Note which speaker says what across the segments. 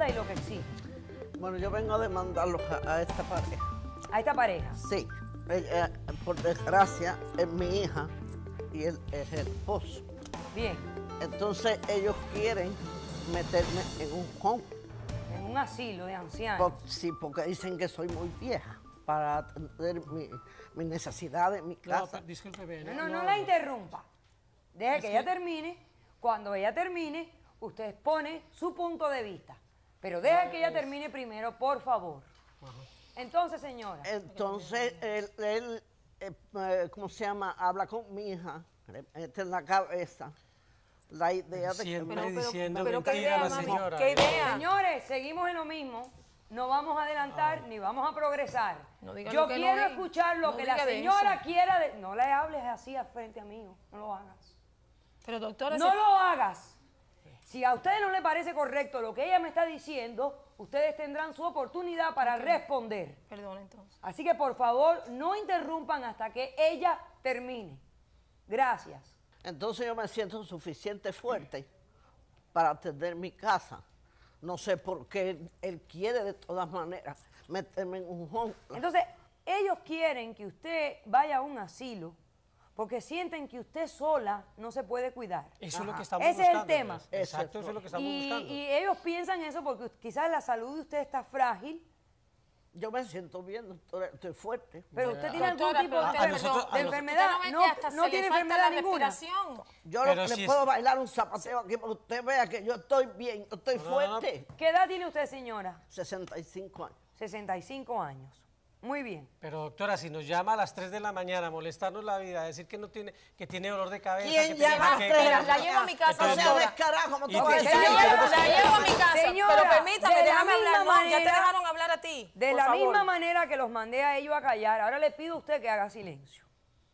Speaker 1: demanda y lo que exige.
Speaker 2: Bueno, yo vengo a demandarlos a, a esta pareja.
Speaker 1: A esta pareja.
Speaker 2: Sí, ella, por desgracia, es mi hija y él es el esposo.
Speaker 1: Bien.
Speaker 2: Entonces ellos quieren meterme en un home.
Speaker 1: En un asilo de ancianos.
Speaker 2: Por- sí, porque dicen que soy muy vieja para atender mi- mis necesidades en mi
Speaker 3: No,
Speaker 2: casa.
Speaker 3: discúlpeme.
Speaker 1: No, no, no la interrumpa. Deje que ella termine. Cuando ella termine, usted expone su punto de vista. Pero deje que ella termine primero, por favor. Entonces, señora,
Speaker 2: Entonces él, él, eh, eh, ¿cómo se llama? Habla con mi hija, mete en la cabeza la idea de que
Speaker 3: Siempre
Speaker 2: me-
Speaker 3: diciendo
Speaker 4: pero ¿qué
Speaker 3: mentira
Speaker 4: idea,
Speaker 3: la señora.
Speaker 4: ¿Qué idea?
Speaker 1: señores, seguimos en lo mismo. No vamos a adelantar ni vamos a progresar.
Speaker 4: No diga
Speaker 1: Yo
Speaker 4: lo que no
Speaker 1: quiero
Speaker 4: es.
Speaker 1: escuchar lo
Speaker 4: No
Speaker 1: que la señora
Speaker 4: eso.
Speaker 1: quiera. de- No le hables así al frente mío. No lo hagas.
Speaker 4: Pero doctora,
Speaker 1: No lo hagas. Si a ustedes no les parece correcto lo que ella me está diciendo, ustedes tendrán su oportunidad para responder.
Speaker 4: Perdón, entonces.
Speaker 1: Así que por favor, no interrumpan hasta que ella termine. Gracias.
Speaker 2: Entonces yo me siento suficiente fuerte para atender mi casa. No sé por qué él, él quiere de todas maneras meterme en un home.
Speaker 1: Entonces, ellos quieren que usted vaya a un asilo porque sienten que usted sola no se puede cuidar.
Speaker 3: Eso es lo que estamos
Speaker 1: Ese es el
Speaker 3: buscando.
Speaker 1: tema.
Speaker 3: pues. Exacto, eso es lo que estamos
Speaker 1: Y,
Speaker 3: buscando.
Speaker 1: y ellos piensan eso porque quizás la salud de usted está frágil,
Speaker 2: Yo me siento bien, doctora, estoy fuerte.
Speaker 1: pero usted tiene algún tipo de,
Speaker 3: nosotros-
Speaker 1: de enfermedad.
Speaker 4: ¿Usted
Speaker 1: No,
Speaker 4: no
Speaker 1: no tiene
Speaker 4: falta
Speaker 1: enfermedad
Speaker 4: la
Speaker 1: ninguna.
Speaker 4: respiración?
Speaker 2: Yo
Speaker 3: Pero
Speaker 2: le
Speaker 3: es-
Speaker 2: puedo bailar un zapateo aquí para que usted vea que yo estoy bien, yo estoy
Speaker 3: No, no, no.
Speaker 2: fuerte.
Speaker 1: ¿Qué edad tiene usted, señora?
Speaker 2: 65 años.
Speaker 1: 65 años. Muy bien.
Speaker 3: Pero doctora, si nos llama a las 3 de la mañana a molestarnos la vida, a decir que no tiene, que tiene dolor de cabeza,
Speaker 2: ¿Quién
Speaker 3: que tiene
Speaker 2: llama a las
Speaker 3: jaqueca,
Speaker 2: tres de la
Speaker 4: la llevo a mi casa,
Speaker 2: No sea descarado como
Speaker 3: que-
Speaker 4: La llevo a mi casa.
Speaker 1: Señora,
Speaker 4: pero permítame,
Speaker 1: de la
Speaker 4: déjame hablar.
Speaker 1: misma
Speaker 4: No, ya te
Speaker 1: manera-
Speaker 4: dejaron hablar a ti.
Speaker 1: De
Speaker 4: por
Speaker 1: la
Speaker 4: favor.
Speaker 1: misma manera que los mandé a ellos a callar, ahora le pido a usted que haga silencio.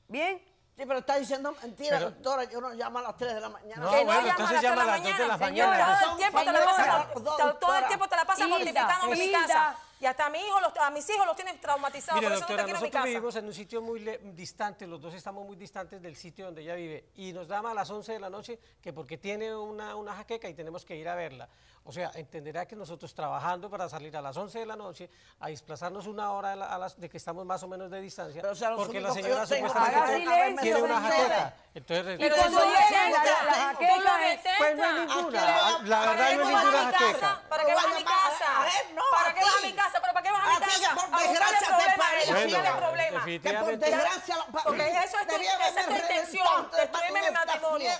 Speaker 1: ¿Bien?
Speaker 2: Sí, pero está diciendo mentira,
Speaker 3: Pero-
Speaker 2: doctora. Yo no llamo a las 3 de la mañana.
Speaker 3: No,
Speaker 4: Que no
Speaker 3: bueno,
Speaker 4: llama
Speaker 3: entonces llama a
Speaker 4: la
Speaker 3: las dos de la
Speaker 4: mañana. Todo el tiempo te la
Speaker 2: Señora,
Speaker 4: pasas,
Speaker 2: dos,
Speaker 4: todo el
Speaker 2: doctora.
Speaker 4: tiempo te la pasas
Speaker 1: Hilda,
Speaker 4: mortificando en mi casa. Y hasta a mi hijo, los- a mis hijos los tienen traumatizados.
Speaker 3: Mire,
Speaker 4: por eso no
Speaker 3: doctora,
Speaker 4: te quiero en mi
Speaker 3: nosotros
Speaker 4: casa.
Speaker 3: vivimos en un sitio muy le- distante, los dos estamos muy distantes del sitio donde ella vive, y nos llama a las 11 de la noche que porque tiene una, una jaqueca y tenemos que ir a verla. O sea, entenderá que nosotros trabajando para salir a las 11 de la noche, a desplazarnos una hora a la- a las, de que estamos más o menos de distancia,
Speaker 2: Pero, o sea,
Speaker 3: porque la
Speaker 2: que
Speaker 3: señora supuestamente tiene-
Speaker 1: silencio,
Speaker 3: tiene una jaqueca. Entonces,
Speaker 4: Pero
Speaker 1: cuando
Speaker 4: es
Speaker 1: la- la- jaqueca es-.
Speaker 3: Pues no ninguna. La
Speaker 4: ¿Para
Speaker 3: verdad no
Speaker 4: a
Speaker 3: ninguna jaqueca.
Speaker 4: ¿Para qué vas a mi
Speaker 2: Vaya,
Speaker 4: casa?
Speaker 2: Él, no,
Speaker 4: ¿Para qué vas a mi casa? ¿Pero para qué vas a mi casa?
Speaker 2: por
Speaker 4: A buscarle
Speaker 2: desgracia, te parece. Que por desgracia la
Speaker 4: Porque eso es tu, esa es tu intención, destruirme mi matrimonio.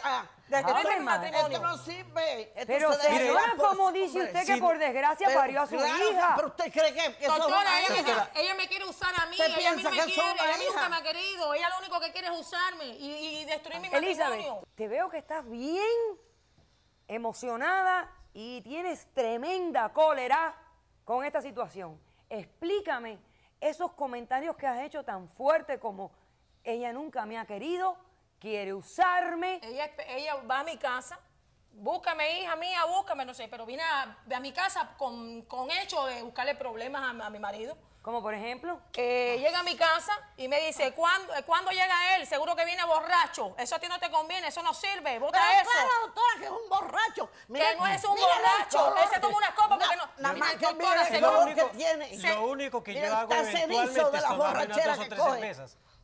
Speaker 4: Destruirme mi
Speaker 1: madre.
Speaker 2: Esto
Speaker 4: matrimonio.
Speaker 2: no sirve.
Speaker 1: Pero señora,
Speaker 2: por
Speaker 1: ¿cómo
Speaker 2: su
Speaker 1: dice usted que por desgracia parió a su hija?
Speaker 2: Pero usted cree que, que eso es
Speaker 4: Doctora, ella, me, ella me quiere usar a mí,
Speaker 2: ¿Usted
Speaker 4: ella a mí me quiere, ella nunca me ha querido, ella lo único que quiere es usarme y, destruir mi
Speaker 1: Elizabeth,
Speaker 4: matrimonio.
Speaker 1: te veo que estás bien emocionada y tienes tremenda cólera con esta situación. Explícame esos comentarios que has hecho tan fuertes como ella nunca me ha querido, quiere usarme.
Speaker 4: Ella, va a mi casa, búscame, hija mía, búscame, no sé, pero vine a, mi casa con, con hecho de buscarle problemas a mi marido.
Speaker 1: Como por ejemplo,
Speaker 4: Eh, llega a mi casa y me dice, ¿cuándo, eh, ¿cuándo llega él? Seguro que viene borracho. Eso a ti no te conviene, eso no sirve, bota
Speaker 2: Pero
Speaker 4: eso.
Speaker 2: claro, doctora, que es un borracho. Mira-
Speaker 4: no es un borracho, él se toma unas copas porque no-
Speaker 2: Nada más que
Speaker 4: Doctora,
Speaker 2: mira el
Speaker 4: lo
Speaker 2: color
Speaker 3: único-
Speaker 2: que tiene.
Speaker 3: Lo único que yo hago
Speaker 2: está cenizo de
Speaker 3: es
Speaker 2: la
Speaker 3: tomarme unas
Speaker 2: borrachera
Speaker 3: dos o
Speaker 2: que
Speaker 3: tres
Speaker 2: coge.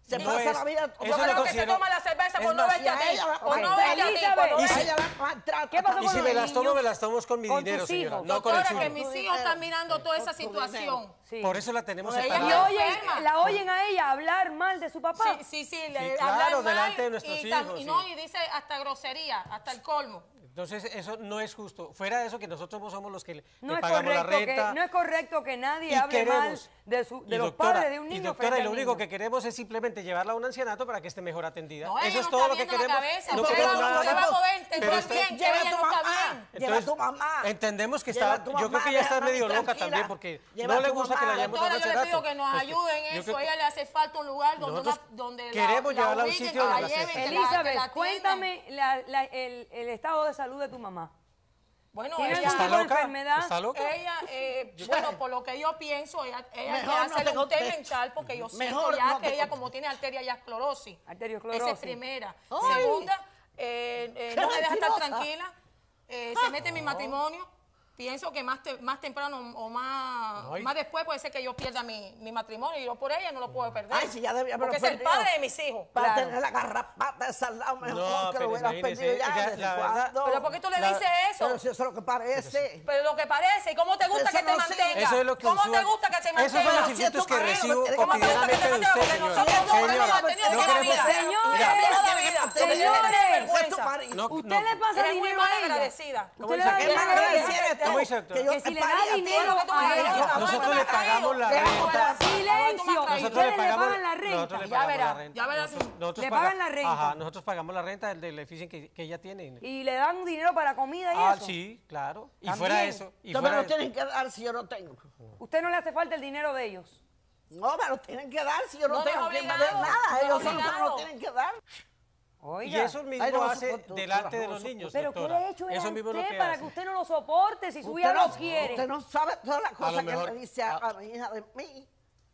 Speaker 2: Se
Speaker 3: No
Speaker 2: pasa
Speaker 3: es-
Speaker 2: la vida
Speaker 3: eso
Speaker 4: Yo creo que se toma la cerveza por no verte a ti. Por no verte a ti.
Speaker 1: ¿Qué pasó
Speaker 3: Y
Speaker 1: con
Speaker 3: si me las tomo, me las tomo con mi
Speaker 1: Con
Speaker 3: dinero, señora,
Speaker 1: hijos.
Speaker 3: no con el
Speaker 4: Doctora, que
Speaker 3: suyo.
Speaker 4: mis hijos están mirando toda esa situación.
Speaker 1: Sí.
Speaker 3: Por eso la tenemos separada.
Speaker 1: la oyen a ella hablar mal de su papá.
Speaker 4: Sí, sí, sí, le
Speaker 3: claro,
Speaker 4: mal
Speaker 3: delante de nuestros hijos,
Speaker 4: y no, y dice hasta grosería, hasta el colmo.
Speaker 3: Entonces, eso no es justo. Fuera de eso, que nosotros somos los que le,
Speaker 1: No
Speaker 3: le
Speaker 1: es,
Speaker 3: pagamos la
Speaker 1: correcto que,
Speaker 3: renta.
Speaker 1: no es correcto que nadie hable mal
Speaker 3: queremos-
Speaker 1: de, su- de los
Speaker 3: doctora,
Speaker 1: padres de un
Speaker 3: Y
Speaker 1: niño.
Speaker 3: doctora, y
Speaker 1: al
Speaker 3: lo único que queremos es simplemente llevarla a un ancianato para que esté mejor atendida.
Speaker 4: No,
Speaker 3: eso es todo lo que queremos.
Speaker 4: cabeza,
Speaker 3: no nada Pero
Speaker 4: bien,
Speaker 2: Lleva a tu mamá. Lleva a tu mamá.
Speaker 3: Entendemos que está, yo creo que ya está medio loca también porque no le gusta que la llevemos a un
Speaker 4: Doctora, yo le pido
Speaker 3: ancianato.
Speaker 4: que nos ayuden en eso. A ella le hace falta un lugar donde,
Speaker 3: Nosotros
Speaker 4: una- donde la-
Speaker 3: queremos
Speaker 4: la,
Speaker 3: llevarla a un sitio
Speaker 4: que la
Speaker 3: donde la
Speaker 1: Elizabeth, cuéntame la- la- el, el estado de salud de tu mamá.
Speaker 4: Bueno,
Speaker 1: ¿Tiene
Speaker 4: ella,
Speaker 3: ¿Está loca?
Speaker 1: enfermedad?
Speaker 3: ¿Está loca?
Speaker 4: ella eh, bueno, por lo que yo pienso, ella, ella que
Speaker 2: Mejor no
Speaker 4: un
Speaker 2: contesto.
Speaker 4: mental porque yo siento ya
Speaker 2: no
Speaker 4: que ella como tiene arteria ya esclerosis. Esa es primera.
Speaker 2: Ay.
Speaker 4: Segunda, eh, eh, no me deja estar tranquila. eh, se mete en mi matrimonio pienso que más, te, más temprano o más,
Speaker 3: no, y...
Speaker 4: más después puede ser que yo pierda mi, mi, matrimonio y yo por ella no lo puedo perder.
Speaker 2: Ay, si ya debía
Speaker 4: Porque es el padre de mis hijos.
Speaker 2: Para
Speaker 1: claro.
Speaker 2: tener la garrapata de salado mejor
Speaker 3: no,
Speaker 2: que
Speaker 3: pero
Speaker 2: lo hubieras perdido ya.
Speaker 3: verdad,
Speaker 4: pero ¿por qué tú le
Speaker 3: la,
Speaker 4: dices eso?
Speaker 2: Pero si eso es lo que parece.
Speaker 4: Pero lo que parece. ¿Y cómo te gusta
Speaker 2: eso
Speaker 4: que
Speaker 2: no te
Speaker 4: mantenga?
Speaker 3: Eso es lo que
Speaker 4: ¿Cómo te gusta que te mantenga?
Speaker 3: Esos son los insultos que recibo cotidianamente de usted.
Speaker 1: Señores, señores, usted le pasa dinero a ella. Usted le
Speaker 3: pasa
Speaker 1: dinero a ella
Speaker 2: que, yo,
Speaker 1: que si le da dinero a
Speaker 3: Nosotros le pagamos la renta.
Speaker 1: Silencio.
Speaker 4: Nosotros
Speaker 3: le
Speaker 1: pagan la renta.
Speaker 4: Ya
Speaker 3: verás.
Speaker 4: Ya
Speaker 3: verás.
Speaker 1: Le pagan la renta.
Speaker 3: Ajá, nosotros pagamos la renta del edificio que ella tiene.
Speaker 1: Y le dan dinero para comida y
Speaker 3: ah,
Speaker 1: eso.
Speaker 3: Ah, sí, claro. Y fuera de eso.
Speaker 2: No me lo tienen que dar si yo no tengo.
Speaker 1: ¿Usted no le hace falta el dinero de ellos?
Speaker 2: No, me lo tienen que dar si yo no, tengo que dar nada. Ellos no me lo tienen que dar.
Speaker 3: Y eso mismo
Speaker 2: no
Speaker 3: hace delante de los niños.
Speaker 1: Pero ¿qué le he hecho
Speaker 3: eso mismo
Speaker 1: usted,
Speaker 3: lo
Speaker 1: para que usted no lo soporte si su hija
Speaker 2: no,
Speaker 1: lo quiere?
Speaker 2: Usted no sabe todas las cosas que le dice a, mi hija de mí.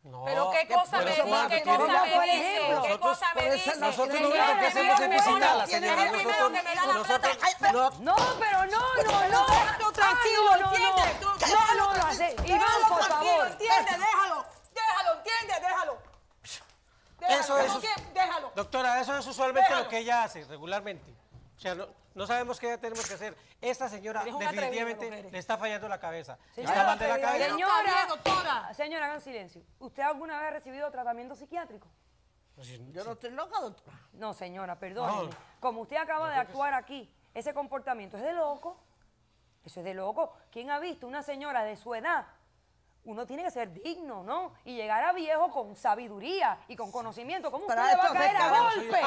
Speaker 3: No,
Speaker 4: pero qué cosa me dice, qué cosa me dice, qué cosa me dice.
Speaker 3: Nosotros lo único que hacemos es visitarla, señora. Nosotros, no,
Speaker 1: pero no, no, no. no tranquilo,
Speaker 4: ¿entiendes?
Speaker 1: No, no, no, Iván, por favor.
Speaker 4: ¿entiendes? Déjalo, déjalo, entiende Déjalo. Déjalo,
Speaker 3: eso, eso
Speaker 4: que, déjalo.
Speaker 3: Doctora, eso es usualmente lo que ella hace regularmente. O sea, no, no sabemos qué tenemos que hacer. Esta señora definitivamente le está fallando la cabeza.
Speaker 1: Señora,
Speaker 3: está la cabeza.
Speaker 4: Doctora.
Speaker 1: Señora, hagan silencio. ¿Usted alguna vez ha recibido tratamiento psiquiátrico?
Speaker 2: Pues Yo no estoy loca, doctora.
Speaker 1: No, señora, perdóneme. Como usted acaba de actuar aquí, ese comportamiento es de loco. Eso es de loco. ¿Quién ha visto una señora de su edad uno tiene que ser digno, ¿no? Y llegar a viejo con sabiduría y con conocimiento. ¿Cómo usted le va a caer a
Speaker 2: golpe?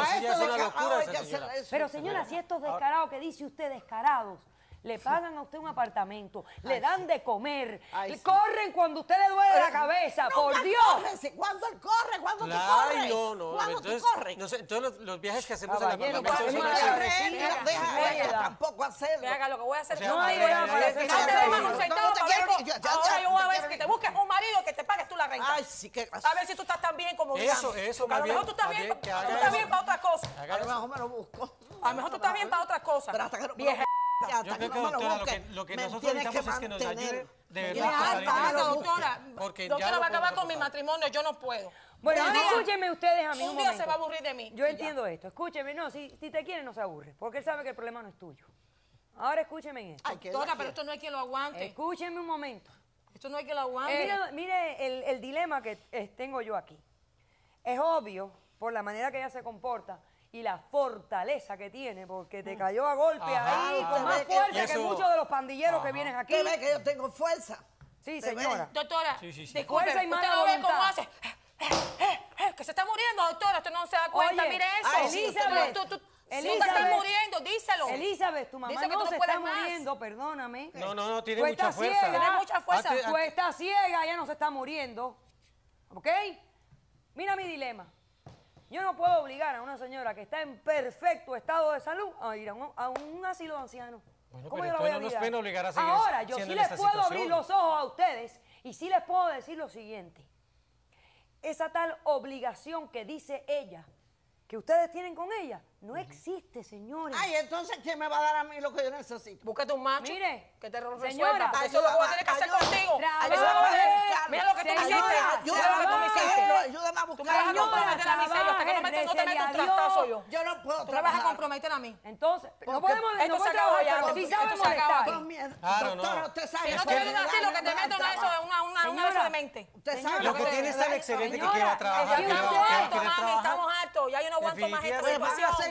Speaker 1: Pero señora, si estos descarados que dice usted descarados, le pagan a usted un apartamento, le Ay, dan sí. de comer,
Speaker 2: Ay,
Speaker 1: le
Speaker 2: sí.
Speaker 1: corren cuando usted le duele la
Speaker 2: eh,
Speaker 1: cabeza,
Speaker 2: Nunca
Speaker 1: por Dios.
Speaker 2: Córrese. ¿Cuándo él corre? ¿Cuándo tú corres?
Speaker 3: Ay, no,
Speaker 2: no.
Speaker 3: Entonces,
Speaker 2: tú corres?
Speaker 3: No sé, entonces los, los viajes que hacemos al apartamento son
Speaker 1: no
Speaker 2: deja tampoco hacerlo.
Speaker 4: Venga, lo que voy a hacer
Speaker 3: eh,
Speaker 4: eh,
Speaker 1: no
Speaker 4: te dejan un centavo Ahora yo voy a ver que te busques un marido que te pagues tú la renta.
Speaker 2: Ay, sí, qué
Speaker 4: A ver si tú estás tan bien como
Speaker 3: Eso, eso,
Speaker 4: A lo mejor tú estás bien para otra cosa.
Speaker 2: A lo mejor me lo busco.
Speaker 4: A lo mejor tú estás bien para otra cosa.
Speaker 2: Pero hasta que no
Speaker 3: yo creo que, doctora, lo, que, nosotros necesitamos que es que nos ayude de verdad.
Speaker 4: Doctora,
Speaker 3: porque
Speaker 4: doctora,
Speaker 3: ya
Speaker 4: va a acabar con mi matrimonio, yo no puedo.
Speaker 1: Bueno,
Speaker 4: no,
Speaker 1: escúchenme ustedes a mí. Un,
Speaker 4: un día se va a aburrir de mí.
Speaker 1: Yo entiendo esto. Escúcheme, no, si, si te quiere no se aburre, porque él sabe que el problema no es tuyo. Ahora escúcheme en esto.
Speaker 2: Ay,
Speaker 4: doctora, pero esto no hay quien lo aguante.
Speaker 1: Escúcheme un momento.
Speaker 4: Esto no hay que lo aguante.
Speaker 1: Mire, mire el, el, dilema que eh, tengo yo aquí. Es obvio, por la manera que ella se comporta, y la fortaleza que tiene, porque te mm. cayó a golpe ahí con más fuerza que, muchos de los pandilleros que vienen aquí.
Speaker 2: ¿Te ve que yo tengo fuerza?
Speaker 1: Sí, señora.
Speaker 4: Doctora,
Speaker 3: sí, sí, sí.
Speaker 4: Disculpe,
Speaker 1: fuerza y
Speaker 4: usted no ve cómo hace... Eh, eh, eh, que se está muriendo, doctora, usted no se da cuenta,
Speaker 1: Oye,
Speaker 4: mire eso.
Speaker 1: Ay, Elizabeth,
Speaker 4: tú, tú, tú,
Speaker 1: Elizabeth,
Speaker 4: estás muriendo, díselo.
Speaker 1: Elizabeth, tu mamá
Speaker 4: Díselo
Speaker 1: no se está muriendo, perdóname.
Speaker 3: No, no, no, tiene mucha fuerza.
Speaker 1: Ciega,
Speaker 4: tiene mucha fuerza.
Speaker 1: Tú estás ciega, ella no se está muriendo. ¿Ok? Mira mi dilema. Yo no puedo obligar a una señora que está en perfecto estado de salud a ir a un, a un asilo de ancianos. ¿Cómo yo la voy a obligar? Ahora, yo sí les puedo abrir los ojos a ustedes y sí les puedo decir lo siguiente. Esa tal obligación que dice ella, que ustedes tienen con ella, no existe, señores.
Speaker 2: Ay, entonces, ¿quién me va a dar a mí lo que yo necesito?
Speaker 4: Búscate un macho.
Speaker 1: Mire.
Speaker 4: Que te resuelva. Eso lo voy a tener que hacer contigo. Mira lo que tú me hiciste.
Speaker 1: Ayúdame
Speaker 4: lo que tú me hiciste.
Speaker 2: Ayúdame a
Speaker 4: buscar. Vas a comprometer a mí, señor. Que no me no te metas un trastazo yo.
Speaker 2: Yo no puedo
Speaker 4: Tú me vas a comprometer a mí.
Speaker 1: Entonces, no podemos
Speaker 4: Esto se ya. Si no te vienen así, lo que te meto es una de mente.
Speaker 2: Usted sabe.
Speaker 3: Lo que tiene es excelente que trabajar. Estamos
Speaker 4: hartos, mami. Estamos. Ya yo no aguanto más esta.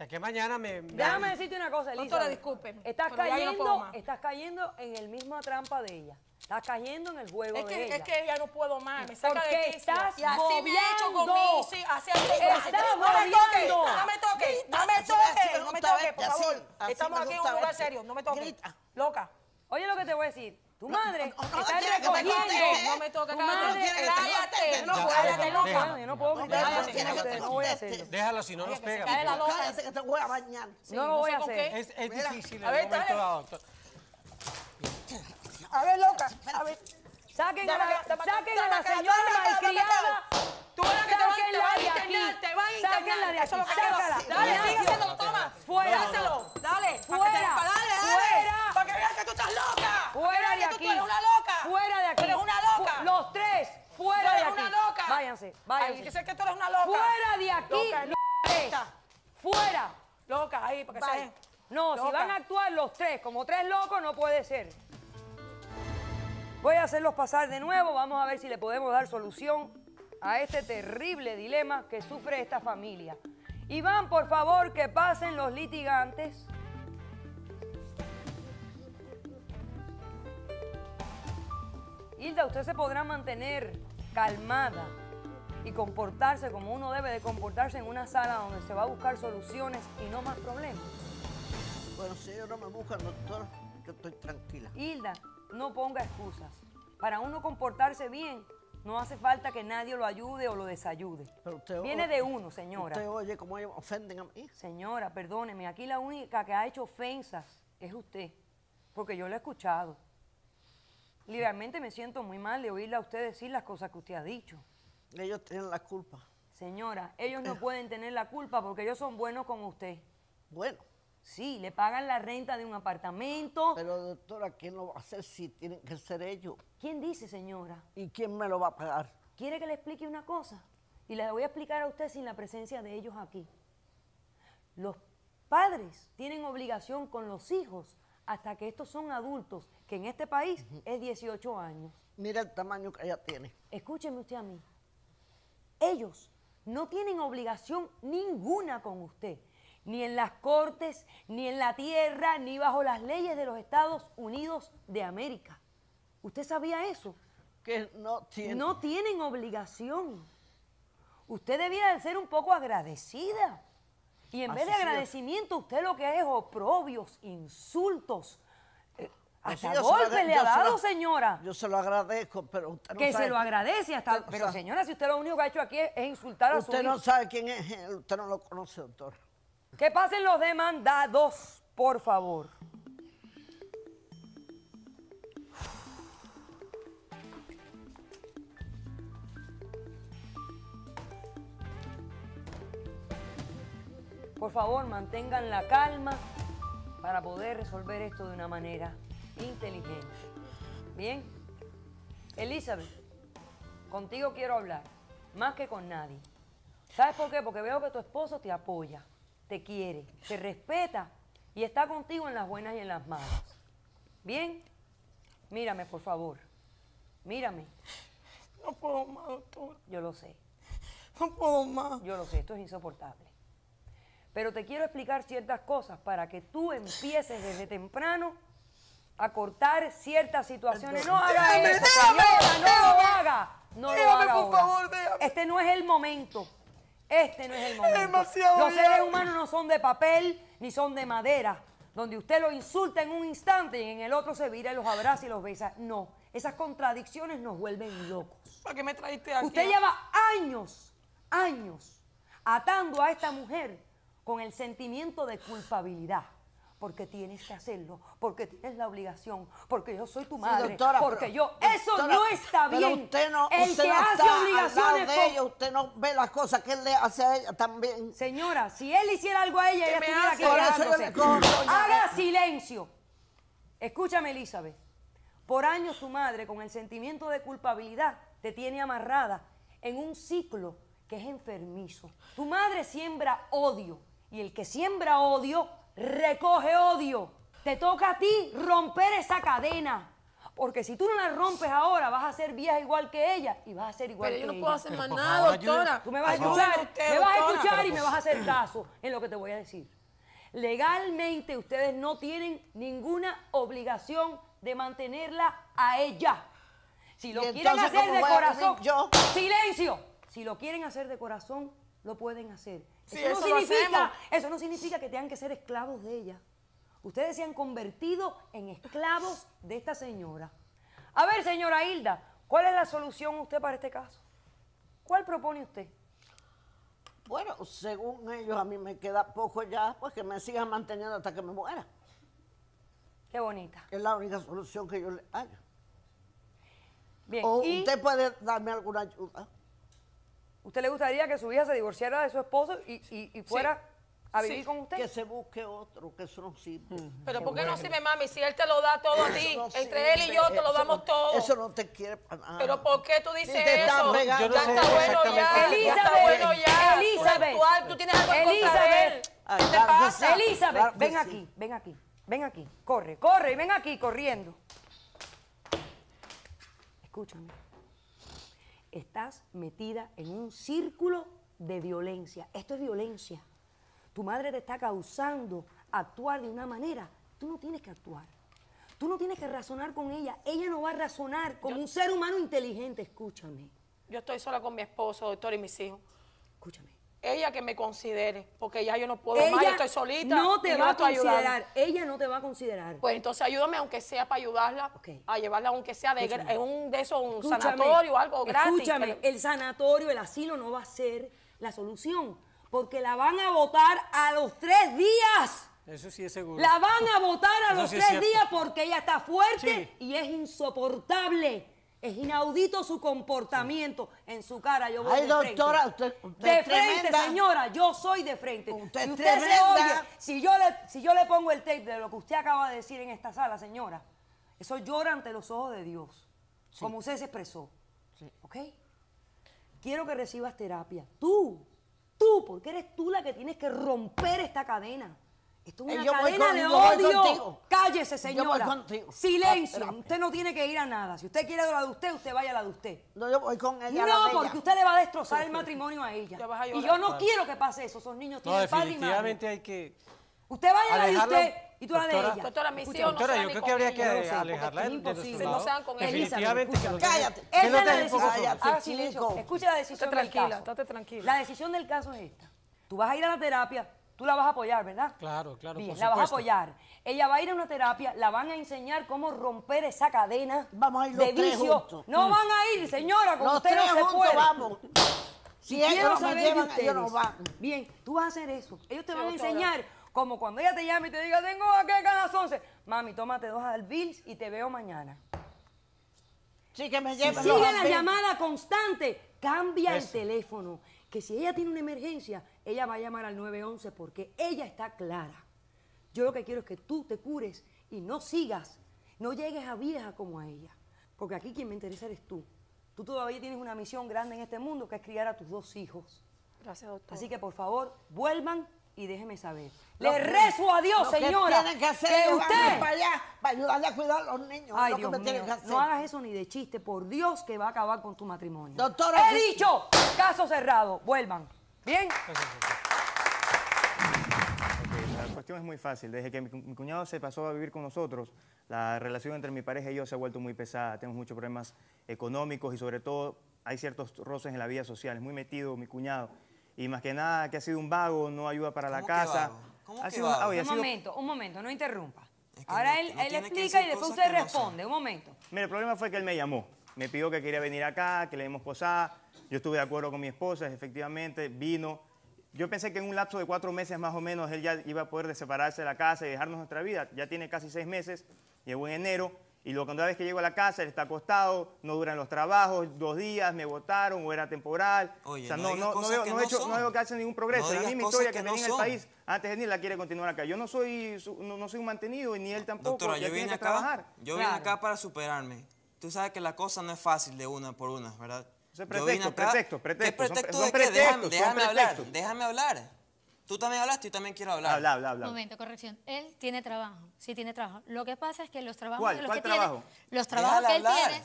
Speaker 3: Es que mañana me...
Speaker 1: Déjame decirte una cosa, Elisa.
Speaker 4: disculpen.
Speaker 1: Estás cayendo, estás cayendo en el mismo trampa de ella. Estás cayendo en el juego
Speaker 4: es que, de
Speaker 1: ella.
Speaker 4: Es que ella no puedo más, me saca de quicio.
Speaker 1: estás
Speaker 4: y así me hecho conmigo, sí, así ha hecho
Speaker 1: conmigo.
Speaker 4: No me toques, no me toques, no me toques, no me toques, por favor. Estamos aquí en un lugar serio, no me toques. Loca.
Speaker 1: Oye lo que te voy a decir. Tu madre
Speaker 2: no, no,
Speaker 1: está recogiendo.
Speaker 4: No me toca,
Speaker 1: tu madre,
Speaker 4: cállate.
Speaker 2: No
Speaker 4: cállate, loca.
Speaker 1: No puedo.
Speaker 2: No
Speaker 1: voy a hacerlo.
Speaker 3: Déjalo, si no nos pega.
Speaker 2: Cállate que te voy a bañar.
Speaker 1: No lo voy a hacer.
Speaker 3: Es difícil el momento dado.
Speaker 4: A ver, loca. A ver.
Speaker 1: Saquen a la, señora malcriada.
Speaker 4: Tú la que te va.
Speaker 1: Sáquenla de aquí.
Speaker 4: Dale, toma.
Speaker 1: Fuera.
Speaker 4: Dale,
Speaker 1: fuera. Fuera
Speaker 4: estás loca.
Speaker 1: Fuera de
Speaker 4: tú-
Speaker 1: aquí.
Speaker 4: Tú eres una loca.
Speaker 1: Fuera de aquí.
Speaker 4: Tú eres una loca.
Speaker 1: Los tres,
Speaker 4: Tú
Speaker 1: fuera de
Speaker 4: eres
Speaker 1: aquí.
Speaker 4: una loca.
Speaker 1: Váyanse, váyanse.
Speaker 4: que tú eres una loca.
Speaker 1: Fuera de aquí.
Speaker 4: Loca,
Speaker 1: tres. Fuera.
Speaker 4: Loca, ahí, para que se...
Speaker 1: No, si van a actuar los tres como tres locos, no puede ser. Voy a hacerlos pasar de nuevo. Vamos a ver si le podemos dar solución a este terrible dilema que sufre esta familia. Iván, por favor, que pasen los litigantes. Hilda, usted se podrá mantener calmada y comportarse como uno debe de comportarse en una sala donde se va a buscar soluciones y no más problemas.
Speaker 2: Bueno, si ellos no me buscan, doctor, yo estoy tranquila.
Speaker 1: Hilda, no ponga excusas. Para uno comportarse bien, no hace falta que nadie lo ayude o lo desayude.
Speaker 2: Pero usted
Speaker 1: Viene
Speaker 2: oye-
Speaker 1: de uno, señora.
Speaker 2: Usted oye cómo ellos ofenden a mí.
Speaker 1: Señora, perdóneme, aquí la única que ha hecho ofensas es usted, porque yo lo he escuchado. Y realmente me siento muy mal de oírle a usted decir las cosas que usted ha dicho.
Speaker 2: Ellos tienen la culpa.
Speaker 1: Señora, ellos no pueden tener la culpa porque ellos son buenos con usted.
Speaker 2: Bueno,
Speaker 1: Sí, le pagan la renta de un apartamento.
Speaker 2: pero doctora, ¿quién lo va a hacer si tienen que ser ellos?
Speaker 1: ¿Quién dice, señora?
Speaker 2: ¿Y quién me lo va a pagar?
Speaker 1: ¿Quiere que le explique una cosa? Y le voy a explicar a usted sin la presencia de ellos aquí. Los padres tienen obligación con los hijos hasta que estos son adultos, que en este país es 18 años.
Speaker 2: Mira el tamaño que ella tiene.
Speaker 1: Escúcheme usted a mí. Ellos no tienen obligación ninguna con usted, ni en las cortes, ni en la tierra, ni bajo las leyes de los Estados Unidos de América. ¿Usted sabía eso?
Speaker 2: Que no tiene.
Speaker 1: No tienen obligación. Usted debiera de ser un poco agradecida. Y en vez de agradecimiento, usted lo que es oprobios, insultos.
Speaker 2: Pues sí,
Speaker 1: hasta
Speaker 2: se
Speaker 1: golpes
Speaker 2: agra-
Speaker 1: le ha
Speaker 2: se
Speaker 1: dado,
Speaker 2: lo-
Speaker 1: señora.
Speaker 2: Yo se lo agradezco, pero usted no
Speaker 1: que
Speaker 2: sabe.
Speaker 1: se lo agradece hasta.
Speaker 2: Usted-
Speaker 1: pero señora, si usted lo único que ha hecho aquí es, es insultar a su
Speaker 2: Usted no
Speaker 1: hijo.
Speaker 2: sabe quién es él, usted no lo conoce, doctor.
Speaker 1: Que pasen los demandados, por favor. Por favor, mantengan la calma para poder resolver esto de una manera inteligente. Bien. Elizabeth, contigo quiero hablar, más que con nadie. ¿Sabes por qué? Porque veo que tu esposo te apoya, te quiere, te respeta y está contigo en las buenas y en las malas. Bien, mírame por favor, mírame,
Speaker 4: No puedo más, doctor.
Speaker 1: yo lo sé,
Speaker 4: No puedo más.
Speaker 1: yo lo sé, esto es insoportable. Pero te quiero explicar ciertas cosas para que tú empieces desde temprano a cortar ciertas situaciones. No haga
Speaker 4: Déjame,
Speaker 1: eso,
Speaker 4: déjame,
Speaker 1: señora, no lo haga. No lo haga
Speaker 4: por
Speaker 1: ahora.
Speaker 4: favor, déjame.
Speaker 1: Este no es el momento. Este no es el momento.
Speaker 4: demasiado
Speaker 1: Los seres humanos no son de papel ni son de madera, donde usted lo insulta en un instante y en el otro se vira y los abraza y los besa. No, esas contradicciones nos vuelven locos.
Speaker 4: ¿Para qué me traíste aquí?
Speaker 1: Usted lleva años, años atando a esta mujer con el sentimiento de culpabilidad. Porque tienes que hacerlo, porque tienes la obligación, porque yo soy tu
Speaker 2: Sí,
Speaker 1: madre,
Speaker 2: doctora,
Speaker 1: porque
Speaker 2: pero-
Speaker 1: yo... Eso
Speaker 2: doctora,
Speaker 1: no está
Speaker 2: pero
Speaker 1: bien.
Speaker 2: usted no,
Speaker 1: el
Speaker 2: usted
Speaker 1: que
Speaker 2: no
Speaker 1: hace
Speaker 2: está al lado
Speaker 1: obligaciones
Speaker 2: de
Speaker 1: con-
Speaker 2: ella, usted no ve las cosas que él le hace a ella también.
Speaker 1: Señora, si él hiciera algo a ella,
Speaker 4: ¿Qué
Speaker 1: ella
Speaker 4: me
Speaker 1: estuviera
Speaker 4: hace?
Speaker 1: aquí
Speaker 2: Por eso yo
Speaker 1: Haga silencio. Escúchame, Elizabeth. Por años tu madre, con el sentimiento de culpabilidad, te tiene amarrada en un ciclo que es enfermizo. Tu madre siembra odio y el que siembra odio recoge odio. Te toca a ti romper esa cadena. Porque si tú no la rompes ahora, vas a ser vieja igual que ella y vas a ser igual
Speaker 4: Pero yo
Speaker 1: que
Speaker 4: no
Speaker 1: ella.
Speaker 4: puedo hacer más nada,
Speaker 3: favor,
Speaker 4: doctora.
Speaker 1: Tú me vas a escuchar,
Speaker 4: usted,
Speaker 1: me vas a escuchar y me vas a hacer caso en lo que te voy a decir. Legalmente ustedes no tienen ninguna obligación de mantenerla a ella. Si lo
Speaker 2: ¿Y
Speaker 1: quieren
Speaker 2: entonces
Speaker 1: hacer de corazón,
Speaker 2: yo?
Speaker 1: silencio. Si lo quieren hacer de corazón, lo pueden hacer.
Speaker 4: Sí,
Speaker 1: eso,
Speaker 4: eso
Speaker 1: no significa, eso no significa que tengan que ser esclavos de ella. Ustedes se han convertido en esclavos de esta señora. A ver, señora Hilda, ¿cuál es la solución usted para este caso? ¿Cuál propone usted?
Speaker 2: Bueno, según ellos, a mí me queda poco ya, pues que me sigan manteniendo hasta que me muera.
Speaker 1: Qué bonita.
Speaker 2: Es la única solución que yo le hago.
Speaker 1: Bien,
Speaker 2: O
Speaker 1: y
Speaker 2: usted puede darme alguna ayuda.
Speaker 1: ¿Usted le gustaría que su hija se divorciara de su esposo y, y- y fuera a vivir
Speaker 4: Sí.
Speaker 1: con usted?
Speaker 2: Que se busque otro, que eso no sirve.
Speaker 4: Pero ¿por qué no sirve, mami? Si él te lo da todo a ti,
Speaker 2: no
Speaker 4: entre él y yo te lo damos
Speaker 2: no-
Speaker 4: todo.
Speaker 2: Eso no te quiere para nada.
Speaker 4: Pero ¿por qué tú dices
Speaker 2: te
Speaker 4: eso?
Speaker 3: Yo no
Speaker 4: ya
Speaker 3: sé
Speaker 4: está bueno ya.
Speaker 3: qué-
Speaker 4: ya está
Speaker 1: Elizabeth,
Speaker 4: bueno ya.
Speaker 1: Elizabeth,
Speaker 4: Tú, tú, tienes algo en contra de él.
Speaker 1: Elizabeth.
Speaker 4: ¿Qué te pasa?
Speaker 1: Elizabeth, ven
Speaker 2: sí.
Speaker 1: aquí, ven aquí, ven aquí. Corre, corre, ven aquí corriendo. Escúchame. Estás metida en un círculo de violencia. Esto es violencia. Tu madre te está causando actuar de una manera. Tú no tienes que actuar. Tú no tienes que razonar con ella. Ella no va a razonar como un ser humano inteligente. Escúchame,
Speaker 4: Yo estoy sola con mi esposo, doctor, y mis hijos.
Speaker 1: escúchame.
Speaker 4: Ella que me considere, porque ya yo no puedo más, yo estoy solita.
Speaker 1: no te va a considerar. Ella no te va a considerar.
Speaker 4: Pues entonces ayúdame aunque sea para ayudarla, a llevarla aunque sea de,
Speaker 1: Escúchame.
Speaker 4: en un de esos, un
Speaker 1: Escúchame,
Speaker 4: sanatorio o algo gratis.
Speaker 1: Escúchame,
Speaker 4: pero-
Speaker 1: el sanatorio, el asilo no va a ser la solución, porque la van a votar a los tres días.
Speaker 3: Eso sí es seguro.
Speaker 1: La van a votar a
Speaker 3: Eso
Speaker 1: los
Speaker 3: sí
Speaker 1: tres días porque ella está fuerte
Speaker 3: Sí.
Speaker 1: y es insoportable. Es inaudito su comportamiento en su cara. Yo voy
Speaker 2: Ay,
Speaker 1: de
Speaker 2: doctora,
Speaker 1: frente.
Speaker 2: usted- usted
Speaker 1: de frente,
Speaker 2: tremenda.
Speaker 1: señora, yo soy de frente.
Speaker 2: Usted
Speaker 1: Si
Speaker 2: es
Speaker 1: usted se oye, si yo, le, si yo le pongo el tape de lo que usted acaba de decir en esta sala, señora, eso llora ante los ojos de Dios, como usted se expresó. ¿Ok? Quiero que recibas terapia. Tú, tú, porque eres tú la que tienes que romper esta cadena. Esto es
Speaker 2: Eh,
Speaker 1: una
Speaker 2: yo voy
Speaker 1: cadena de odio. Cállese,
Speaker 2: Yo voy
Speaker 1: señora.
Speaker 2: contigo.
Speaker 1: Silencio. Usted no tiene que ir a nada. Si usted quiere la de usted, usted vaya a la de usted.
Speaker 2: No, yo voy con ella. la
Speaker 1: No, porque
Speaker 2: ella.
Speaker 1: usted le va a destrozar el matrimonio a ella.
Speaker 4: A
Speaker 1: Y yo no quiero que pase eso. Esos niños
Speaker 3: No,
Speaker 1: tienen padre y madre.
Speaker 3: definitivamente hay que...
Speaker 1: Usted vaya a la de usted y tú a la de ella.
Speaker 4: Doctora, mis hijos no
Speaker 3: Doctora,
Speaker 4: sean
Speaker 3: yo creo que habría que alejarla de
Speaker 1: es
Speaker 3: nuestro
Speaker 1: imposible.
Speaker 3: lado.
Speaker 4: No sean con ella.
Speaker 3: Definitivamente que
Speaker 2: Cállate.
Speaker 1: es la decisión.
Speaker 2: Cállate,
Speaker 1: Haga silencio. Escucha la decisión
Speaker 4: Estate
Speaker 1: del
Speaker 4: tranquila,
Speaker 1: caso.
Speaker 4: estate tranquila.
Speaker 1: La decisión del caso es esta. Tú vas a ir a la terapia, tú la vas a apoyar, ¿verdad?
Speaker 3: Claro, claro,
Speaker 1: Bien,
Speaker 3: por
Speaker 1: la vas a apoyar. Ella va a ir a una terapia, la van a enseñar cómo romper esa cadena
Speaker 2: Vamos a ir
Speaker 1: de
Speaker 2: tres
Speaker 1: vicio.
Speaker 2: juntos.
Speaker 1: No van a ir, señora, con
Speaker 2: Los
Speaker 1: usted
Speaker 2: tres
Speaker 1: no se
Speaker 2: juntos
Speaker 1: puede.
Speaker 2: vamos. Si
Speaker 1: Quiero
Speaker 2: ellos
Speaker 1: saber de
Speaker 2: llevan, ellos no
Speaker 1: ustedes.
Speaker 2: van.
Speaker 1: Bien, tú vas a hacer eso. Ellos te
Speaker 4: Sí,
Speaker 1: van a enseñar como cuando ella te llame y te diga, tengo a qué a las 11. Mami, tómate dos Advils y te veo mañana.
Speaker 2: Sí, que me
Speaker 1: Si
Speaker 2: lleven los
Speaker 1: sigue la llamada constante, cambia el teléfono. Que si ella tiene una emergencia, ella va a llamar al 911 porque ella está clara. Yo lo que quiero es que tú te cures y no sigas, no llegues a vieja como a ella. Porque aquí quien me interesa eres tú. Tú todavía tienes una misión grande en este mundo que es criar a tus dos hijos.
Speaker 4: Gracias, doctor.
Speaker 1: Así que por favor, vuelvan y déjeme saber.
Speaker 2: Lo
Speaker 1: Le
Speaker 2: que-
Speaker 1: rezo a Dios,
Speaker 2: lo que
Speaker 1: señora,
Speaker 2: tienen que hacer
Speaker 1: que usted
Speaker 2: para allá, para ayudarle a cuidar a los niños.
Speaker 1: Ay,
Speaker 2: lo
Speaker 1: Dios
Speaker 2: que
Speaker 1: mío,
Speaker 2: que hacer.
Speaker 1: no hagas eso ni de chiste, por Dios que va a acabar con tu matrimonio.
Speaker 2: Doctora,
Speaker 1: He
Speaker 2: que-
Speaker 1: dicho, caso cerrado, vuelvan. ¿Bien?
Speaker 5: Ok, La cuestión es muy fácil. Desde que mi, cu- mi cuñado se pasó a vivir con nosotros, la relación entre mi pareja y yo se ha vuelto muy pesada. Tenemos muchos problemas económicos y sobre todo hay ciertos roces en la vida social. Es muy metido mi cuñado. Y más que nada que ha sido un vago, no ayuda para la
Speaker 6: ¿Cómo que
Speaker 5: casa.
Speaker 6: ¿Cómo
Speaker 5: Ha
Speaker 6: que
Speaker 5: sido un-
Speaker 6: vago?
Speaker 5: oye, ha
Speaker 1: Un
Speaker 5: sido-
Speaker 1: momento, un momento, no interrumpa.
Speaker 6: Es que
Speaker 1: Ahora
Speaker 6: no-
Speaker 1: él,
Speaker 6: no
Speaker 1: él explica y después usted
Speaker 6: que no
Speaker 1: responde. Un momento.
Speaker 5: Mira, el problema fue que él me llamó. Me pidió que quería venir acá, que le demos posada. Yo estuve de acuerdo con mi esposa, efectivamente, vino. Yo pensé que en un lapso de cuatro meses más o menos él ya iba a poder de separarse de la casa y dejarnos nuestra vida. Ya tiene casi seis meses, llegó en enero. Y lo cuando vez que llego a la casa, él está acostado, no duran los trabajos, dos días, me votaron o era temporal.
Speaker 6: Oye,
Speaker 5: o sea,
Speaker 6: no
Speaker 5: no, no, veo,
Speaker 6: que
Speaker 5: no he hecho, no veo que hace ningún progreso.
Speaker 6: No
Speaker 5: la misma historia que,
Speaker 6: que no
Speaker 5: tenía en el país antes de venir la quiere continuar acá. Yo no soy, no, no soy un mantenido y ni él tampoco.
Speaker 6: Doctora,
Speaker 5: ya
Speaker 6: yo vine acá,
Speaker 5: trabajar.
Speaker 6: yo
Speaker 1: Claro.
Speaker 6: vine acá para superarme. Tú sabes que la cosa no es fácil de una por una, ¿verdad?
Speaker 5: Eso es
Speaker 6: Yo
Speaker 5: pretexto,
Speaker 6: vine acá-
Speaker 5: pretexto, pretexto,
Speaker 6: ¿Qué
Speaker 5: son
Speaker 6: pretexto
Speaker 5: pre-
Speaker 6: de
Speaker 5: son
Speaker 6: qué?
Speaker 5: pretextos,
Speaker 6: Déjame,
Speaker 5: son
Speaker 6: déjame hablar, déjame hablar. Tú también hablaste, yo también quiero hablar.
Speaker 5: Habla, habla, habla.
Speaker 7: Momento, corrección. Él tiene trabajo, sí tiene trabajo. Lo que pasa es que los trabajos
Speaker 5: ¿Cuál?
Speaker 7: de los
Speaker 5: ¿Cuál
Speaker 7: que
Speaker 5: trabajo?
Speaker 7: tiene, los trabajos
Speaker 6: Déjala
Speaker 7: que él
Speaker 6: hablar.
Speaker 7: tiene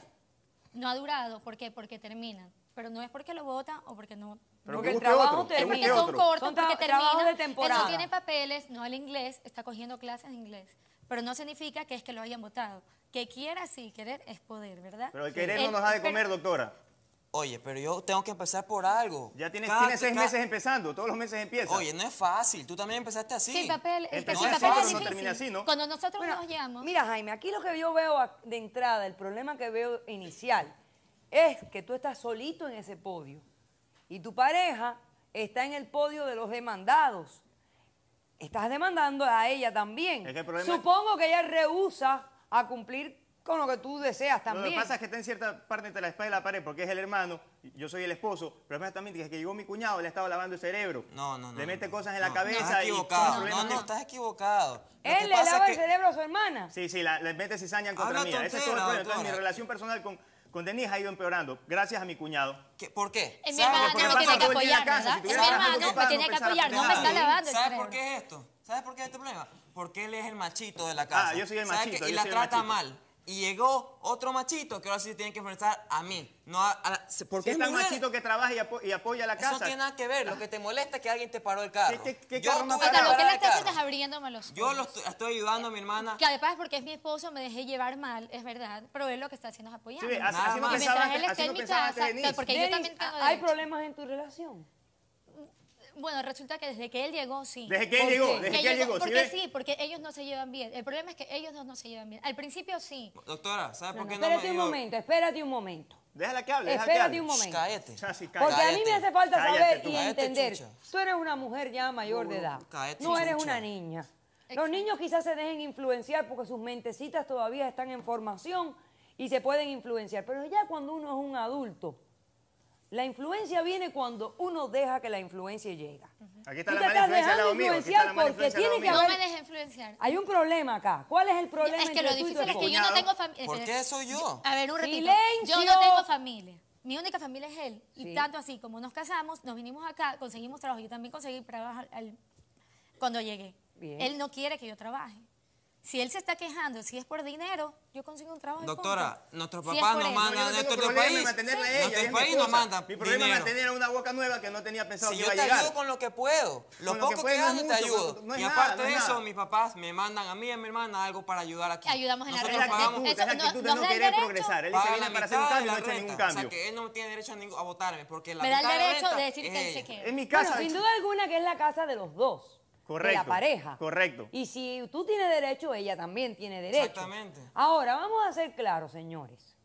Speaker 7: no ha durado, ¿por qué? Porque terminan. Pero no es porque lo votan o porque no.
Speaker 5: Pero
Speaker 1: Porque
Speaker 5: que
Speaker 1: el trabajo
Speaker 5: otro, que
Speaker 7: Es
Speaker 1: termina.
Speaker 7: porque son cortos,
Speaker 1: Son
Speaker 7: porque terminan.
Speaker 1: de
Speaker 7: Él
Speaker 1: temporada.
Speaker 7: no tiene papeles, no el inglés, está cogiendo clases de inglés. Pero no significa que es que lo hayan votado. Que quiera sí, querer es poder, ¿verdad?
Speaker 5: Pero el querer no nos da de
Speaker 7: pero-
Speaker 5: comer, doctora.
Speaker 6: Oye, pero yo tengo que empezar por algo.
Speaker 5: Ya tienes,
Speaker 6: Cada-
Speaker 5: tienes seis
Speaker 6: cada-
Speaker 5: meses empezando, todos los meses empieza.
Speaker 6: Oye, no es fácil. Tú también empezaste así.
Speaker 7: Sin papel, es
Speaker 5: pero
Speaker 7: es
Speaker 5: no
Speaker 7: difícil.
Speaker 5: termina así, ¿no?
Speaker 7: Cuando nosotros
Speaker 1: Bueno,
Speaker 7: nos llamamos,
Speaker 1: Mira, Jaime, aquí lo que yo veo de entrada, el problema que veo inicial, es que tú estás solito en ese podio y tu pareja está en el podio de los demandados. estás demandando a ella también.
Speaker 5: Es que el problema-
Speaker 1: Supongo que ella rehúsa a cumplir con lo que tú deseas
Speaker 5: Lo
Speaker 1: también.
Speaker 5: que pasa es que está en cierta parte entre la espada y la pared porque es el hermano, yo soy el esposo, pero además también desde que llegó mi cuñado le estaba lavando el cerebro.
Speaker 6: No, no, no.
Speaker 5: Le mete
Speaker 6: no.
Speaker 5: cosas en la
Speaker 6: No,
Speaker 5: cabeza
Speaker 6: Estás
Speaker 5: y
Speaker 6: equivocado.
Speaker 5: son
Speaker 6: No, no,
Speaker 5: que-
Speaker 6: estás equivocado. Lo
Speaker 1: Él le lava
Speaker 6: es
Speaker 1: el
Speaker 6: que-
Speaker 1: cerebro a su hermana.
Speaker 5: Sí, sí, la, les mete cizaña contra
Speaker 6: Habla
Speaker 5: mía. Ese es todo el problema. Entonces mi relación personal con, con Denise ha ido empeorando, gracias a mi cuñado.
Speaker 6: ¿Qué- ¿Por qué?
Speaker 7: Es mi
Speaker 6: ¿Sabes
Speaker 7: hermano,
Speaker 6: por qué
Speaker 7: me tiene que
Speaker 5: en la
Speaker 7: apoyar,
Speaker 5: casa?
Speaker 7: ¿verdad? Es mi hermano, me tiene
Speaker 5: no
Speaker 7: que apoyar, no me está lavando el
Speaker 6: ¿Sabes por qué es esto? ¿Sabes por qué es este problema? Porque él es el machito de la casa.
Speaker 5: Ah, yo soy el
Speaker 6: ¿Sabes
Speaker 5: machito?
Speaker 6: Y
Speaker 5: yo
Speaker 6: la trata
Speaker 5: machito.
Speaker 6: mal. Y llegó otro machito que ahora sí tiene que enfrentar a mí. No a, a la- porque
Speaker 5: Si es tan machito que trabaja y, apo- y apoya la
Speaker 6: Eso no
Speaker 5: casa.
Speaker 6: tiene nada que ver. Lo que te molesta es que alguien te paró el carro.
Speaker 5: ¿Qué- qué- qué
Speaker 6: Yo
Speaker 5: carro me ha
Speaker 6: tuve que
Speaker 7: O sea, lo que él
Speaker 6: parar el
Speaker 7: está haciendo es
Speaker 6: carro.
Speaker 7: abriéndome los ojos.
Speaker 6: Yo lo estoy, estoy ayudando a mi hermana.
Speaker 7: Que además porque es mi esposo, me dejé llevar mal, es verdad, pero él lo que está haciendo es apoyarme.
Speaker 5: Sí, así, así no
Speaker 7: y
Speaker 5: pensaba
Speaker 7: mientras él esté
Speaker 5: así
Speaker 7: en
Speaker 5: no
Speaker 7: mi casa,
Speaker 5: Denise.
Speaker 7: porque yo
Speaker 1: Denis,
Speaker 7: también tengo
Speaker 1: ¿hay
Speaker 7: derecho.
Speaker 1: problemas en tu relación?
Speaker 7: Bueno, resulta que desde que él llegó, sí.
Speaker 5: Desde que él
Speaker 1: ¿Por
Speaker 5: llegó, desde
Speaker 7: Que
Speaker 5: que él
Speaker 7: llegó-
Speaker 5: ¿sí
Speaker 7: porque
Speaker 5: ves?
Speaker 7: sí, porque ellos no se llevan bien. El problema es que ellos dos no se llevan bien. Al principio sí.
Speaker 6: Doctora, ¿sabes
Speaker 1: No,
Speaker 6: por
Speaker 1: no,
Speaker 6: qué no me
Speaker 1: espérate un momento, espérate un momento.
Speaker 5: Déjala que hable, déjala que
Speaker 1: Espérate
Speaker 5: hable.
Speaker 1: un
Speaker 6: Shh,
Speaker 1: momento.
Speaker 6: Cállate.
Speaker 5: Sí,
Speaker 1: Porque
Speaker 5: cállate.
Speaker 1: a mí me hace falta
Speaker 5: Cállate
Speaker 1: saber
Speaker 5: tú.
Speaker 1: y
Speaker 6: Cállate,
Speaker 1: entender.
Speaker 6: chucha.
Speaker 1: Tú eres una mujer ya mayor de edad.
Speaker 6: cállate,
Speaker 1: No eres
Speaker 6: chucha.
Speaker 1: una niña. Los niños quizás se dejen influenciar porque sus mentecitas todavía están en formación y se pueden influenciar. Pero ya cuando uno es un adulto, la influencia viene cuando uno deja que la influencia llega.
Speaker 5: Aquí está
Speaker 1: Tú
Speaker 5: la
Speaker 1: te
Speaker 5: mala
Speaker 1: estás dejando
Speaker 5: mío. Aquí está
Speaker 1: influenciar
Speaker 5: la mala
Speaker 1: porque tiene que
Speaker 5: mío.
Speaker 7: No
Speaker 1: haber-
Speaker 7: me dejes influenciar.
Speaker 1: Hay un problema acá. ¿Cuál es el problema
Speaker 7: Es que lo difícil es que yo no tengo familia.
Speaker 6: ¿Por qué soy yo?
Speaker 7: A ver, un ratito.
Speaker 1: ¡Silencio!
Speaker 7: Yo no tengo familia. Mi única familia es él. Y
Speaker 1: Sí.
Speaker 7: tanto así como nos casamos, nos vinimos acá, conseguimos trabajo. Yo también conseguí trabajo al- al- cuando llegué.
Speaker 1: Bien.
Speaker 7: Él no quiere que yo trabaje. Si él se está quejando, si es por dinero, yo consigo un trabajo.
Speaker 6: Doctora,
Speaker 7: punto.
Speaker 6: nuestros papás nos
Speaker 5: yo
Speaker 6: mandan
Speaker 5: tengo
Speaker 6: nuestro
Speaker 5: en
Speaker 6: país. Nuestro país nos
Speaker 5: esposa.
Speaker 6: manda
Speaker 5: Mi problema es mantener a una boca nueva que no tenía pensado
Speaker 6: Si
Speaker 5: que
Speaker 6: yo
Speaker 5: iba a
Speaker 6: te
Speaker 5: llegar.
Speaker 6: ayudo con lo que puedo, lo
Speaker 5: Con lo que
Speaker 6: poco que, gano te ayudo. y
Speaker 5: nada,
Speaker 6: aparte de eso,
Speaker 5: nada.
Speaker 6: mis papás me mandan a mí y a mi hermana algo para ayudar aquí.
Speaker 7: Ayudamos en la
Speaker 6: Nosotros
Speaker 5: Es la
Speaker 7: Eso-
Speaker 5: actitud, es la actitud de no querer progresar. Él
Speaker 6: la
Speaker 5: viene para hacer un
Speaker 6: de
Speaker 5: cambio y no echa ningún
Speaker 6: renta. O
Speaker 5: cambio.
Speaker 6: sea, que él no tiene derecho a, votarme porque la
Speaker 7: Me da el
Speaker 6: de
Speaker 7: derecho
Speaker 6: renta
Speaker 7: de decir que él se queda.
Speaker 5: Es mi casa.
Speaker 1: sin duda alguna que es la casa de los dos. De
Speaker 5: Correcto,
Speaker 1: la pareja.
Speaker 5: correcto.
Speaker 1: Y si tú tienes derecho, ella también tiene derecho.
Speaker 6: Exactamente.
Speaker 1: Ahora, vamos a ser claros, señores.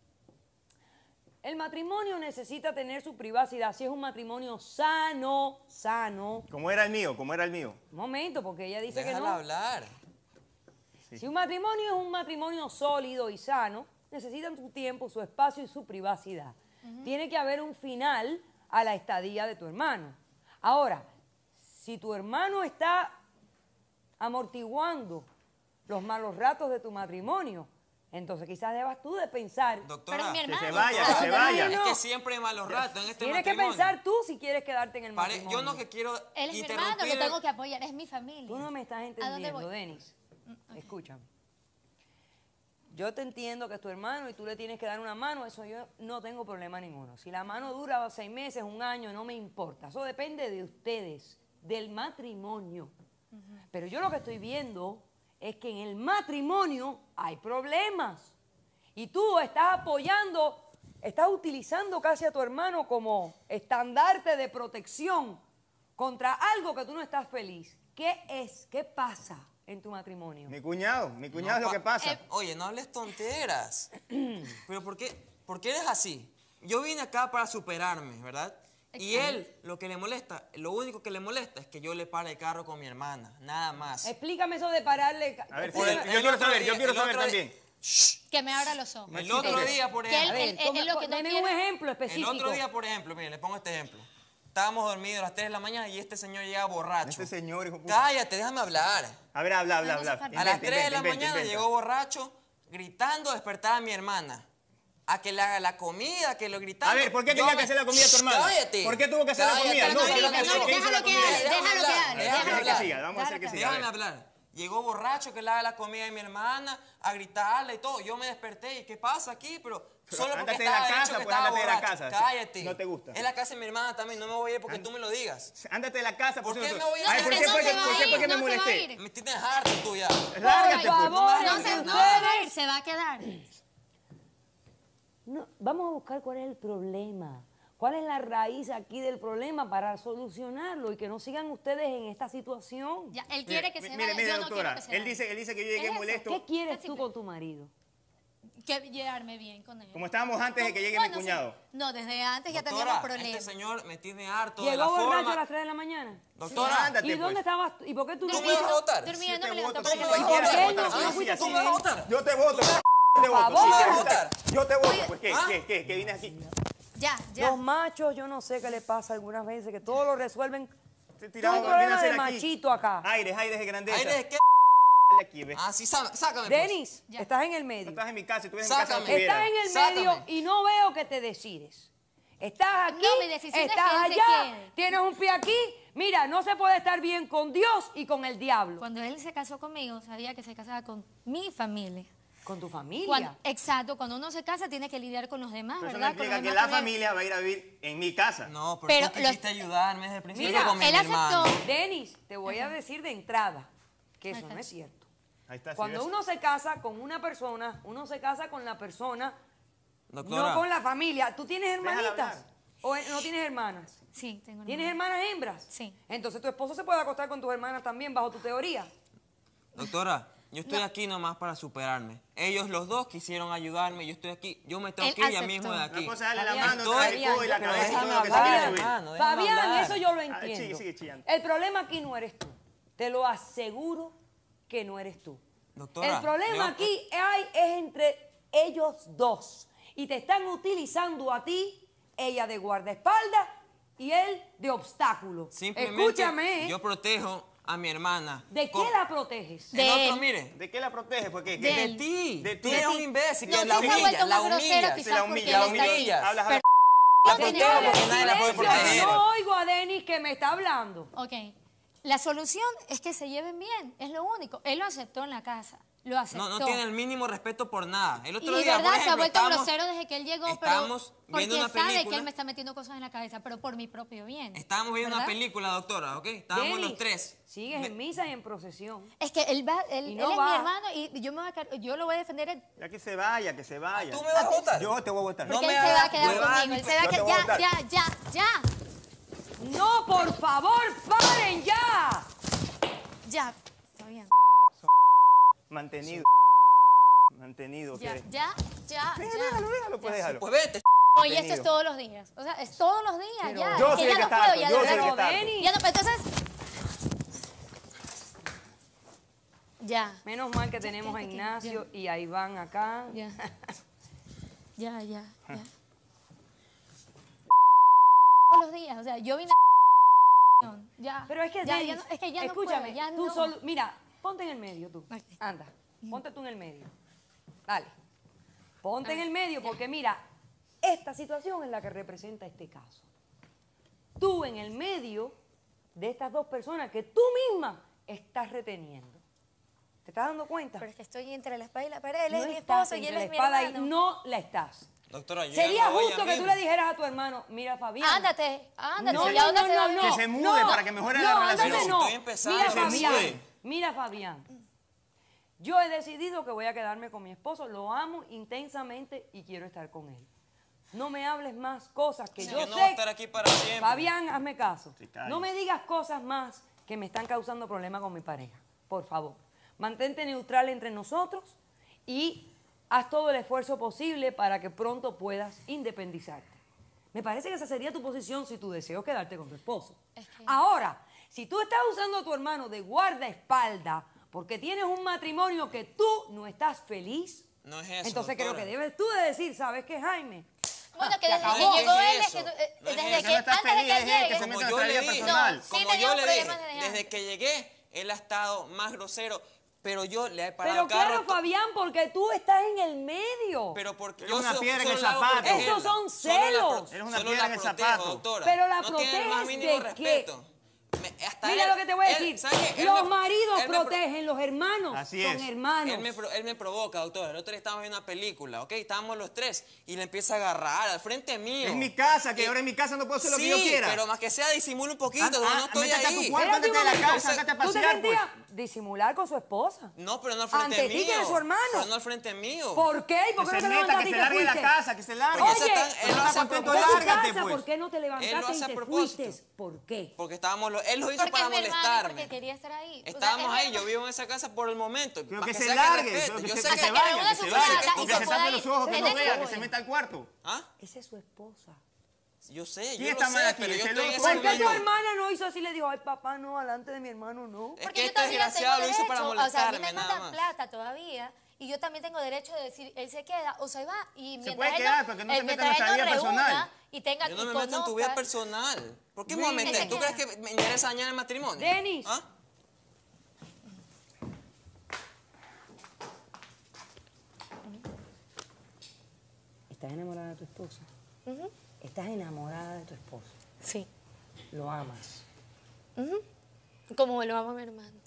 Speaker 1: El matrimonio necesita tener su privacidad. Si es un matrimonio sano, sano.
Speaker 5: Como era el mío, como era el mío.
Speaker 1: Un momento, porque ella dice que
Speaker 6: Déjala
Speaker 1: no.
Speaker 6: hablar.
Speaker 1: Si un matrimonio es un matrimonio sólido y sano, necesitan su tiempo, su espacio y su privacidad. Tiene que haber un final a la estadía de tu hermano. Ahora, si tu hermano está amortiguando los malos ratos de tu matrimonio, entonces quizás debas tú de pensar.
Speaker 6: Doctora,
Speaker 7: hermano.
Speaker 5: se vaya, que se vaya.
Speaker 6: Es
Speaker 1: No.
Speaker 6: que siempre hay malos ratos en este
Speaker 1: Tienes que pensar tú si quieres quedarte en el
Speaker 6: Pare-
Speaker 1: matrimonio.
Speaker 6: yo no que quiero
Speaker 7: Él es mi hermano, lo tengo que apoyar, es mi familia.
Speaker 1: Tú no me estás
Speaker 7: ¿A dónde
Speaker 1: entendiendo? Denis. Escúchame. Yo te entiendo que es tu hermano y tú le tienes que dar una mano, eso yo no tengo problema ninguno. Si la mano dura seis meses, un año, no me importa. Eso depende de ustedes, del matrimonio. Pero yo lo que estoy viendo es que en el matrimonio hay problemas. Y tú estás apoyando, estás utilizando casi a tu hermano como estandarte de protección contra algo que tú no estás feliz. ¿Qué es? ¿Qué pasa en tu matrimonio?
Speaker 5: Mi cuñado, mi cuñado
Speaker 6: No,
Speaker 5: es lo que
Speaker 6: pa-
Speaker 5: pasa.
Speaker 6: eh, oye, no hables tonteras. Pero ¿por qué, ¿por qué eres así? Yo vine acá para superarme, ¿verdad? Y él, lo que le molesta, lo único que le molesta es que yo le pare el carro con mi hermana, nada más.
Speaker 1: Explícame eso de pararle.
Speaker 5: A ver, sí,
Speaker 6: el-
Speaker 5: yo
Speaker 6: el
Speaker 5: quiero saber,
Speaker 6: día-
Speaker 5: yo quiero saber también.
Speaker 7: Que me abra los ojos.
Speaker 6: El otro día, por
Speaker 7: Que él-
Speaker 6: ejemplo.
Speaker 1: A ver,
Speaker 7: él- él
Speaker 1: ¿cómo-
Speaker 7: lo que no
Speaker 1: deme
Speaker 7: quiere-
Speaker 1: un ejemplo específico.
Speaker 6: El otro día, por ejemplo, mire, le pongo este ejemplo. Estábamos dormidos a las 3 de la mañana y este señor llega borracho.
Speaker 5: Este señor, hijo puta.
Speaker 6: Cállate, déjame hablar.
Speaker 5: A ver, habla, habla, habla.
Speaker 6: A las
Speaker 5: Inventa,
Speaker 6: 3 de la
Speaker 5: inventa,
Speaker 6: mañana
Speaker 5: inventa.
Speaker 6: llegó borracho, gritando a despertar a mi hermana. A que le haga la comida, que lo gritaba.
Speaker 5: A ver, ¿por qué tenía que hacer la comida tu hermano?
Speaker 6: Cállate.
Speaker 5: ¿Por qué tuvo que hacer la comida? No,
Speaker 6: cállate,
Speaker 5: ¿qué es lo que-
Speaker 6: cállate.
Speaker 5: qué hizo la
Speaker 7: Déjalo que hable, déjalo que hable,
Speaker 6: Déjame
Speaker 7: déjalo
Speaker 5: que
Speaker 6: hablar.
Speaker 5: siga, vamos a hacer que siga.
Speaker 6: Déjame hablar. Llegó borracho que le haga la comida de mi hermana, a gritarle y todo. Yo me desperté y ¿qué pasa aquí? Pero,
Speaker 5: Pero
Speaker 6: solo porque
Speaker 5: ándate de la
Speaker 6: estaba
Speaker 5: casa,
Speaker 6: que
Speaker 5: pues,
Speaker 6: estaba
Speaker 5: ándate de la casa.
Speaker 6: Cállate.
Speaker 5: No te gusta.
Speaker 6: Es la casa de mi hermana también, no me voy a ir porque tú me lo digas.
Speaker 5: Ándate de la casa,
Speaker 6: ¿Por
Speaker 5: por
Speaker 6: qué me voy a ir?
Speaker 5: ¿por qué
Speaker 7: no
Speaker 5: que-
Speaker 7: se va
Speaker 5: por
Speaker 7: a
Speaker 5: qué fue
Speaker 7: ir,
Speaker 5: que me
Speaker 7: a
Speaker 5: molesté?
Speaker 6: Me tienes harto tú ya.
Speaker 5: Lárgate,
Speaker 1: Por
Speaker 5: pues.
Speaker 1: favor,
Speaker 7: No se, va a ir, se va a quedar.
Speaker 1: No, vamos a buscar cuál es el problema. ¿Cuál es la raíz aquí del problema para solucionarlo y que no sigan ustedes en esta situación?
Speaker 7: Ya, él quiere que
Speaker 5: Mire,
Speaker 7: se
Speaker 5: mire,
Speaker 7: vaya,
Speaker 5: mire,
Speaker 7: yo no
Speaker 5: doctora,
Speaker 7: quiero que se
Speaker 5: él dice, él dice que yo llegué
Speaker 7: Es
Speaker 5: molesto.
Speaker 1: ¿Qué quieres tú con tu marido?
Speaker 7: que llevarme bien con él.
Speaker 5: Como estábamos antes de que llegue mi
Speaker 7: Bueno, sí.
Speaker 5: cuñado.
Speaker 7: No, desde antes ya
Speaker 6: Doctora,
Speaker 7: teníamos problemas.
Speaker 6: este señor me tiene harto de la
Speaker 1: Llegó borracho a las 3 de la mañana.
Speaker 6: Doctora,
Speaker 5: Ándate,
Speaker 1: ¿Y dónde
Speaker 5: pues.
Speaker 1: estabas tú? ¿Y por qué tú
Speaker 6: ¿tú
Speaker 1: no
Speaker 6: me vas a votar?
Speaker 7: Durmiendo, me levantó
Speaker 5: tú sí, sí, así.
Speaker 6: ¿Tú me vas a votar?
Speaker 5: Yo te voto. Te
Speaker 1: Por
Speaker 5: voto.
Speaker 1: favor.
Speaker 5: ¿Qué? Yo te voto. Pues, ¿qué?
Speaker 6: ¿Ah?
Speaker 5: ¿Qué? ¿Qué? ¿Qué vine aquí?
Speaker 7: Ya, ya.
Speaker 1: Los machos, yo no sé qué le pasa algunas veces, que todo lo resuelven. Tú
Speaker 5: tirado,
Speaker 1: un problema de
Speaker 5: aquí.
Speaker 1: machito acá.
Speaker 5: Aires, aires de grandeza.
Speaker 6: ¿Aire de qué?
Speaker 5: Dale aquí, ve.
Speaker 6: Ah, sí, sácame. pues.
Speaker 1: Denis, estás en el
Speaker 5: No
Speaker 1: medio.
Speaker 5: estás en mi casa, estuvieras en mi casa no.
Speaker 1: Estás en el
Speaker 6: Sácame.
Speaker 1: medio y no veo que te decides. Estás aquí,
Speaker 7: No, mi decisión es
Speaker 1: estás allá, tienes un pie aquí. Mira, no se puede estar bien con Dios y con el diablo.
Speaker 7: Cuando él se casó conmigo, sabía que se casaba con mi familia.
Speaker 1: Con tu familia.
Speaker 7: Cuando- exacto, cuando uno se casa tiene que lidiar con los demás,
Speaker 5: Pero eso
Speaker 7: ¿verdad?
Speaker 5: Implica
Speaker 7: los
Speaker 5: que la familia va a ir a vivir en mi casa.
Speaker 6: No, pero,
Speaker 7: Pero
Speaker 6: tú
Speaker 7: los-
Speaker 6: quisiste ayudarme desde el principio
Speaker 1: Mira,
Speaker 6: con mi
Speaker 7: él
Speaker 6: hermano.
Speaker 7: aceptó.
Speaker 1: Denis, te voy a decir de entrada que eso no es cierto.
Speaker 5: Ahí está, ¿sí
Speaker 1: Cuando uno se casa con una persona, uno se casa con la persona,
Speaker 6: Doctora,
Speaker 1: no con la familia. ¿Tú tienes hermanitas? ¿O no tienes hermanas?
Speaker 7: Sí, tengo
Speaker 1: ¿Tienes
Speaker 7: hermanos.
Speaker 1: hermanas hembras?
Speaker 7: Sí.
Speaker 1: Entonces tu esposo se puede acostar con tus hermanas también, bajo tu teoría.
Speaker 6: doctora, yo estoy aquí nomás para superarme. Ellos los dos quisieron ayudarme, yo estoy aquí. Yo me tengo
Speaker 7: Él
Speaker 6: que ir ya mismo de
Speaker 5: Una
Speaker 6: aquí.
Speaker 5: cosa darle la
Speaker 1: Fabián,
Speaker 5: mano,
Speaker 1: Fabián,
Speaker 5: codo y la cabeza y todo
Speaker 6: déjame
Speaker 5: lo que se subir.
Speaker 1: Fabián, eso yo lo
Speaker 5: Ah,
Speaker 1: entiendo.
Speaker 5: sigue, sigue chillando.
Speaker 1: El problema aquí no eres tú. Te lo aseguro que no eres tú.
Speaker 6: Doctora,
Speaker 1: el problema
Speaker 6: yo-
Speaker 1: aquí hay, es entre ellos dos. Y te están utilizando a ti, ella de guardaespaldas y él de obstáculo.
Speaker 6: Simplemente
Speaker 1: Escúchame, ¿eh?
Speaker 6: yo protejo a mi hermana.
Speaker 1: ¿de qué la proteges?
Speaker 7: De
Speaker 6: El otro,
Speaker 7: él.
Speaker 6: mire,
Speaker 5: ¿De qué la protege? Porque
Speaker 7: De
Speaker 6: de ti.
Speaker 5: De
Speaker 6: Tú
Speaker 5: ti.
Speaker 6: eres un imbécil
Speaker 7: No,
Speaker 6: que
Speaker 7: sí
Speaker 6: la humilla, la humilla.
Speaker 5: la humilla, la. Hablas a
Speaker 6: Pero-
Speaker 5: la...
Speaker 6: La porque nadie la puede proteger.
Speaker 1: No oigo a Denis que me está hablando.
Speaker 7: Ok. La solución es que se lleven bien, es lo único. Él lo aceptó en la casa, lo aceptó.
Speaker 6: No, no tiene el mínimo respeto por nada. El
Speaker 7: y
Speaker 6: otro
Speaker 7: de
Speaker 6: día, por
Speaker 7: verdad se ha
Speaker 6: ejemplo,
Speaker 7: vuelto grosero desde que él llegó,
Speaker 6: estábamos
Speaker 7: pero
Speaker 6: viendo
Speaker 7: porque
Speaker 6: una
Speaker 7: sabe que
Speaker 6: película.
Speaker 7: él me está metiendo cosas en la cabeza, pero por mi propio bien.
Speaker 6: Estábamos viendo una
Speaker 7: ¿verdad?
Speaker 6: película, doctora, ¿ok? Estábamos los tres.
Speaker 1: Sigues en misa y en procesión.
Speaker 7: Es que él va, él,
Speaker 1: Y
Speaker 7: él
Speaker 1: no
Speaker 7: es
Speaker 1: va.
Speaker 7: mi hermano y yo me voy a, yo lo voy a defender.
Speaker 5: Ya que se vaya, que se vaya.
Speaker 6: ¿Tú me vas a votar?
Speaker 5: Yo te voy a votar.
Speaker 6: No
Speaker 7: Porque
Speaker 6: me
Speaker 7: él se va a quedar conmigo. Él se va a quedar. Ya, ya, ya, ya.
Speaker 1: No, por favor, paren ya.
Speaker 7: Ya. Está bien.
Speaker 5: Mantenido. Mantenido.
Speaker 7: Ya,
Speaker 5: ¿quieres?
Speaker 7: ya, ya,
Speaker 5: Déjalo,
Speaker 7: ya.
Speaker 5: déjalo, déjalo, pues déjalo.
Speaker 6: Pues vete.
Speaker 7: Oye, esto es todos los días. O sea, es todos los días, ya.
Speaker 5: Yo
Speaker 7: es que ya
Speaker 5: que
Speaker 7: no
Speaker 5: está
Speaker 7: puedo,
Speaker 5: harto,
Speaker 7: ya
Speaker 5: harto.
Speaker 1: Denis.
Speaker 7: Ya no, pero entonces. Ya.
Speaker 1: Menos mal que tenemos a Ignacio y a Iván acá.
Speaker 7: Ya. Ya, ya, ya. Todos los días, o sea, yo vine a... Ya.
Speaker 1: Pero es que,
Speaker 7: ya, ya no, es que ya
Speaker 1: escúchame,
Speaker 7: no puedo, ya
Speaker 1: tú
Speaker 7: no.
Speaker 1: solo, mira, ponte en el medio tú. Anda, ponte tú en el medio. Dale. Ponte en el medio porque mira, esta situación es la que representa este caso. Tú en el medio de estas dos personas que tú misma estás reteniendo. ¿Te estás dando cuenta?
Speaker 7: Pero es que estoy entre la espada y la pared, él
Speaker 1: no
Speaker 7: es mi esposo y él es
Speaker 1: la
Speaker 7: mi
Speaker 1: espada y
Speaker 7: hermano.
Speaker 1: no la estás.
Speaker 6: Doctora, yo
Speaker 1: Sería justo que tú le dijeras a tu hermano, mira Fabián.
Speaker 7: Ándate, ándate,
Speaker 1: No,
Speaker 7: ¿ya
Speaker 1: no.
Speaker 5: Que se mude para que mejore la
Speaker 1: no,
Speaker 5: relación.
Speaker 1: ándate, no.
Speaker 6: Estoy empezando,
Speaker 1: Mira,
Speaker 6: que se
Speaker 1: Fabián. Mira, Fabián. Yo he decidido que voy a quedarme con mi esposo, lo amo intensamente y quiero estar con él. No me hables más cosas que
Speaker 6: Sí,
Speaker 1: yo
Speaker 6: yo no voy a
Speaker 1: sé.
Speaker 6: estar aquí para siempre.
Speaker 1: Fabián, hazme caso. No me digas cosas más que me están causando problemas con mi pareja. Por favor. Mantente neutral entre nosotros y haz todo el esfuerzo posible para que pronto puedas independizarte. Me parece que esa sería tu posición si tu deseo es quedarte con tu esposo.
Speaker 7: Es que-
Speaker 1: Ahora, si tú estás usando a tu hermano de guardaespaldas porque tienes un matrimonio que tú no estás feliz,
Speaker 6: No es eso,
Speaker 1: entonces creo
Speaker 6: doctora.
Speaker 1: que debes tú de decir, ¿sabes qué, Jaime?
Speaker 7: Bueno, que desde que llegó él, eh, desde que antes de que llegue,
Speaker 6: Como yo le como yo le
Speaker 7: desde
Speaker 6: que llegué, él ha estado más grosero, pero yo le he parado
Speaker 1: Pero claro, Fabián, porque tú estás en el medio.
Speaker 6: Pero porque
Speaker 5: una piedra en el zapato.
Speaker 1: Esos son celos.
Speaker 5: Eres una piedra en el zapato.
Speaker 6: doctora.
Speaker 1: Pero la
Speaker 6: no tiene el más
Speaker 1: proteges
Speaker 6: mínimo
Speaker 1: de qué?
Speaker 6: Respeto. Me- hasta
Speaker 1: Mira
Speaker 6: él-
Speaker 1: lo que te voy a
Speaker 6: él-
Speaker 1: decir. Los
Speaker 6: me-
Speaker 1: maridos protegen, los hermanos
Speaker 5: Así
Speaker 1: son
Speaker 5: es.
Speaker 1: hermanos.
Speaker 6: Él me, pro- él me provoca, doctora. El otro día estábamos viendo una película, ¿ok? Estábamos los tres y le empieza a agarrar al frente mío.
Speaker 5: Es mi casa, que
Speaker 6: Y-
Speaker 5: ahora en mi casa no puedo hacer lo que yo quiera.
Speaker 6: pero más que sea disimula un poquito,
Speaker 5: Ah,
Speaker 6: no,
Speaker 5: ah,
Speaker 6: no estoy
Speaker 5: a
Speaker 6: ahí.
Speaker 5: tu cuarto, de la casa, a
Speaker 1: ¿Tú te
Speaker 5: pasear, pues.
Speaker 1: disimular con su esposa.
Speaker 6: No, pero no al frente
Speaker 1: Ante
Speaker 6: mío.
Speaker 1: ti que eres su hermano.
Speaker 6: Pero no al frente mío.
Speaker 1: ¿Por qué? ¿Y por
Speaker 5: Que
Speaker 1: qué no
Speaker 5: se
Speaker 1: te levantaste
Speaker 5: que
Speaker 1: y
Speaker 5: se largue la casa, que se largue.
Speaker 1: Oye,
Speaker 6: él lo hace a
Speaker 1: ¿por qué
Speaker 6: propósito.
Speaker 5: pues.
Speaker 1: ¿Por qué no te levantaste y te fuiste? ¿Por qué?
Speaker 6: Porque estábamos, lo- él lo hizo
Speaker 7: Porque
Speaker 6: para
Speaker 7: es mi hermano y
Speaker 6: molestarme.
Speaker 7: porque quería estar ahí. O sea,
Speaker 6: Estábamos
Speaker 7: es
Speaker 6: ahí, yo vivo en esa casa por el momento.
Speaker 5: Pero
Speaker 6: para
Speaker 5: que se largue, que
Speaker 6: Yo
Speaker 5: se,
Speaker 6: sé
Speaker 5: que
Speaker 6: que
Speaker 5: se
Speaker 7: que
Speaker 5: vaya, que se vaya, que
Speaker 7: se
Speaker 5: tape los ojos, que
Speaker 7: Es
Speaker 5: no vea, que se meta al cuarto.
Speaker 6: ¿Ah?
Speaker 1: Esa es su esposa.
Speaker 6: Yo sé, yo
Speaker 5: ¿Quién
Speaker 6: lo
Speaker 5: está
Speaker 6: sé,
Speaker 5: mal aquí?
Speaker 6: pero yo
Speaker 5: ¿Es
Speaker 6: estoy en?
Speaker 1: ¿Por qué tu hermana no hizo así? Le dijo, ay, papá, no, delante de mi hermano, no.
Speaker 6: Es
Speaker 7: Porque
Speaker 6: que
Speaker 7: yo
Speaker 6: este desgraciado lo hizo para
Speaker 7: derecho, O sea, a mí
Speaker 6: molestarme,
Speaker 7: me
Speaker 6: nada
Speaker 7: manda
Speaker 6: más.
Speaker 7: plata todavía y yo también tengo derecho de decir, él se queda o se va y mientras
Speaker 5: puede
Speaker 7: él
Speaker 5: quedar, porque no
Speaker 7: él-
Speaker 5: se meta en
Speaker 7: mientras
Speaker 5: nuestra
Speaker 7: él
Speaker 5: vida personal.
Speaker 7: Y tenga
Speaker 6: Yo no me meto en tu vida personal. ¿Por qué me voy a meter? ¿Tú crees que me interesa dañar el matrimonio?
Speaker 1: Denis.
Speaker 6: ¿Ah?
Speaker 1: ¿Estás enamorada de tu esposo? Estás enamorada de tu esposo.
Speaker 7: Sí.
Speaker 1: Lo amas.
Speaker 7: Como lo amo a mi hermano.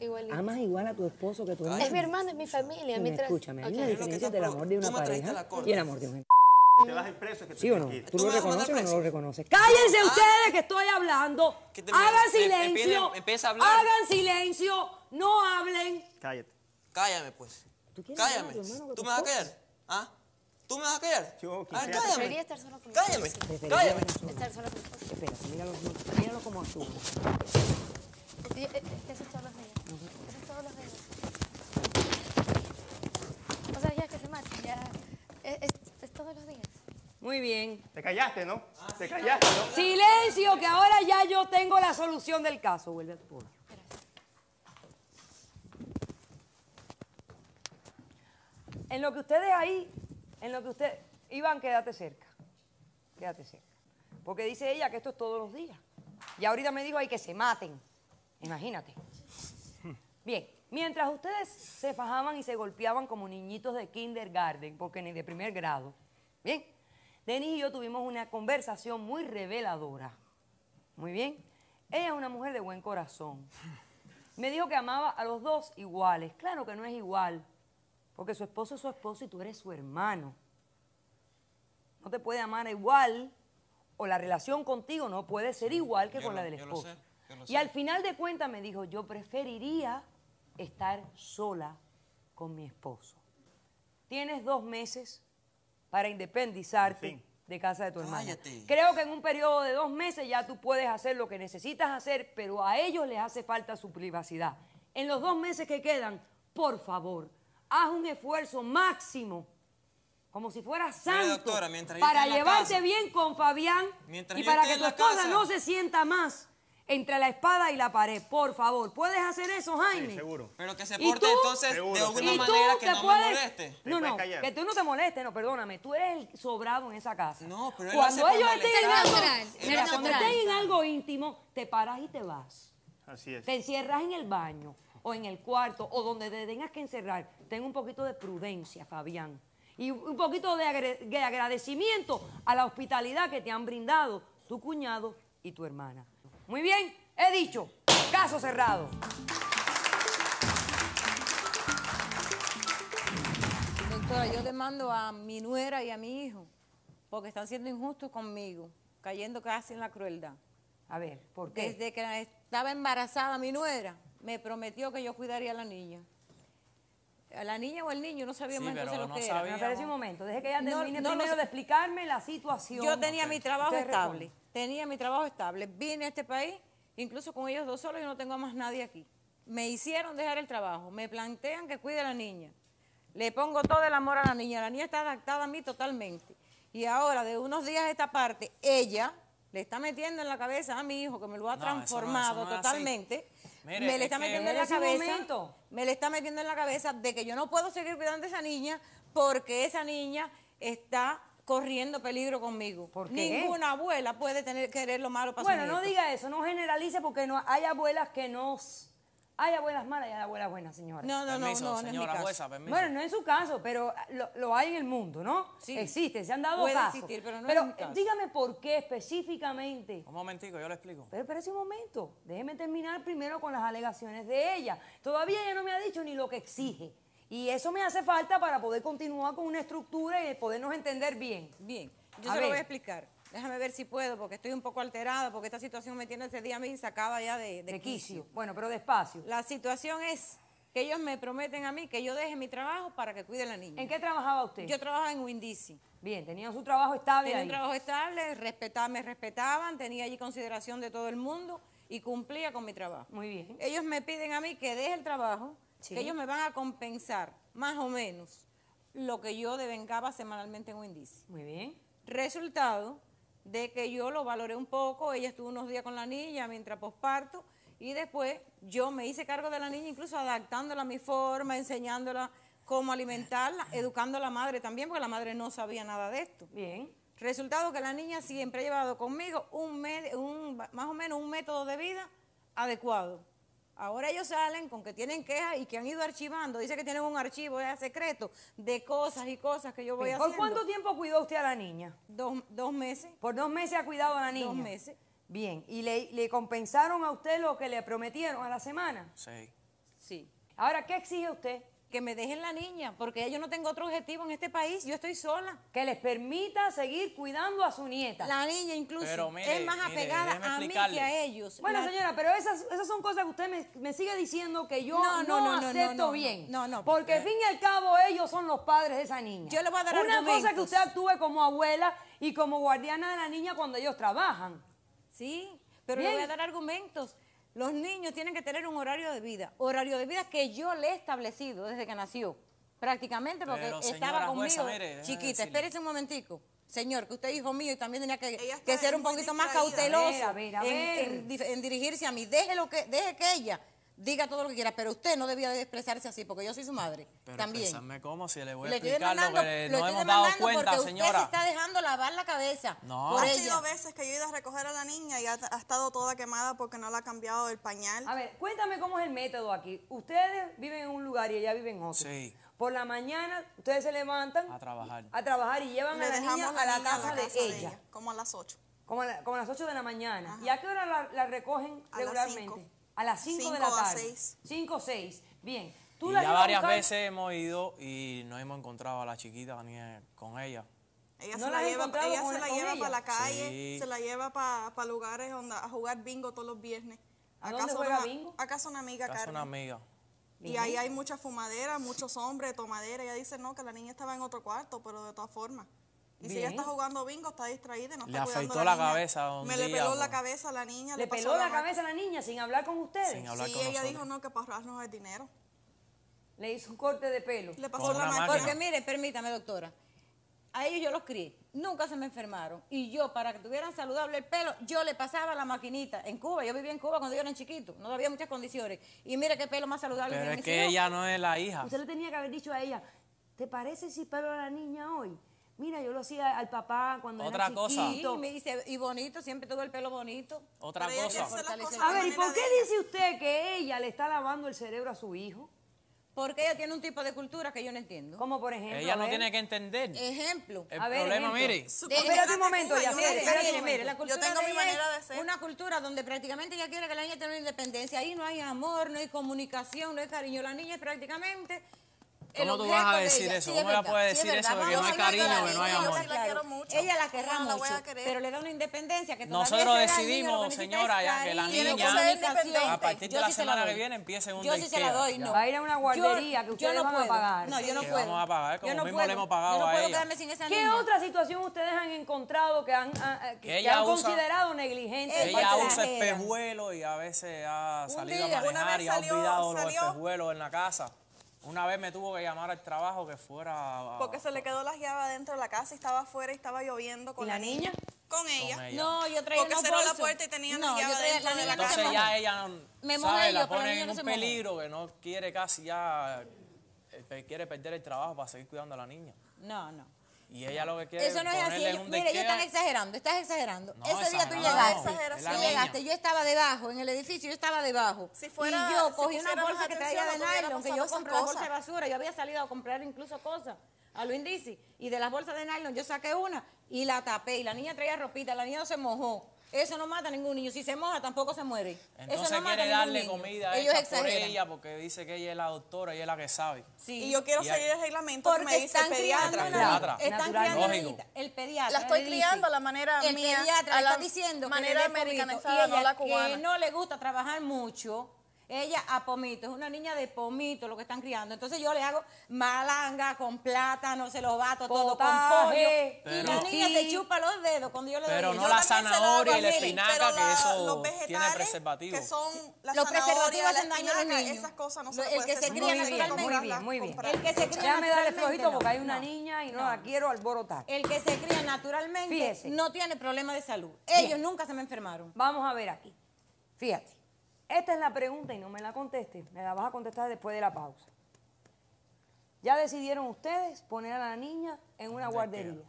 Speaker 7: Igualito.
Speaker 1: Amas igual a tu esposo que tu hermano.
Speaker 7: Es mi hermano, es mi familia. es mi
Speaker 1: Mira,
Speaker 7: tra-
Speaker 1: escúchame, hay una diferencia entre el amor de una
Speaker 6: me
Speaker 1: pareja y el amor de un
Speaker 5: Te vas el preso que te
Speaker 1: ¿Sí o no? ¿Tú
Speaker 6: ¿Tú
Speaker 1: lo
Speaker 6: me
Speaker 1: reconoces o no lo reconoces? ¡Cállense
Speaker 6: Ah.
Speaker 1: ustedes que estoy hablando!
Speaker 6: Que te-
Speaker 1: ¡Hagan
Speaker 6: me- me- me
Speaker 1: silencio!
Speaker 6: empieza a hablar.
Speaker 1: ¡Hagan silencio! ¡No hablen!
Speaker 5: Cállate.
Speaker 6: Cállame, pues.
Speaker 1: ¿Tú
Speaker 6: Cállame.
Speaker 1: hermano
Speaker 6: ¿Tú me vas a callar? ¿Ah? ¿Tú me vas a callar?
Speaker 5: Yo
Speaker 6: Ah,
Speaker 7: Preferiría
Speaker 6: cállame.
Speaker 7: estar sola con
Speaker 6: Cállame. Cállame.
Speaker 1: estar sola
Speaker 7: con.
Speaker 1: Espérate, míralo, míralo como actúa.
Speaker 7: Eh, eh, Eso es todos los días. Eso es todos los días. O sea, ya que se mate, ya. Es, es- todos los días.
Speaker 1: Muy bien.
Speaker 5: Te callaste, ¿no? Te callaste, ¿no?
Speaker 1: Silencio, que ahora ya yo tengo la solución del caso. Vuelve a tu podio. En lo que ustedes ahí, en lo que usted, Iván, quédate cerca. Quédate cerca. Porque dice ella que esto es todos los días. Y ahorita me dijo ahí que se maten. Imagínate. Bien, mientras ustedes se fajaban y se golpeaban como niñitos de kindergarten, porque ni de primer grado, bien, Denis y yo tuvimos una conversación muy reveladora. Muy bien. Ella es una mujer de buen corazón. Me dijo que amaba a los dos iguales. Claro que no es igual, porque su esposo es su esposo y tú eres su hermano. No te puede amar igual, o la relación contigo no puede ser igual que
Speaker 6: yo
Speaker 1: con
Speaker 6: lo-
Speaker 1: la del esposo. Y al final de cuentas me dijo, yo preferiría estar sola con mi esposo. Tienes dos meses para independizarte
Speaker 5: En fin.
Speaker 1: de casa de tu.
Speaker 6: Cállate.
Speaker 1: Creo que en un periodo de dos meses ya tú puedes hacer lo que necesitas hacer, pero a ellos les hace falta su privacidad. En los dos meses que quedan, por favor, haz un esfuerzo máximo, como si fueras
Speaker 6: Mire,
Speaker 1: santo,
Speaker 6: doctora,
Speaker 1: para llevarte
Speaker 6: casa-
Speaker 1: bien con Fabián y para que tu esposa
Speaker 6: casa-
Speaker 1: no se sienta más entre la espada y la pared. Por favor, ¿puedes hacer eso, Jaime?
Speaker 5: Sí, seguro.
Speaker 6: Pero que se
Speaker 1: ¿Y
Speaker 6: porte
Speaker 1: tú?
Speaker 6: entonces
Speaker 5: Seguro,
Speaker 6: de alguna manera que
Speaker 1: te
Speaker 6: no
Speaker 1: puedes-
Speaker 6: me moleste.
Speaker 1: No, no, que tú no te molestes, no, perdóname. Tú eres el sobrado en esa casa.
Speaker 6: No, pero él lo
Speaker 1: Cuando ellos estén en algo, cuando estén en algo íntimo, te paras y te vas.
Speaker 5: Así es.
Speaker 1: Te encierras en el baño o en el cuarto o donde te tengas que encerrar. Ten un poquito de prudencia, Fabián. Y un poquito de, agre- de agradecimiento a la hospitalidad que te han brindado tu cuñado y tu hermana. Muy bien, he dicho, caso cerrado.
Speaker 8: Doctora, yo demando a mi nuera y a mi hijo porque están siendo injustos conmigo, cayendo casi en la crueldad.
Speaker 1: A ver, ¿por qué?
Speaker 8: Desde que estaba embarazada mi nuera, me prometió que yo cuidaría a la niña. A la niña o el niño, no sabíamos
Speaker 9: Sí, pero
Speaker 8: entonces lo
Speaker 9: no
Speaker 8: que era.
Speaker 1: Me parece un momento, deje que ella
Speaker 8: No,
Speaker 1: termine
Speaker 8: no lo
Speaker 1: primero de explicarme la situación.
Speaker 8: Yo tenía mi trabajo
Speaker 1: Usted
Speaker 8: estable,
Speaker 1: responde.
Speaker 8: Tenía mi trabajo estable. Vine a este país, incluso con ellos dos solos, y no tengo a más nadie aquí. Me hicieron dejar el trabajo, me plantean que cuide a la niña. Le pongo todo el amor a la niña, la niña está adaptada a mí totalmente. Y ahora, de unos días a esta parte, ella le está metiendo en la cabeza a mi hijo, que me lo ha
Speaker 9: No, eso no-
Speaker 8: transformado
Speaker 9: eso no
Speaker 8: totalmente,
Speaker 9: Mire,
Speaker 8: me le
Speaker 9: es
Speaker 8: está metiendo en la cabeza,
Speaker 1: momento.
Speaker 8: me le está metiendo en la cabeza de que yo no puedo seguir cuidando a esa niña porque esa niña está corriendo peligro conmigo.
Speaker 1: ¿Por qué?
Speaker 8: Ninguna abuela puede tener querer lo malo para
Speaker 1: Bueno,
Speaker 8: su
Speaker 1: no
Speaker 8: nieto.
Speaker 1: diga eso, no generalice porque no hay abuelas que no... Hay abuelas malas y hay abuelas buenas, señora.
Speaker 8: No, no, no,
Speaker 9: Permiso,
Speaker 8: no, no es mi
Speaker 9: señora
Speaker 8: caso.
Speaker 9: jueza, permiso.
Speaker 1: Bueno, no en su caso, pero lo, lo hay en el mundo, ¿no?
Speaker 8: Sí.
Speaker 1: Existe, se han dado
Speaker 8: Puede
Speaker 1: casos.
Speaker 8: existir, pero no es mi caso.
Speaker 1: dígame por qué específicamente.
Speaker 9: Un momentico, yo le explico.
Speaker 1: Pero espérese un momento, déjeme terminar primero con las alegaciones de ella. Todavía ella no me ha dicho ni lo que exige. Y eso me hace falta para poder continuar con una estructura y podernos entender bien.
Speaker 8: Bien, yo
Speaker 1: A
Speaker 8: se
Speaker 1: ver.
Speaker 8: lo voy a explicar. Déjame ver si puedo, porque estoy un poco alterada, porque esta situación me tiene ese día a mí sacada ya de, de
Speaker 1: De
Speaker 8: quicio.
Speaker 1: quicio. Bueno, pero despacio.
Speaker 8: La situación es que ellos me prometen a mí que yo deje mi trabajo para que cuide a la niña.
Speaker 1: ¿En qué trabajaba usted?
Speaker 8: Yo trabajaba en Windisi.
Speaker 1: Bien, tenía su trabajo estable
Speaker 8: Tenía
Speaker 1: ahí.
Speaker 8: un trabajo estable, respetaba- me respetaban, tenía allí consideración de todo el mundo y cumplía con mi trabajo.
Speaker 1: Muy bien.
Speaker 8: Ellos me piden a mí que deje el trabajo,
Speaker 1: Sí.
Speaker 8: que ellos me van a compensar más o menos lo que yo devengaba semanalmente en Windisi.
Speaker 1: Muy bien.
Speaker 8: Resultado de que yo lo valoré un poco, ella estuvo unos días con la niña mientras posparto y después yo me hice cargo de la niña, incluso adaptándola a mi forma, enseñándola cómo alimentarla, educando a la madre también, porque la madre no sabía nada de esto.
Speaker 1: Bien.
Speaker 8: Resultado que la niña siempre ha llevado conmigo un más o menos un método de vida adecuado. Ahora ellos salen con que tienen quejas y que han ido archivando, dice que tienen un archivo ya secreto de cosas y cosas que yo voy
Speaker 1: Bien.
Speaker 8: haciendo.
Speaker 1: ¿Por cuánto tiempo cuidó usted a la niña?
Speaker 8: Dos, dos meses.
Speaker 1: Por dos meses ha cuidado a la niña.
Speaker 8: Dos meses.
Speaker 1: Bien. ¿Y le, le compensaron a usted lo que le prometieron a la semana?
Speaker 6: Sí.
Speaker 8: Sí.
Speaker 1: Ahora, ¿qué exige usted?
Speaker 8: Que me dejen la niña, porque ya yo no tengo otro objetivo en este país, yo estoy sola.
Speaker 1: Que les permita seguir cuidando a su nieta.
Speaker 8: La niña incluso
Speaker 9: Pero mire,
Speaker 8: es más apegada a mí que a ellos.
Speaker 1: Bueno,
Speaker 8: La-
Speaker 1: señora, pero esas, esas son cosas que usted me, me sigue diciendo que yo
Speaker 8: No,
Speaker 1: no,
Speaker 8: no, no, no,
Speaker 1: acepto
Speaker 8: no, no,
Speaker 1: bien.
Speaker 8: no, no.
Speaker 1: Porque al fin y al cabo ellos son los padres de esa niña.
Speaker 8: Yo le voy a dar
Speaker 1: Una cosa es que usted actúe como abuela y como guardiana de la niña cuando ellos trabajan.
Speaker 8: Sí, pero
Speaker 1: Bien.
Speaker 8: le voy a dar argumentos. Los niños tienen que tener un horario de vida, horario de vida que yo le he establecido desde que nació, prácticamente porque
Speaker 9: Pero,
Speaker 8: estaba conmigo
Speaker 9: jueza,
Speaker 8: chiquita.
Speaker 9: decirle.
Speaker 8: Espérese un momentico. Señor, que usted es hijo mío y también tenía que, ser un poquito más cauteloso
Speaker 1: A ver, a ver, a
Speaker 8: en-
Speaker 1: ver.
Speaker 8: En, dif- en dirigirse a mí. Deje, lo que, deje que ella diga todo lo que quiera, pero usted no debía de expresarse así, porque yo soy su madre.
Speaker 9: Pero
Speaker 8: también.
Speaker 9: cómo, si le voy a explicar lo que no hemos dado cuenta,
Speaker 8: señora. Usted se está dejando lavar la cabeza.
Speaker 9: No,
Speaker 8: por
Speaker 10: ha sido veces que yo he ido a recoger a la niña y ha, estado toda quemada porque no le ha cambiado el pañal.
Speaker 1: A ver, cuéntame cómo es el método aquí. Ustedes viven en un lugar y ella vive en otro.
Speaker 9: Sí.
Speaker 1: Por la mañana ustedes se levantan
Speaker 9: a trabajar.
Speaker 1: A trabajar y llevan a la niña a la,
Speaker 10: casa, la
Speaker 1: casa, de, ella.
Speaker 10: Como a las 8.
Speaker 1: Como a, las 8 de la mañana. ¿Y a qué hora la, recogen regularmente?
Speaker 10: Las
Speaker 1: a las 5 de la tarde.
Speaker 10: seis.
Speaker 1: 5 o 6. Bien. ¿Tú
Speaker 9: Y
Speaker 1: la
Speaker 9: ya varias
Speaker 1: buscar?
Speaker 9: veces hemos ido y no hemos encontrado a la chiquita ni con ella.
Speaker 10: Ella
Speaker 1: ¿No
Speaker 10: se
Speaker 1: la
Speaker 10: lleva, ella se la lleva
Speaker 1: ella?
Speaker 10: para la calle,
Speaker 9: Sí.
Speaker 10: se la lleva para lugares donde, a jugar bingo todos los viernes.
Speaker 1: ¿A dónde
Speaker 10: casa
Speaker 1: juega
Speaker 10: una-
Speaker 1: bingo?
Speaker 10: A casa una amiga
Speaker 9: Casi
Speaker 10: Carmen.
Speaker 9: una amiga.
Speaker 10: Y ahí hay mucha fumadera, muchos hombres, tomadera. Ella dice, no, que la niña estaba en otro cuarto, pero de todas formas. Y si ella está jugando bingo, está distraída y no
Speaker 9: Le
Speaker 10: está cuidando
Speaker 9: afeitó la
Speaker 10: niña.
Speaker 9: cabeza un
Speaker 10: Me le peló
Speaker 9: pues.
Speaker 10: la cabeza a la niña.
Speaker 1: ¿Le
Speaker 10: pasó
Speaker 1: peló la cabeza a la niña sin hablar con ustedes?
Speaker 9: Sin hablar
Speaker 10: Sí,
Speaker 9: con
Speaker 10: ella
Speaker 9: nosotros.
Speaker 10: dijo, no, que para ahorrarnos el dinero.
Speaker 1: Le hizo un corte de pelo.
Speaker 10: Le pasó
Speaker 9: Con
Speaker 10: la máquina.
Speaker 8: Porque mire, permítame, doctora. A ellos yo los crié, nunca se me enfermaron. Y yo, para que tuvieran saludable el pelo, yo le pasaba la maquinita. En Cuba, yo vivía en Cuba cuando ellos eran chiquitos, no había muchas condiciones. Y mire qué pelo más saludable
Speaker 9: Pero es que ella no es la hija.
Speaker 1: Usted le tenía que haber dicho a ella, ¿te parece si pelo a la niña hoy? Mira, yo lo hacía al papá cuando
Speaker 9: Otra
Speaker 1: era
Speaker 9: cosa.
Speaker 8: Sí,
Speaker 1: chiquito.
Speaker 8: me dice, y bonito, siempre tuvo el pelo bonito.
Speaker 9: Otra
Speaker 10: Pero
Speaker 9: cosa.
Speaker 8: A
Speaker 1: ver, ¿y por qué dice usted que ella le está lavando el cerebro a su hijo?
Speaker 8: Porque ella tiene un tipo de cultura que yo no entiendo.
Speaker 1: Como por ejemplo.
Speaker 9: Ella
Speaker 1: a
Speaker 9: no tiene que entender.
Speaker 8: Ejemplo.
Speaker 9: El
Speaker 1: A ver,
Speaker 9: problema,
Speaker 1: ejemplo.
Speaker 9: mire,
Speaker 1: espérate un momento, ya
Speaker 10: yo
Speaker 8: Mire, mire, la
Speaker 10: Yo
Speaker 8: cultura
Speaker 10: tengo
Speaker 8: de
Speaker 10: mi manera de ser.
Speaker 8: Una cultura donde prácticamente ella quiere que la niña tenga una independencia. Ahí no hay amor, no hay comunicación, no hay cariño. La niña es prácticamente.
Speaker 9: ¿Cómo tú vas a
Speaker 8: de
Speaker 9: decir
Speaker 8: ella.
Speaker 9: eso?
Speaker 8: Sí,
Speaker 9: ¿Cómo ella puede
Speaker 8: sí,
Speaker 9: decir eso
Speaker 8: verdad.
Speaker 9: de que no
Speaker 8: Vamos
Speaker 9: hay
Speaker 8: a
Speaker 9: cariño,
Speaker 8: de
Speaker 9: que no hay
Speaker 8: la
Speaker 9: amor?
Speaker 10: Yo la quiero mucho.
Speaker 8: Ella la querrá
Speaker 10: ¿Cómo no la voy a
Speaker 8: mucho,
Speaker 10: querer?
Speaker 8: pero le da una independencia que todavía
Speaker 9: Nosotros
Speaker 8: niño
Speaker 9: decidimos,
Speaker 8: necesita
Speaker 9: señora, ya que la
Speaker 8: cariño,
Speaker 10: que
Speaker 9: niña, a partir de
Speaker 8: Yo
Speaker 9: la
Speaker 8: sí se
Speaker 9: semana
Speaker 8: doy.
Speaker 9: que viene empiece un
Speaker 8: Yo sí se la doy, no.
Speaker 1: Va a ir a una guardería que ustedes
Speaker 8: no
Speaker 1: van a
Speaker 8: puedo.
Speaker 1: pagar.
Speaker 8: No, yo no puedo.
Speaker 9: vamos a pagar,
Speaker 8: Yo
Speaker 9: como
Speaker 8: no
Speaker 9: mismo
Speaker 8: puedo.
Speaker 9: le hemos pagado
Speaker 8: Yo no
Speaker 9: a
Speaker 8: puedo
Speaker 9: ella.
Speaker 8: quedarme sin esa
Speaker 1: ¿Qué otra situación ustedes han encontrado que han, ah, ah, considerado negligente? de
Speaker 8: Ella
Speaker 1: de-
Speaker 9: usa espejuelos y a veces ha salido a manejar y ha olvidado los espejuelos en la casa. Una vez me tuvo que llamar al trabajo que fuera a-
Speaker 10: Porque se le quedó las llaves dentro de la casa y estaba afuera y estaba lloviendo con
Speaker 1: ¿Y la niña?
Speaker 10: Con ella.
Speaker 9: con ella.
Speaker 8: No, yo traía
Speaker 10: Porque cerró la puerta y tenía
Speaker 8: no,
Speaker 10: la llave dentro
Speaker 8: la
Speaker 10: de la
Speaker 8: no se
Speaker 9: Entonces ya ella no,
Speaker 8: Me
Speaker 9: sabe,
Speaker 8: mojé
Speaker 9: la
Speaker 8: yo, la
Speaker 9: pone en
Speaker 8: no
Speaker 9: un
Speaker 8: se
Speaker 9: peligro que no quiere casi ya, eh, quiere perder el trabajo para seguir cuidando a la niña.
Speaker 8: No, no.
Speaker 9: Y ella lo que quiere
Speaker 8: Eso no es así. ellos- Mire, ellos están exagerando, estás exagerando.
Speaker 9: No,
Speaker 8: Ese día tú llegaste, tú llegaste, yo estaba debajo, en el edificio yo estaba debajo.
Speaker 10: Si fuera-
Speaker 8: y yo
Speaker 10: si
Speaker 8: cogí una bolsa que traía de nylon, que yo compré la bolsa de basura, yo había salido a comprar incluso cosas a lo Indisi. Y de las bolsas de nylon yo saqué una y la tapé. Y la niña traía ropita, la niña no se mojó. Eso no mata a ningún niño. Si se moja, tampoco se muere.
Speaker 9: Entonces
Speaker 8: Eso
Speaker 9: quiere darle comida
Speaker 8: Ellos
Speaker 9: hecha por ella porque dice que ella es la doctora, ella es la que sabe.
Speaker 8: Sí.
Speaker 11: Y yo quiero
Speaker 9: y
Speaker 11: seguir el reglamento
Speaker 8: porque que
Speaker 11: me dice el pediatra.
Speaker 8: Están criando el pediatra.
Speaker 11: La estoy criando a la manera
Speaker 8: el
Speaker 11: mía.
Speaker 8: El
Speaker 11: pediatra
Speaker 8: está diciendo
Speaker 11: manera
Speaker 8: que le
Speaker 11: americanizada,
Speaker 8: ella,
Speaker 11: la cubana.
Speaker 8: Que no le gusta trabajar mucho ella a pomito, es una niña de pomito lo que están criando. Entonces yo le hago malanga con plátano, se los bato todo con pollo.
Speaker 9: Pero, y
Speaker 8: la niña se chupa los dedos cuando yo le doy.
Speaker 9: Pero no
Speaker 8: yo
Speaker 9: la zanahoria y la espinaca, que eso
Speaker 11: los
Speaker 9: tiene preservativos.
Speaker 11: Que son las
Speaker 8: los preservativos hacen daño a los niños.
Speaker 11: Esas cosas no se
Speaker 8: El que se cría naturalmente.
Speaker 1: Muy bien, muy bien.
Speaker 8: El que se cría
Speaker 1: Déjame darle flojito porque hay una niña y no, la quiero alborotar.
Speaker 8: El que se cría naturalmente no tiene problema de salud. Ellos nunca se me enfermaron.
Speaker 1: Vamos a ver aquí. Fíjate. Esta es la pregunta y no me la contestes, me la vas a contestar después de la pausa. Ya decidieron ustedes poner a la niña en una guardería,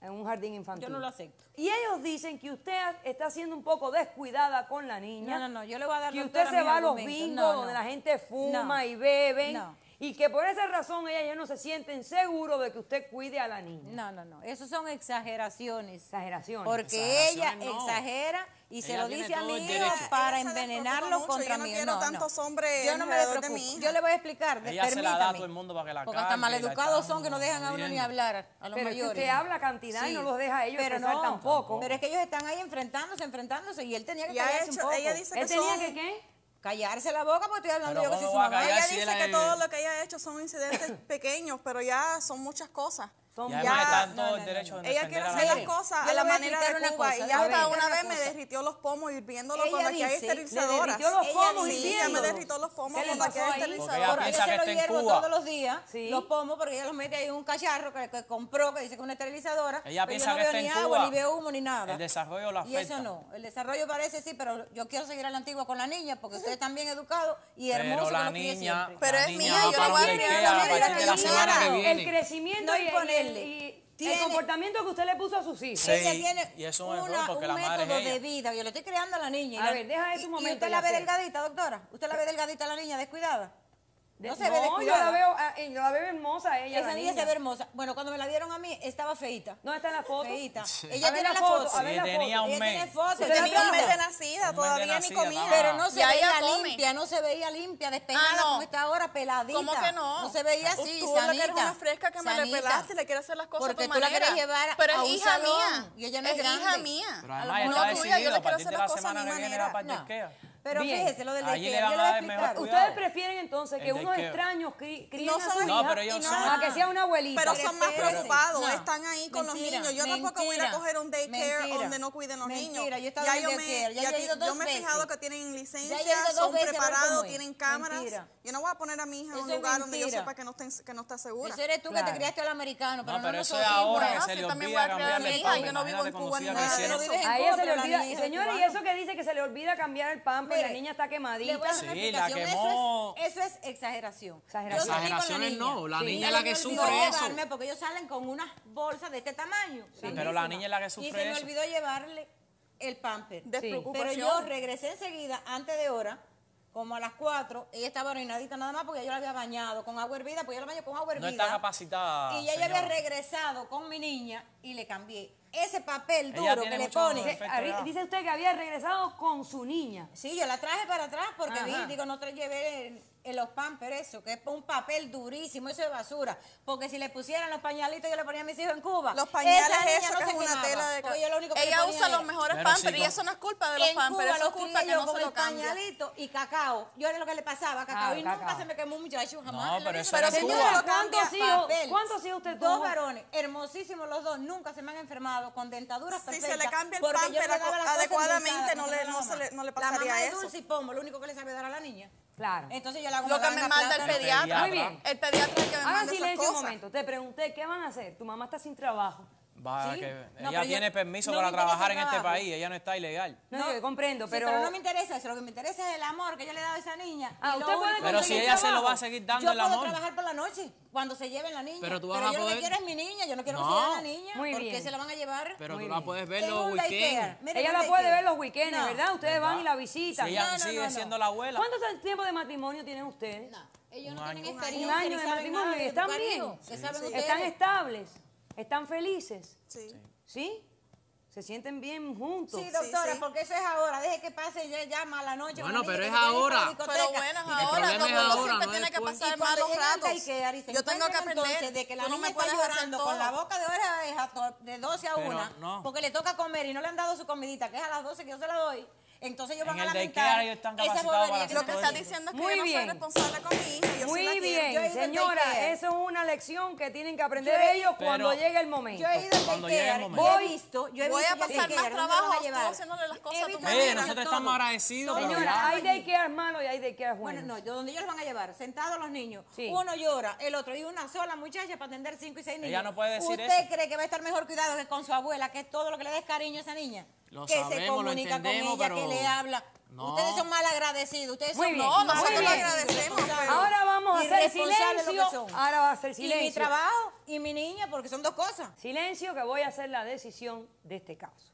Speaker 1: en un jardín infantil.
Speaker 8: Yo no lo acepto.
Speaker 1: Y ellos dicen que usted está siendo un poco descuidada con la niña.
Speaker 8: No, no, no, yo le voy a dar
Speaker 1: Que usted se va a los bingos donde la gente fuma y
Speaker 8: bebe.
Speaker 1: Y que por esa razón ellas ya no se sienten seguros de que usted cuide a la niña.
Speaker 8: No, no, no. Eso son exageraciones.
Speaker 1: Exageraciones.
Speaker 8: Porque ella exagera y se lo dice a mi hijo para envenenarlo contra mí.
Speaker 11: Yo
Speaker 8: no,
Speaker 11: hombres
Speaker 8: yo no me
Speaker 11: de mi
Speaker 8: Yo le voy a explicar. Porque
Speaker 9: tan
Speaker 8: maleducados son que no dejan a uno ni hablar a los
Speaker 1: pero
Speaker 8: mayores.
Speaker 1: Pero habla cantidad y no los deja ellos
Speaker 8: pero no,
Speaker 1: tampoco.
Speaker 8: Pero es que ellos están ahí enfrentándose, enfrentándose y él tenía que callarse un poco.
Speaker 11: Ella dice
Speaker 1: ¿Él tenía que qué?
Speaker 8: callarse la boca porque estoy hablando yo que su mamá.
Speaker 11: Ella dice que todo lo que ella ha hecho son incidentes pequeños, pero ya son muchas cosas.
Speaker 1: Son ya,
Speaker 8: no, no,
Speaker 11: Ella quiere hacer las cosas a la manera de Cuba.
Speaker 8: Cosa,
Speaker 11: y ya hasta
Speaker 8: una
Speaker 11: vez me derritió los pomos
Speaker 8: hirviéndolos
Speaker 11: cuando aquí hay esterilizadoras.
Speaker 1: Ella derritió los pomos
Speaker 8: hirviendo.
Speaker 11: Sí, me derritió los pomos cuando aquí hay esterilizadoras.
Speaker 9: Ella
Speaker 8: se
Speaker 9: los
Speaker 8: hiervo todos los días, los pomos, porque ella los mete ahí en un cacharro que compró, que dice que es una esterilizadora.
Speaker 9: Ella piensa que está en Cuba.
Speaker 8: Ni agua, ni veo humo, ni nada.
Speaker 9: El desarrollo la afecta.
Speaker 8: Y eso no. El desarrollo parece sí, pero yo quiero seguir a la antigua con la niña, porque usted están bien educado y hermoso. Pero la
Speaker 9: niña,
Speaker 11: pero es mía, yo no voy a criar la niña.
Speaker 1: El crecimiento y el comportamiento que usted le puso a sus hijos.
Speaker 9: Y eso es un la
Speaker 8: método
Speaker 9: madre
Speaker 8: de vida. Yo le estoy creando a la niña.
Speaker 1: A ver, deja eso momento.
Speaker 8: ¿Y usted la ve delgadita, doctora? ¿Usted la ve delgadita a la niña, descuidada?
Speaker 1: De,
Speaker 8: no se ve
Speaker 1: no,
Speaker 8: yo
Speaker 1: la, veo, ah, yo la veo hermosa ella.
Speaker 8: Esa
Speaker 1: la
Speaker 8: niña, se ve hermosa. Bueno, cuando me la dieron a mí, estaba feita.
Speaker 1: ¿Dónde está en la foto?
Speaker 8: Feita.
Speaker 1: Sí.
Speaker 8: Ella tiene
Speaker 1: la foto.
Speaker 8: foto.
Speaker 9: Sí,
Speaker 1: la
Speaker 9: tenía
Speaker 1: foto.
Speaker 9: un mes.
Speaker 8: Ella tiene foto.
Speaker 11: Tenía un
Speaker 8: nacida,
Speaker 11: mes de nacida, todavía ni comía.
Speaker 8: Pero no se veía limpia, no se veía limpia, despeinada
Speaker 11: ah, no.
Speaker 8: como está ahora, peladita.
Speaker 11: ¿Cómo que no?
Speaker 8: No se veía así,
Speaker 11: Tú
Speaker 8: sanita.
Speaker 11: Tú eres una fresca que sanita. me le pelaste y le quieres hacer las cosas
Speaker 8: Porque
Speaker 11: a tu
Speaker 8: tú
Speaker 11: manera.
Speaker 8: la quieres llevar
Speaker 11: Pero es hija mía.
Speaker 8: Y ella no es
Speaker 11: hija mía.
Speaker 8: No
Speaker 11: tuya, yo le quiero hacer las cosas a mi manera.
Speaker 8: Pero fíjese, lo del
Speaker 9: daycare.
Speaker 1: Ustedes prefieren entonces que unos extraños críen
Speaker 11: no
Speaker 9: pero ellos son,
Speaker 1: a que sea una abuelita.
Speaker 11: Pero son más preocupados, están ahí con los niños. Yo mentira, tampoco voy a ir a coger un daycare
Speaker 8: mentira,
Speaker 11: donde no cuiden los niños.
Speaker 8: Yo
Speaker 11: ya yo me,
Speaker 8: ya he ido dos
Speaker 11: yo me he fijado que tienen licencia, son preparados, tienen cámaras. Yo no voy a poner a mi hija en un lugar donde yo sepa que no, que no está segura.
Speaker 8: Eso eres tú que te criaste al americano, pero
Speaker 9: no pero eso es ahora que se le olvida cambiarle el pan.
Speaker 11: Yo no vivo en Cuba ni nada.
Speaker 1: Señores, y eso que dice que se le olvida cambiar el
Speaker 8: pan
Speaker 1: la niña está quemadita.
Speaker 9: La quemó.
Speaker 8: Eso es, exageración.
Speaker 1: Exageración.
Speaker 9: Exageraciones no, la niña es la que sufre eso.
Speaker 8: Porque ellos salen con unas bolsas de este tamaño.
Speaker 9: Sí, pero la niña es la que sufre.
Speaker 8: Y se me olvidó llevarle el pamper. Pero yo regresé enseguida, antes de hora, como a las 4, ella estaba orinadita nada más porque yo la había bañado con agua hervida, pues yo la bañé con agua hervida.
Speaker 9: No está capacitada.
Speaker 8: Y ella señora. había regresado con mi niña y le cambié ese papel duro que le pone.
Speaker 1: Dice, usted que había regresado con su niña.
Speaker 8: Sí, yo la traje para atrás porque vi, digo, no te llevé en los pampers eso, que es un papel durísimo, eso de basura. Porque si le pusieran los pañalitos yo le ponía a mis hijos en Cuba,
Speaker 11: los pañales eso
Speaker 8: no
Speaker 11: es una tela de
Speaker 8: yo
Speaker 11: Ella usa los mejores pampers y eso no es culpa de los
Speaker 8: en
Speaker 11: pampers,
Speaker 8: Cuba,
Speaker 11: eso es culpa que no
Speaker 8: con
Speaker 11: se
Speaker 8: el pañalito y cacao. Yo era lo que le pasaba, cacao y nunca se me quemó un muchacho jamás.
Speaker 9: No, pero eso
Speaker 11: pero señora,
Speaker 1: ¿cuántos hijos? ¿Cuántos hijos usted?
Speaker 8: Dos varones, hermosísimos los dos, nunca se me han enfermado con dentaduras perfectas.
Speaker 11: Si se le cambia el pamper adecuadamente no le pasaría eso.
Speaker 8: La mamá es dulce y pomo, lo único que le sabe dar a la niña.
Speaker 1: Claro.
Speaker 8: Entonces yo la hago
Speaker 11: Lo que me manda el
Speaker 10: pediatra.
Speaker 1: Muy bien.
Speaker 10: El pediatra es que me
Speaker 1: Hagan silencio un momento. Te pregunté, ¿qué van a hacer? Tu mamá está sin trabajo.
Speaker 9: Va,
Speaker 1: ¿Sí?
Speaker 9: que
Speaker 8: No,
Speaker 9: ella
Speaker 8: pero yo-
Speaker 9: tiene permiso
Speaker 8: no
Speaker 9: para trabajar en este país, ella no está ilegal.
Speaker 1: No, yo comprendo,
Speaker 8: Sí,
Speaker 1: pero...
Speaker 8: pero no me interesa eso, lo que me interesa es el amor que yo le he dado a esa niña.
Speaker 1: Ah,
Speaker 8: lo
Speaker 1: usted puede
Speaker 9: Pero si ella se lo va a seguir dando
Speaker 8: yo
Speaker 9: el
Speaker 8: puedo
Speaker 9: amor.
Speaker 8: trabajar por la noche, cuando se lleven la niña.
Speaker 9: Pero tú vas a
Speaker 8: yo lo
Speaker 9: poder-
Speaker 8: que quiero es mi niña, yo no quiero
Speaker 9: No.
Speaker 8: que se lleven la niña.
Speaker 1: Muy
Speaker 8: ¿Por
Speaker 1: bien.
Speaker 8: qué se la van a llevar?
Speaker 9: Pero
Speaker 1: Muy
Speaker 9: tú la puedes ver los weekends.
Speaker 8: Mira,
Speaker 1: Ella la puede ver los weekends. ¿verdad? Ustedes van y la visitan.
Speaker 9: Si ella sigue siendo la abuela.
Speaker 1: ¿Cuánto tiempo de matrimonio tienen ustedes?
Speaker 8: Ellos
Speaker 9: Un
Speaker 8: no tienen experiencia.
Speaker 1: Un año
Speaker 8: ni
Speaker 1: de matrimonio y están bien. Están estables, están felices.
Speaker 10: Sí.
Speaker 1: ¿Sí? se sienten bien juntos.
Speaker 8: Sí, doctora, porque eso es ahora. Deje que pase ya, ya mala noche.
Speaker 9: Bueno, pero es ahora.
Speaker 10: Pero bueno, es ahora,
Speaker 9: problema es
Speaker 10: como uno
Speaker 9: ahora,
Speaker 10: siempre
Speaker 9: no
Speaker 10: tiene que
Speaker 9: después.
Speaker 10: pasar
Speaker 8: Y cuando
Speaker 10: malos
Speaker 8: llegan al
Speaker 10: ratos.
Speaker 8: daycare y se
Speaker 10: Yo tengo que aprender.
Speaker 8: entonces de que la
Speaker 10: Tú
Speaker 8: niña
Speaker 10: me
Speaker 8: está llorando con la boca de oreja a oreja to- de 12 a
Speaker 9: Pero
Speaker 8: 1
Speaker 9: no.
Speaker 8: porque le toca comer y no le han dado su comidita, que es a las 12 que yo se la doy. Entonces ellos
Speaker 9: En
Speaker 8: van a lamentar
Speaker 9: daycare ellos están
Speaker 8: esa
Speaker 9: capacitados
Speaker 8: bobería que
Speaker 10: Lo que
Speaker 8: están
Speaker 10: está
Speaker 8: haciendo.
Speaker 10: diciendo es que
Speaker 1: Muy
Speaker 10: yo no soy
Speaker 1: bien.
Speaker 10: responsable con mi hija. Yo
Speaker 1: Muy bien, señora,
Speaker 8: daycare.
Speaker 1: eso es una lección que tienen que aprender
Speaker 8: Yo
Speaker 1: ellos cuando llegue el momento.
Speaker 8: Yo he ido al
Speaker 9: Cuando llegue el
Speaker 8: daycare,
Speaker 1: Voy-
Speaker 8: he visto, yo he
Speaker 10: voy
Speaker 8: visto
Speaker 10: a pasar
Speaker 8: daycare,
Speaker 10: más
Speaker 8: ¿dónde lo van
Speaker 10: trabajo,
Speaker 8: a
Speaker 10: estoy
Speaker 8: llevar?
Speaker 10: haciéndole las cosas a tu manera.
Speaker 9: Nosotros estamos agradecidos, pero
Speaker 1: Señora, hay daycares malos y hay daycares
Speaker 8: Bueno,
Speaker 1: buenos.
Speaker 8: no, yo donde ellos los van a llevar, sentados los niños.
Speaker 1: Sí.
Speaker 8: Uno llora, el otro, y una sola muchacha para atender cinco y seis niños.
Speaker 9: Ella no puede decir
Speaker 8: ¿Usted
Speaker 9: eso.
Speaker 8: cree que va a estar mejor cuidado que con su abuela, que es todo lo que le des cariño a esa niña?
Speaker 9: Lo
Speaker 8: que se
Speaker 9: sabemos, lo
Speaker 8: comunica con ella, que le habla.
Speaker 9: No.
Speaker 8: Ustedes son mal agradecidos, ustedes
Speaker 1: Muy
Speaker 8: son
Speaker 1: bien,
Speaker 10: No, nosotros le agradecemos. pero-
Speaker 1: Ahora vamos a hacer
Speaker 8: lo
Speaker 1: silencio.
Speaker 8: son.
Speaker 1: Ahora va a hacer
Speaker 8: Y
Speaker 1: silencio.
Speaker 8: mi trabajo y mi niña, porque son dos cosas.
Speaker 1: Silencio que voy a hacer la decisión de este caso.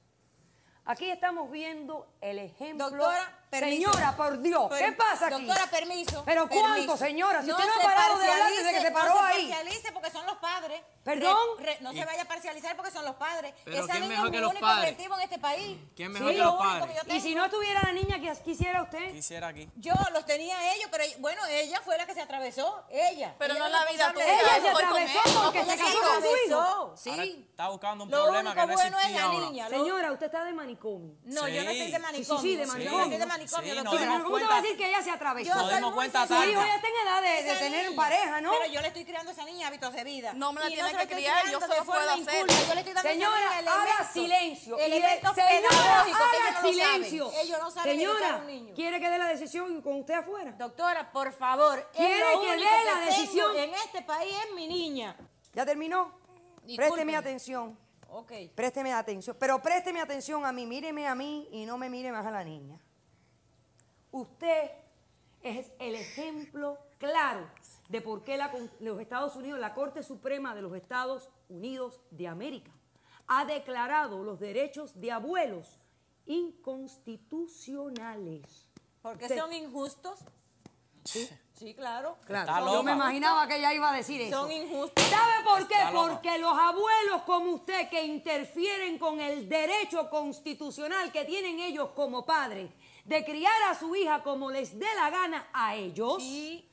Speaker 1: Aquí estamos viendo el ejemplo.
Speaker 8: Doctora, permiso.
Speaker 1: Señora, por Dios, ¿qué pasa aquí?
Speaker 8: Doctora, permiso.
Speaker 1: ¿Pero
Speaker 8: permiso.
Speaker 1: cuánto, señora? Si usted no ha
Speaker 8: se
Speaker 1: parado de hablar desde que se paró
Speaker 8: no
Speaker 1: ahí.
Speaker 8: se parcialice porque son los padres.
Speaker 1: ¿Perdón?
Speaker 8: Re- re- no se vaya a parcializar porque son los padres.
Speaker 9: Pero
Speaker 8: Esa
Speaker 9: ¿quién
Speaker 8: niña
Speaker 9: mejor
Speaker 8: es
Speaker 9: que
Speaker 8: mi
Speaker 9: los
Speaker 8: único
Speaker 9: padres?
Speaker 8: objetivo en este país.
Speaker 9: ¿Quién
Speaker 8: Sí,
Speaker 9: mejor que
Speaker 8: lo
Speaker 9: los
Speaker 8: único
Speaker 9: padres?
Speaker 8: que yo
Speaker 1: Y si no estuviera la niña, ¿qué quisiera usted?
Speaker 9: Quisiera aquí.
Speaker 8: Yo los tenía ellos, pero bueno, ella fue la que se atravesó. Ella.
Speaker 10: Pero
Speaker 8: Ella
Speaker 10: no
Speaker 8: es
Speaker 10: la vida tuya,
Speaker 1: Ella se atravesó porque
Speaker 10: no
Speaker 1: se casó
Speaker 10: ella.
Speaker 1: con su hijo.
Speaker 8: Sí.
Speaker 9: está buscando un
Speaker 8: Lo
Speaker 9: problema
Speaker 8: único
Speaker 9: que no
Speaker 8: bueno es
Speaker 9: existía
Speaker 8: la
Speaker 9: ahora.
Speaker 1: Señora, usted está de manicomio.
Speaker 8: No, yo no
Speaker 9: Sí.
Speaker 8: estoy de
Speaker 9: Sí, sí,
Speaker 8: manicomio.
Speaker 1: sí, de
Speaker 8: no
Speaker 1: manicomio.
Speaker 8: Manicomio,
Speaker 9: Sí,
Speaker 8: doctora.
Speaker 1: ¿cómo te va a
Speaker 9: cuenta.
Speaker 1: decir que ella se atravesó?
Speaker 9: Nos dimos cuenta
Speaker 1: Su hijo ya está en edad de, de tener
Speaker 8: niña.
Speaker 1: pareja, ¿no?
Speaker 8: Pero yo le estoy criando a esa niña hábitos de vida.
Speaker 10: No me la tiene
Speaker 8: se
Speaker 10: que criar, yo
Speaker 8: criando
Speaker 10: se
Speaker 8: de
Speaker 10: lo
Speaker 8: forma
Speaker 10: puedo hacer.
Speaker 8: Yo le estoy dando
Speaker 1: Señora, haga silencio.
Speaker 8: Elementos
Speaker 1: señora,
Speaker 8: pedagógicos
Speaker 1: haga
Speaker 8: no
Speaker 1: silencio.
Speaker 8: Ellos no saben
Speaker 1: Señora,
Speaker 8: un niño.
Speaker 1: ¿quiere que dé la decisión con usted afuera?
Speaker 8: Doctora, por favor,
Speaker 1: ¿Quiere que dé la decisión?
Speaker 8: en este país es mi niña.
Speaker 1: ¿Ya terminó? Présteme atención.
Speaker 8: Ok.
Speaker 1: Présteme atención. Pero présteme atención a mí. Míreme a mí y no me mire más a la niña. Usted es el ejemplo claro de por qué la los Estados Unidos, la Corte Suprema de los Estados Unidos de América, ha declarado los derechos de abuelos inconstitucionales.
Speaker 8: Porque
Speaker 1: Usted-
Speaker 8: son injustos. Sí, sí, claro.
Speaker 1: Claro, yo me imaginaba que ella iba a decir eso.
Speaker 8: Son injustos.
Speaker 1: ¿Sabe por qué? Porque los abuelos como usted que interfieren con el derecho constitucional que tienen ellos como padres de criar a su hija como les dé la gana a ellos.
Speaker 8: Sí.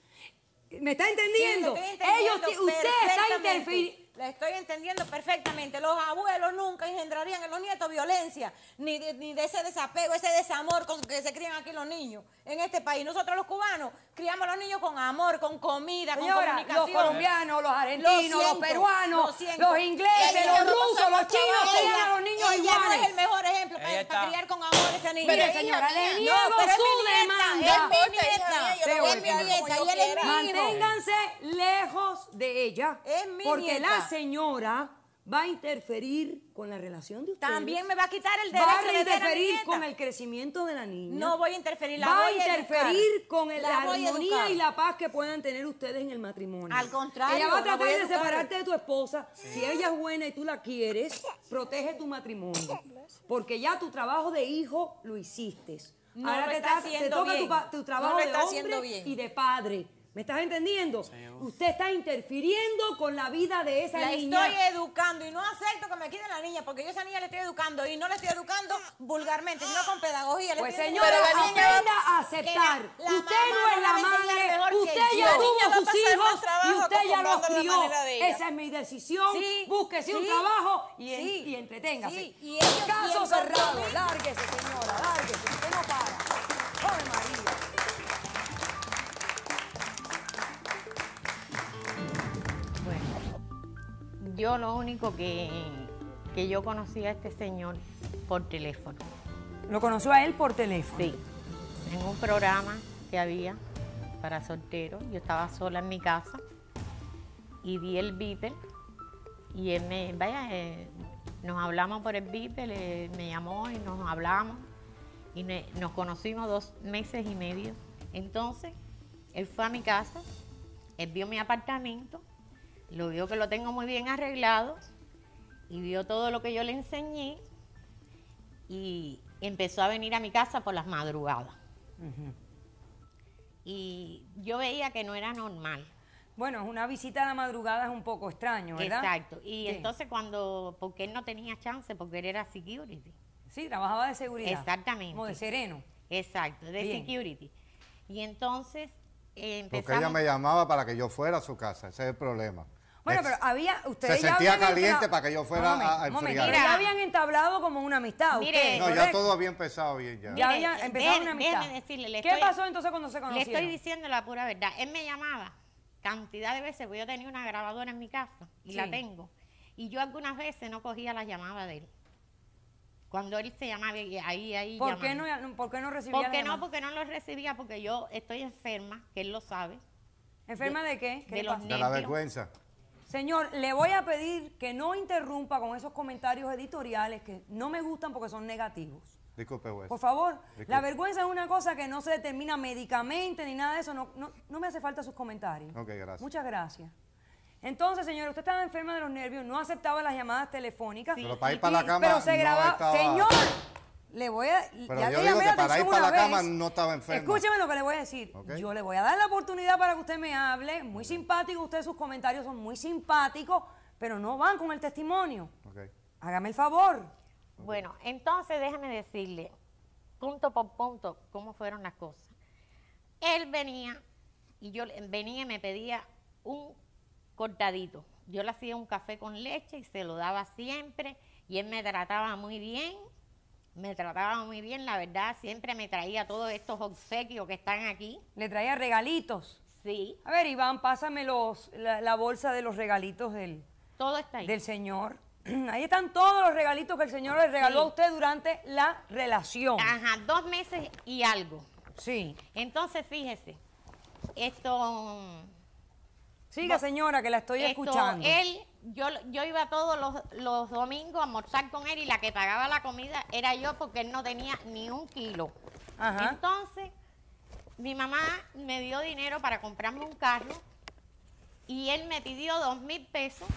Speaker 1: ¿Me está entendiendo? ellos usted está interfiriendo.
Speaker 8: La estoy entendiendo perfectamente. Los abuelos nunca engendrarían en los nietos violencia, ni de, ni de ese desapego, ese desamor con que se crían aquí los niños en este país. Nosotros los cubanos criamos a los niños con amor, con comida, con
Speaker 1: Señora,
Speaker 8: comunicación.
Speaker 1: los colombianos, los argentinos,
Speaker 8: Lo
Speaker 1: los peruanos,
Speaker 8: lo
Speaker 1: los ingleses,
Speaker 8: Ella
Speaker 1: los
Speaker 8: no
Speaker 1: rusos, los chinos, crían a los niños
Speaker 8: ella no
Speaker 1: iguales.
Speaker 8: es el mejor ejemplo para, criar con amor a esa niña.
Speaker 1: Mire,
Speaker 8: Ella-
Speaker 1: señora, le
Speaker 8: no,
Speaker 1: niego
Speaker 8: pero es
Speaker 1: su
Speaker 8: mi nieta,
Speaker 1: demanda.
Speaker 8: Es mi nieta.
Speaker 10: yo
Speaker 8: Es mi nieta y él es.
Speaker 1: Manténganse lejos de ella.
Speaker 8: Es mi
Speaker 1: porque
Speaker 8: nieta.
Speaker 1: la señora va a interferir con la relación de ustedes.
Speaker 8: También me va a quitar el
Speaker 1: va
Speaker 8: derecho
Speaker 1: a
Speaker 8: de ver a
Speaker 1: interferir con el crecimiento de la niña.
Speaker 8: No voy a interferir, la
Speaker 1: va
Speaker 8: voy
Speaker 1: a
Speaker 8: a
Speaker 1: interferir
Speaker 8: educar.
Speaker 1: con el-
Speaker 8: La
Speaker 1: armonía y la paz que puedan tener ustedes en el matrimonio.
Speaker 8: Al contrario,
Speaker 1: Ella va a tratar de
Speaker 8: educar.
Speaker 1: separarte de tu esposa. Si ella es buena y tú la quieres, protege tu matrimonio. Porque ya tu trabajo de hijo lo hiciste.
Speaker 8: No
Speaker 1: Ahora
Speaker 8: lo
Speaker 1: te,
Speaker 8: está
Speaker 1: te
Speaker 8: haciendo
Speaker 1: toca tu,
Speaker 8: bien.
Speaker 1: tu
Speaker 8: No
Speaker 1: trabajo
Speaker 8: lo
Speaker 1: de hombre
Speaker 8: haciendo bien.
Speaker 1: y de padre. ¿Me estás entendiendo? Usted está interfiriendo con la vida de esa
Speaker 8: La
Speaker 1: niña.
Speaker 8: estoy educando y no acepto que me quiten la niña porque yo a esa niña le estoy educando y no le estoy educando vulgarmente, sino con pedagogía. Le
Speaker 1: Pues
Speaker 8: estoy
Speaker 1: señora,
Speaker 10: la niña
Speaker 1: aprenda a aceptar.
Speaker 8: la- la
Speaker 1: usted no es la
Speaker 8: la
Speaker 1: madre, usted ya
Speaker 8: La
Speaker 1: tuvo
Speaker 10: niña va a
Speaker 1: sus hijos y usted ya los
Speaker 10: la
Speaker 1: crió. Esa es mi decisión.
Speaker 8: Sí,
Speaker 1: Búsquese un trabajo y, en-
Speaker 8: sí,
Speaker 1: y entreténgase.
Speaker 8: sí, y ellos
Speaker 1: Caso cerrado. Lárguese, señora,
Speaker 12: yo lo único que, que yo conocí a este señor por teléfono.
Speaker 1: Lo conoció a él por teléfono.
Speaker 12: Sí, en un programa que había para solteros. Yo estaba sola en mi casa y vi el Beeper y él me, vaya, eh, nos hablamos por el Beeper, eh, me llamó y nos hablamos y ne- nos conocimos dos meses y medio. Entonces, él fue a mi casa, él vio mi apartamento, lo vio que lo tengo muy bien arreglado y vio todo lo que yo le enseñé y empezó a venir a mi casa por las madrugadas. Y yo veía que no era normal.
Speaker 1: Bueno, es una visita a la madrugada es un poco extraño, ¿verdad?
Speaker 12: Exacto. Y
Speaker 1: Sí.
Speaker 12: entonces cuando, porque él no tenía chance, porque él era security.
Speaker 1: Sí, trabajaba de seguridad.
Speaker 12: Exactamente.
Speaker 1: Como de sereno.
Speaker 12: Exacto, de
Speaker 1: Bien.
Speaker 12: security. Y entonces eh,
Speaker 13: Porque ella me llamaba para que yo fuera a su casa, ese es el problema.
Speaker 1: Bueno, pero había, ustedes ya
Speaker 13: sentía
Speaker 1: habían
Speaker 13: caliente para que yo fuera
Speaker 1: Un momento,
Speaker 13: a- a enfriar.
Speaker 1: ya habían entablado como una amistad.
Speaker 12: Mire,
Speaker 1: ustedes,
Speaker 13: no, ya
Speaker 1: ¿correcto?
Speaker 13: todo había empezado bien ya.
Speaker 1: Ya
Speaker 12: Mire,
Speaker 1: habían empezado
Speaker 12: déjeme-
Speaker 1: una amistad.
Speaker 12: decirle, le
Speaker 1: ¿Qué
Speaker 12: estoy-
Speaker 1: pasó entonces cuando se
Speaker 12: Le
Speaker 1: conocieron?
Speaker 12: estoy diciendo la pura verdad. Él me llamaba cantidad de veces, porque yo tenía una grabadora en mi casa y la tengo. Y yo algunas veces no cogía la llamada de él. Cuando él se llamaba, y ahí, ahí.
Speaker 1: ¿Por qué, no. ¿Por qué no recibía
Speaker 12: ¿Por qué
Speaker 1: la
Speaker 12: no? Porque no lo recibía, porque yo estoy enferma, que él lo sabe.
Speaker 1: ¿Enferma de qué? ¿Qué
Speaker 12: de
Speaker 1: le
Speaker 12: los
Speaker 1: pasa?
Speaker 13: De la vergüenza.
Speaker 1: Señor, le voy a pedir que no interrumpa con esos comentarios editoriales que no me gustan porque son negativos.
Speaker 13: Disculpe, juez.
Speaker 1: Por favor,
Speaker 13: Disculpe.
Speaker 1: la vergüenza es una cosa que no se determina médicamente ni nada de eso. No, no, no me hace falta sus comentarios.
Speaker 13: Ok, gracias.
Speaker 1: Muchas gracias. Entonces, señor, usted estaba enferma de los nervios, no aceptaba las llamadas telefónicas.
Speaker 13: Pero para ir
Speaker 1: y-
Speaker 13: para la cama
Speaker 1: Pero se
Speaker 13: no
Speaker 1: grababa.
Speaker 13: estaba-
Speaker 1: Señor, le voy a.
Speaker 13: Pero
Speaker 1: ya
Speaker 13: yo
Speaker 1: te
Speaker 13: digo
Speaker 1: llamé
Speaker 13: que
Speaker 1: la
Speaker 13: para ir
Speaker 1: atención
Speaker 13: para la cama no estaba enferma.
Speaker 1: Escúcheme lo que le voy a decir.
Speaker 13: Ok.
Speaker 1: Yo le voy a dar la oportunidad para que usted me hable. Muy simpático, usted sus comentarios son muy simpáticos, pero no van con el testimonio. Hágame el favor.
Speaker 12: Bueno, entonces déjame decirle, punto por punto, cómo fueron las cosas. Él venía y yo le- venía y me pedía un cortadito. Yo le hacía un café con leche y se lo daba siempre y él me trataba muy bien. Me trataba muy bien, la verdad, siempre me traía todos estos obsequios que están aquí.
Speaker 1: Le traía regalitos.
Speaker 12: Sí,
Speaker 1: A ver, Iván, pásame los, la, la bolsa de los regalitos del,
Speaker 12: todo está ahí.
Speaker 1: del señor. Ahí están todos los regalitos que el señor le regaló
Speaker 12: Sí.
Speaker 1: a usted durante la relación.
Speaker 12: Ajá, dos meses y algo.
Speaker 1: Sí.
Speaker 12: Entonces, fíjese, esto...
Speaker 1: Siga, señora, que la estoy
Speaker 12: Esto,
Speaker 1: escuchando.
Speaker 12: Él, yo, yo iba todos los, los domingos a almorzar con él y la que pagaba la comida era yo porque él no tenía ni un kilo.
Speaker 1: Ajá.
Speaker 12: Entonces, mi mamá me dio dinero para comprarme un carro y él me pidió dos mil pesos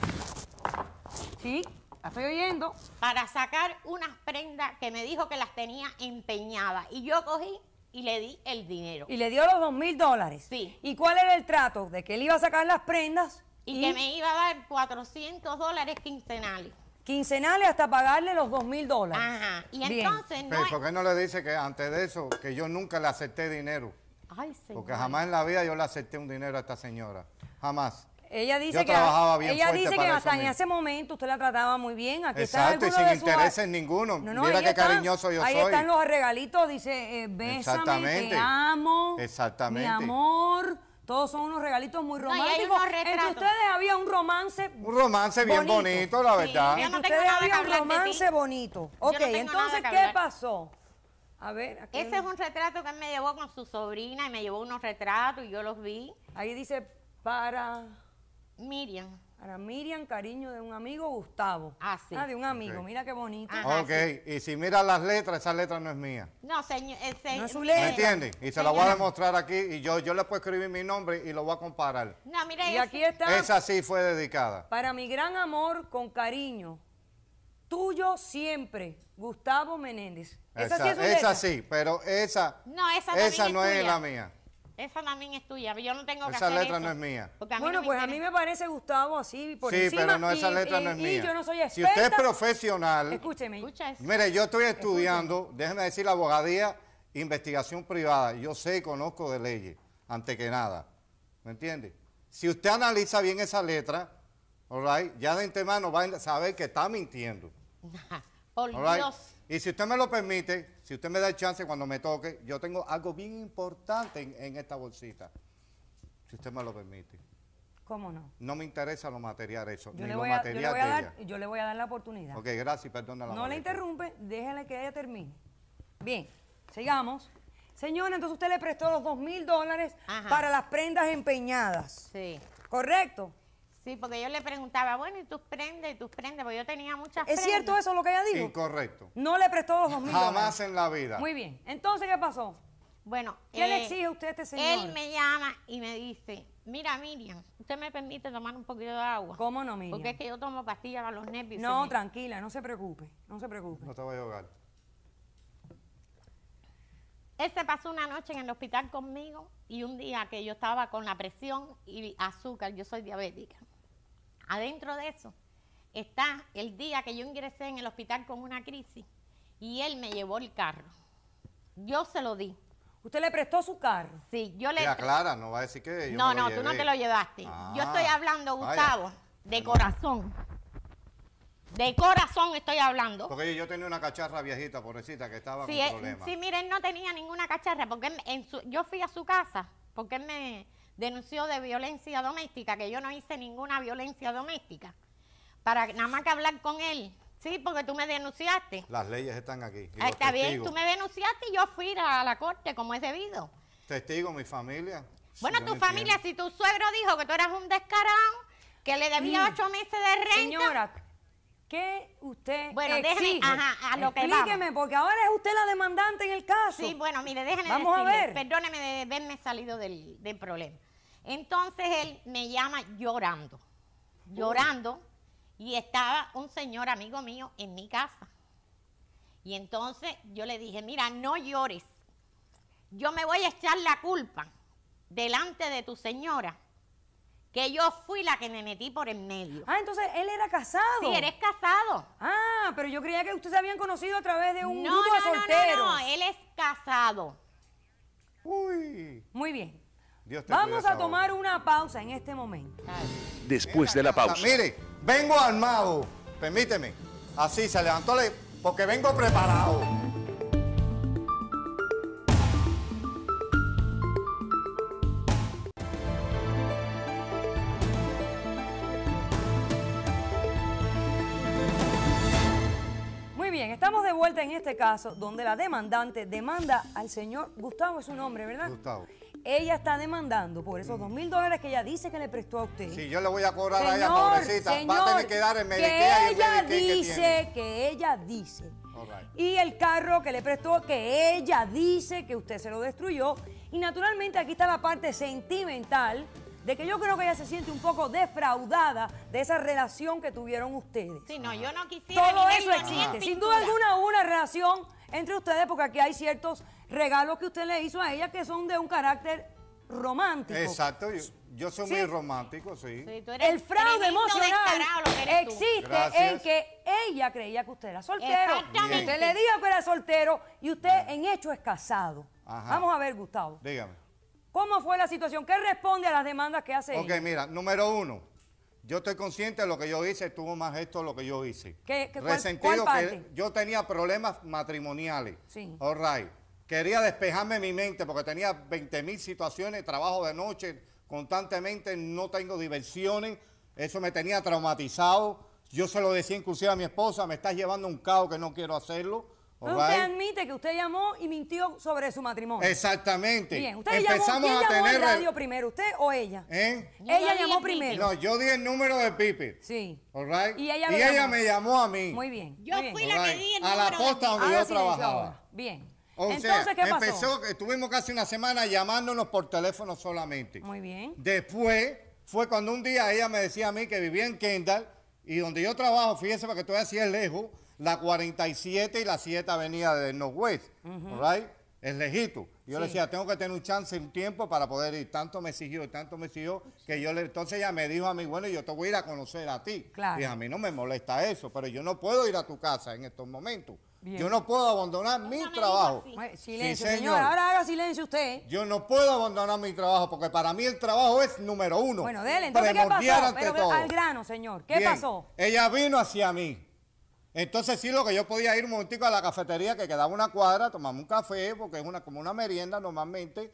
Speaker 1: Sí, la estoy oyendo.
Speaker 12: para sacar unas prendas que me dijo que las tenía empeñadas. Y yo cogí y le di el dinero.
Speaker 1: Y le dio los dos mil dólares.
Speaker 12: Sí.
Speaker 1: ¿Y cuál era el trato? De que él iba a sacar las prendas
Speaker 12: Y que me iba a dar 400 dólares quincenales.
Speaker 1: quincenales hasta pagarle los dos mil dólares.
Speaker 12: Ajá. Y
Speaker 1: Bien.
Speaker 12: entonces no
Speaker 13: Pero, ¿Por qué no le dice que antes de eso, que yo nunca le acepté dinero?
Speaker 12: Ay, señor.
Speaker 13: Porque jamás en la vida yo le acepté un dinero a esta señora. Jamás.
Speaker 1: Ella dice
Speaker 13: Yo
Speaker 1: que,
Speaker 13: trabajaba bien
Speaker 1: ella dice que hasta en ese momento usted la trataba muy bien. Aquí
Speaker 13: Exacto, y sin
Speaker 1: de sus-
Speaker 13: intereses ninguno.
Speaker 1: No, no,
Speaker 13: Mira
Speaker 1: ahí
Speaker 13: qué
Speaker 1: están-
Speaker 13: cariñoso yo
Speaker 1: ahí
Speaker 13: soy.
Speaker 1: están los regalitos, dice, eh, bésame,
Speaker 13: Exactamente.
Speaker 1: te amo,
Speaker 13: Exactamente.
Speaker 1: mi amor. Todos son unos regalitos muy
Speaker 12: No,
Speaker 1: románticos.
Speaker 12: unos
Speaker 1: Entre ustedes había un romance
Speaker 13: Un romance bien bonito, la verdad.
Speaker 12: No
Speaker 1: Entre ustedes había un romance bonito. Ok,
Speaker 12: no
Speaker 1: entonces, ¿qué pasó? A ver, aquí
Speaker 12: Ese es un retrato que él me llevó con su sobrina y me llevó unos retratos y yo los vi.
Speaker 1: ahí dice para,
Speaker 12: Miriam.
Speaker 1: Para Miriam, cariño de un amigo, Gustavo.
Speaker 12: Ah, sí.
Speaker 1: de un amigo, mira qué bonito.
Speaker 12: Ajá,
Speaker 13: Ok, y si mira las letras, esa letra no es mía.
Speaker 12: No, señor. ese-
Speaker 1: No es su letra.
Speaker 13: ¿Me entiendes? Y se la voy a demostrar aquí y yo, yo le puedo escribir mi nombre y lo voy a comparar.
Speaker 12: No, mire,
Speaker 1: Y
Speaker 12: ese-
Speaker 1: aquí está,
Speaker 13: Esa sí fue dedicada.
Speaker 1: para mi gran amor, con cariño, tuyo siempre, Gustavo Menéndez. Esa, sí es su
Speaker 13: esa
Speaker 1: letra.
Speaker 13: sí, pero esa,
Speaker 12: No, esa
Speaker 13: esa no es la mía.
Speaker 12: Esa también es tuya. Yo no tengo que
Speaker 13: Esa
Speaker 12: hacer
Speaker 13: letra
Speaker 12: eso,
Speaker 13: no es mía.
Speaker 1: Bueno,
Speaker 12: no
Speaker 1: pues a mí me parece Gustavo así por
Speaker 13: Sí,
Speaker 1: encima.
Speaker 13: pero no, esa
Speaker 1: y-
Speaker 13: letra
Speaker 1: y-
Speaker 13: no es
Speaker 1: y
Speaker 13: mía.
Speaker 1: yo no soy
Speaker 13: Si usted es
Speaker 1: experta.
Speaker 13: profesional,
Speaker 1: Escúcheme.
Speaker 12: Escucha eso.
Speaker 13: mire, yo estoy estudiando, déjeme decir, la abogadía, investigación privada. Yo sé y conozco de leyes, ante que nada. ¿Me entiende? Si usted analiza bien esa letra, all right, ya de antemano va a saber que está mintiendo.
Speaker 12: Por
Speaker 13: all right.
Speaker 12: Dios.
Speaker 13: Y si usted me lo permite, si usted me da el chance cuando me toque, yo tengo algo bien importante en, en esta bolsita. Si usted me lo permite.
Speaker 1: ¿Cómo no?
Speaker 13: No me interesa lo material eso,
Speaker 1: Yo
Speaker 13: ni
Speaker 1: le,
Speaker 13: lo
Speaker 1: voy a, yo,
Speaker 13: material
Speaker 1: le voy a
Speaker 13: de
Speaker 1: dar,
Speaker 13: ella.
Speaker 1: yo le voy a dar la oportunidad.
Speaker 13: Ok, gracias, y perdona la
Speaker 1: No le interrumpe, déjale que ella termine. Bien, sigamos. Señora, entonces usted le prestó los dos mil dólares para las prendas empeñadas.
Speaker 12: Sí.
Speaker 1: ¿Correcto?
Speaker 12: Sí, porque yo le preguntaba, bueno, ¿y tus prendas? ¿Y tus prendas? Porque yo tenía muchas
Speaker 1: ¿Es
Speaker 12: prendas.
Speaker 1: cierto eso lo que ella dijo?
Speaker 13: Incorrecto.
Speaker 1: No le prestó los dos mil
Speaker 13: Jamás en la vida.
Speaker 1: Muy bien. Entonces, ¿qué pasó?
Speaker 12: Bueno,
Speaker 1: ¿Qué le
Speaker 12: eh,
Speaker 1: exige usted a este señor?
Speaker 12: Él me llama y me dice, mira Miriam, ¿usted me permite tomar un poquito de agua?
Speaker 1: ¿Cómo no, Miriam?
Speaker 12: Porque es que yo tomo pastillas para los nervios.
Speaker 1: No,
Speaker 12: me-
Speaker 1: tranquila, no se preocupe, no se preocupe.
Speaker 13: No te voy a ahogar.
Speaker 12: Él se pasó una noche en el hospital conmigo y un día que yo estaba con la presión y azúcar, yo soy diabética. Adentro de eso está el día que yo ingresé en el hospital con una crisis y él me llevó el carro. Yo se lo di.
Speaker 1: ¿Usted le prestó su carro?
Speaker 12: Sí, yo le...
Speaker 13: Aclara, no va a decir que yo
Speaker 12: no,
Speaker 13: me lo
Speaker 12: no, tú no te lo llevaste. yo estoy
Speaker 13: Ah,
Speaker 12: hablando,
Speaker 13: vaya.
Speaker 12: Gustavo, de corazón. De corazón estoy hablando.
Speaker 13: Porque yo tenía una cacharra viejita, pobrecita, que estaba
Speaker 12: Sí,
Speaker 13: con
Speaker 12: eh,
Speaker 13: problemas.
Speaker 12: sí, mire, él no tenía ninguna cacharra, porque en su- yo fui a su casa, porque él me denunció de violencia doméstica, que yo no hice ninguna violencia doméstica, para nada más que hablar con él. Sí, porque tú me denunciaste.
Speaker 13: Las leyes están aquí.
Speaker 12: Ah, Está bien, tú me denunciaste y yo fui a la corte como es debido.
Speaker 13: Testigos, mi familia.
Speaker 12: Bueno, tu
Speaker 13: no
Speaker 12: familia,
Speaker 13: entiendo.
Speaker 12: si tu suegro dijo que tú eras un descarado, que le debía
Speaker 1: Mm.
Speaker 12: ocho meses de renta.
Speaker 1: Señora, ¿qué usted
Speaker 12: Bueno, déjeme- ajá, a lo que
Speaker 1: Explíqueme,
Speaker 12: vamos.
Speaker 1: porque ahora es usted la demandante en el caso.
Speaker 12: Sí, bueno, mire, déjeme
Speaker 1: Vamos a ver.
Speaker 12: perdóneme de verme salido del, del problema. Entonces él me llama llorando, llorando, y estaba un señor amigo mío en mi casa. Y entonces yo le dije, mira, no llores, yo me voy a echar la culpa delante de tu señora, que yo fui la que me metí por el medio.
Speaker 1: Ah, entonces él era casado.
Speaker 12: Sí, eres casado.
Speaker 1: Ah, pero yo creía que ustedes se habían conocido a través de un
Speaker 12: No,
Speaker 1: grupo de
Speaker 12: no, no, no, no, él es casado.
Speaker 13: Uy.
Speaker 1: Muy bien.
Speaker 13: Dios te
Speaker 1: Vamos a tomar una pausa en este momento.
Speaker 14: Después de la pausa.
Speaker 13: Mire, vengo armado. Permíteme. Así se levantó le- porque vengo preparado.
Speaker 1: Muy bien, estamos de vuelta en este caso donde la demandante demanda al señor Gustavo, es su nombre, ¿verdad?
Speaker 13: Gustavo.
Speaker 1: Ella está demandando por esos dos mil dólares que ella dice que le prestó a usted.
Speaker 13: Si yo le voy a cobrar a ella,
Speaker 1: Señor,
Speaker 13: pobrecita, va a
Speaker 1: señor,
Speaker 13: tener que dar el
Speaker 1: que
Speaker 13: Medicare y el
Speaker 1: ella
Speaker 13: Medicaid que
Speaker 1: dice,
Speaker 13: tiene.
Speaker 1: que ella dice.
Speaker 13: Right.
Speaker 1: Y el carro que le prestó, que ella dice que usted se lo destruyó. Y naturalmente aquí está la parte sentimental de que yo creo que ella se siente un poco defraudada de esa relación que tuvieron ustedes.
Speaker 12: Sí, no, yo no quisiera
Speaker 1: Todo eso existe. Sin duda alguna una relación entre ustedes porque aquí hay ciertos regalos que usted le hizo a ella que son de un carácter romántico.
Speaker 13: Exacto, yo, yo soy
Speaker 1: Sí.
Speaker 13: muy romántico, sí.
Speaker 12: Sí, tú eres
Speaker 1: El fraude emocional existe
Speaker 13: Gracias.
Speaker 1: en que ella creía que usted era soltero.
Speaker 12: Exactamente.
Speaker 1: Usted le dijo que era soltero y usted en hecho es casado.
Speaker 13: Ajá.
Speaker 1: Vamos a ver, Gustavo.
Speaker 13: Dígame.
Speaker 1: ¿Cómo fue la situación? ¿Qué responde a las demandas que hace
Speaker 13: Ok,
Speaker 1: ella?
Speaker 13: mira, número uno. Yo estoy consciente de lo que yo hice, tuvo más esto de lo que yo hice.
Speaker 1: ¿Qué- qué- cuál-
Speaker 13: Resentido
Speaker 1: cuál
Speaker 13: que
Speaker 1: parte?
Speaker 13: yo tenía problemas matrimoniales.
Speaker 1: Sí.
Speaker 13: All right. Quería despejarme mi mente porque tenía 20 mil situaciones, trabajo de noche constantemente, no tengo diversiones. Eso me tenía traumatizado. Yo se lo decía inclusive a mi esposa, me estás llevando a un caos que no quiero hacerlo.
Speaker 1: Usted admite que usted llamó y mintió sobre su matrimonio.
Speaker 13: Exactamente.
Speaker 1: Bien, usted
Speaker 13: Empezamos
Speaker 1: llamó, ¿quién
Speaker 13: a
Speaker 1: llamó
Speaker 13: tener
Speaker 1: radio primero, usted o ella?
Speaker 13: ¿Eh?
Speaker 1: Ella llamó
Speaker 12: el
Speaker 1: primero.
Speaker 13: No, yo di el número de Pipi.
Speaker 1: Sí.
Speaker 13: All right.
Speaker 1: Y ella llamó.
Speaker 13: me llamó a mí.
Speaker 1: Muy bien.
Speaker 12: Yo
Speaker 1: muy bien.
Speaker 12: fui
Speaker 13: All
Speaker 12: la que di el
Speaker 13: A la
Speaker 12: número
Speaker 13: posta donde yo
Speaker 1: silencio
Speaker 13: trabajaba.
Speaker 1: Bien.
Speaker 13: O
Speaker 1: Entonces,
Speaker 13: sea,
Speaker 1: ¿qué pasó?
Speaker 13: empezó, estuvimos casi una semana llamándonos por teléfono solamente.
Speaker 1: Muy bien.
Speaker 13: Después fue cuando un día ella me decía a mí que vivía en Kendall y donde yo trabajo, fíjese porque estoy así es lejos, la 47 y la 7 avenida de Northwest, all right? Es lejito. Yo le decía, tengo que tener un chance, un tiempo para poder ir. Tanto me siguió, tanto me siguió, que yo le... Entonces ella me dijo a mí, bueno, yo te voy a ir a conocer a ti.
Speaker 1: Claro.
Speaker 13: Y a mí no me molesta eso, pero yo no puedo ir a tu casa en estos momentos.
Speaker 1: Bien.
Speaker 13: Yo no puedo abandonar mi trabajo.
Speaker 1: Bueno, Silencio,
Speaker 13: Sí,
Speaker 1: señor. Ahora haga silencio usted.
Speaker 13: Yo no puedo abandonar mi trabajo porque para mí el trabajo es número uno.
Speaker 1: Bueno, dele, entonces, ¿qué pasó? Pero
Speaker 13: todo.
Speaker 1: al grano, señor. ¿Qué
Speaker 13: Bien,
Speaker 1: pasó?
Speaker 13: Ella vino hacia mí. Entonces sí, lo que yo podía ir un momentico a la cafetería que quedaba una cuadra, tomamos un café, porque es una, como una merienda normalmente.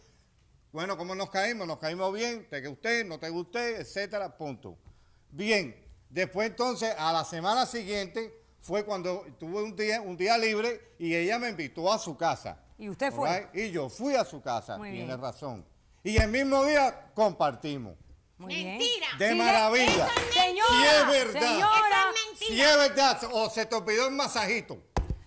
Speaker 13: Bueno, ¿cómo nos caímos? Nos caímos bien, te guste, no te guste, etcétera, punto. Bien, después entonces, a la semana siguiente, fue cuando tuve un día, un día libre y ella me invitó a su casa.
Speaker 1: Y usted fue.
Speaker 13: Y yo fui a su casa,
Speaker 1: Muy
Speaker 13: tiene
Speaker 1: bien.
Speaker 13: razón. Y el mismo día compartimos.
Speaker 1: Muy bien.
Speaker 12: Mentira.
Speaker 13: De
Speaker 1: Sí,
Speaker 13: maravilla.
Speaker 12: es
Speaker 1: Señora,
Speaker 13: Si es verdad.
Speaker 1: señora,
Speaker 12: es
Speaker 13: Si es verdad, o se te olvidó un masajito.